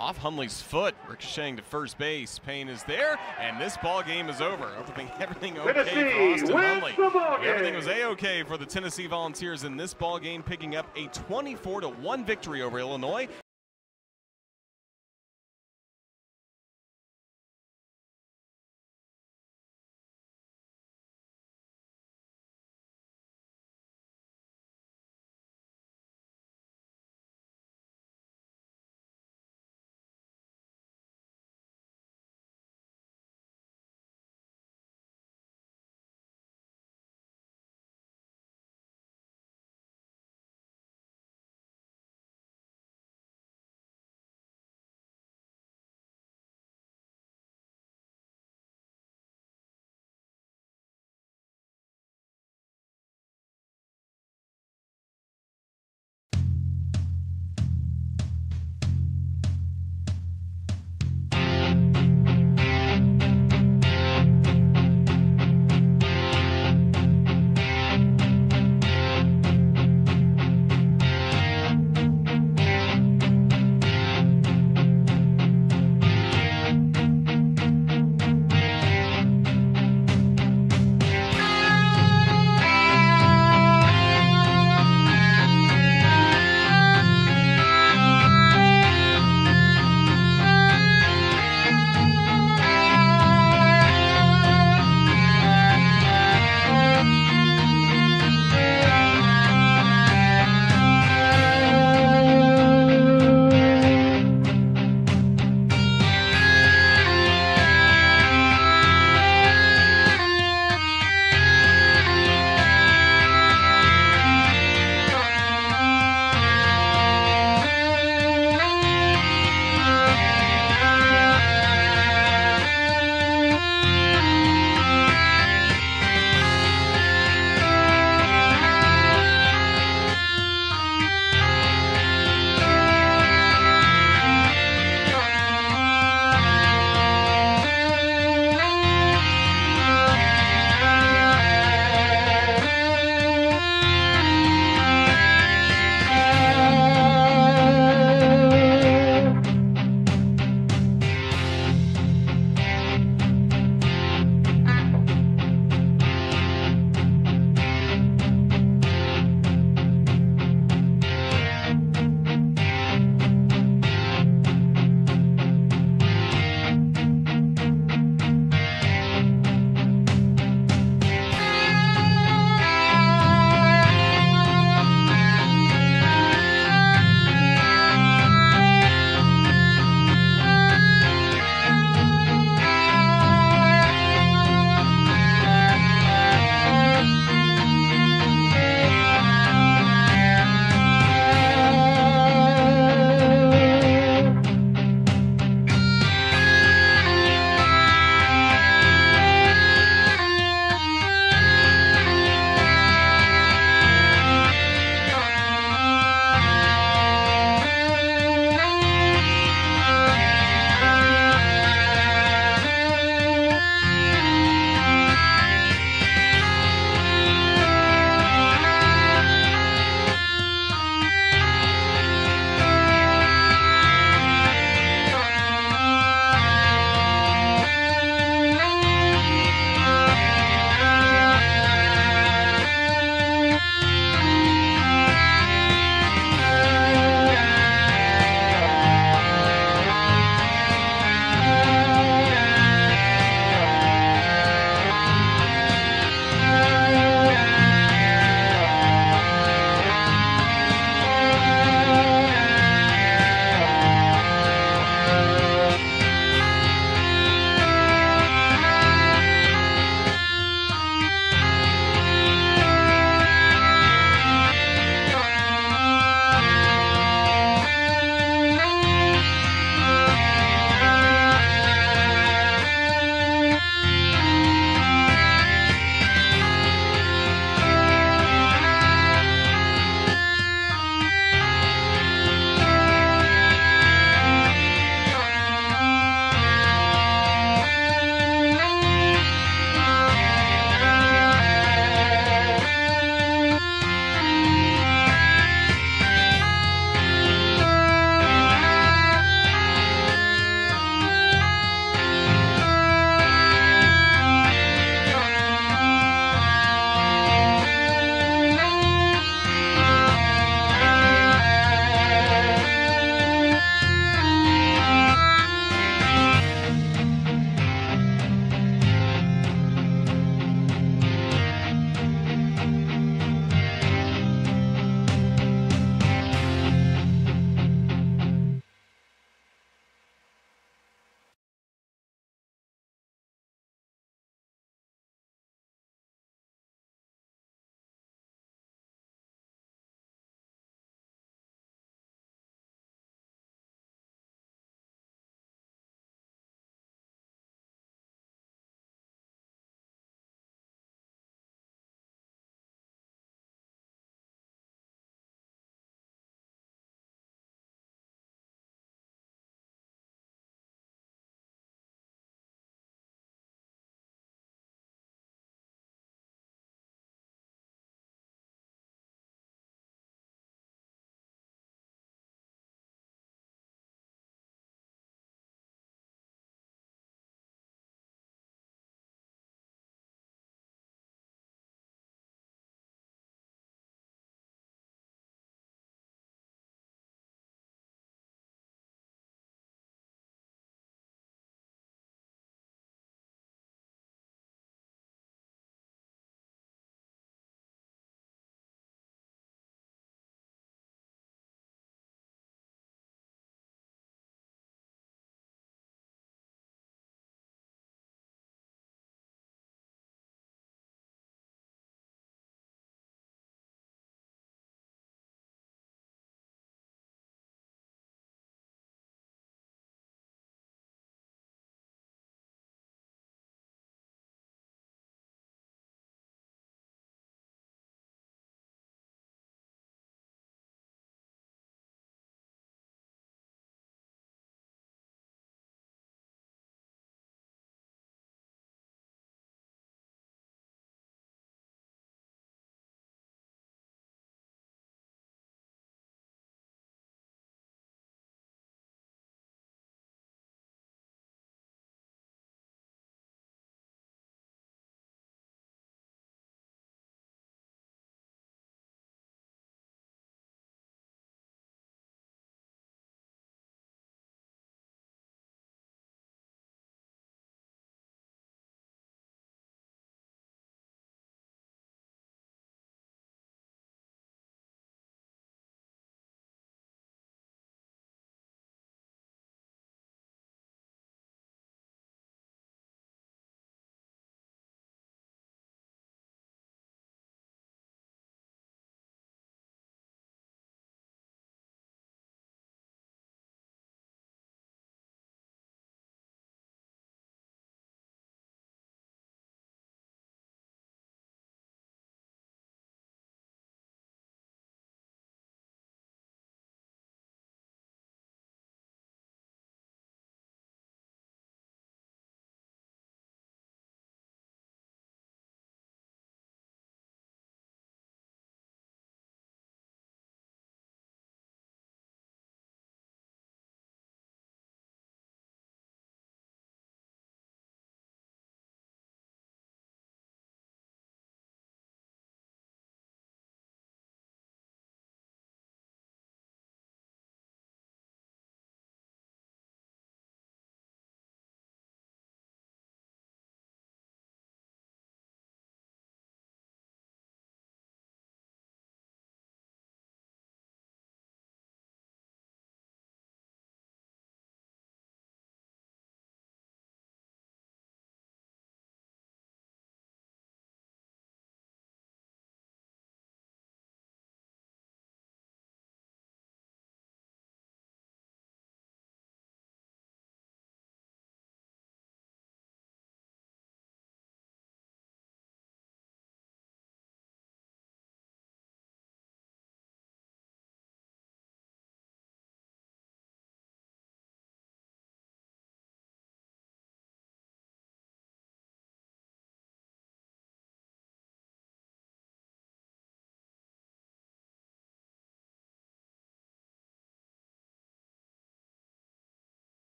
Speaker 1: Off Hunley's foot, ricocheting to first base. Payne is there, and this ball game is over. Everything, <laughs> everything okay
Speaker 3: Tennessee
Speaker 1: for Austin Hundley.
Speaker 3: Everything
Speaker 1: was a-okay for the Tennessee Volunteers in this ball game, picking up a 24 to one victory over Illinois.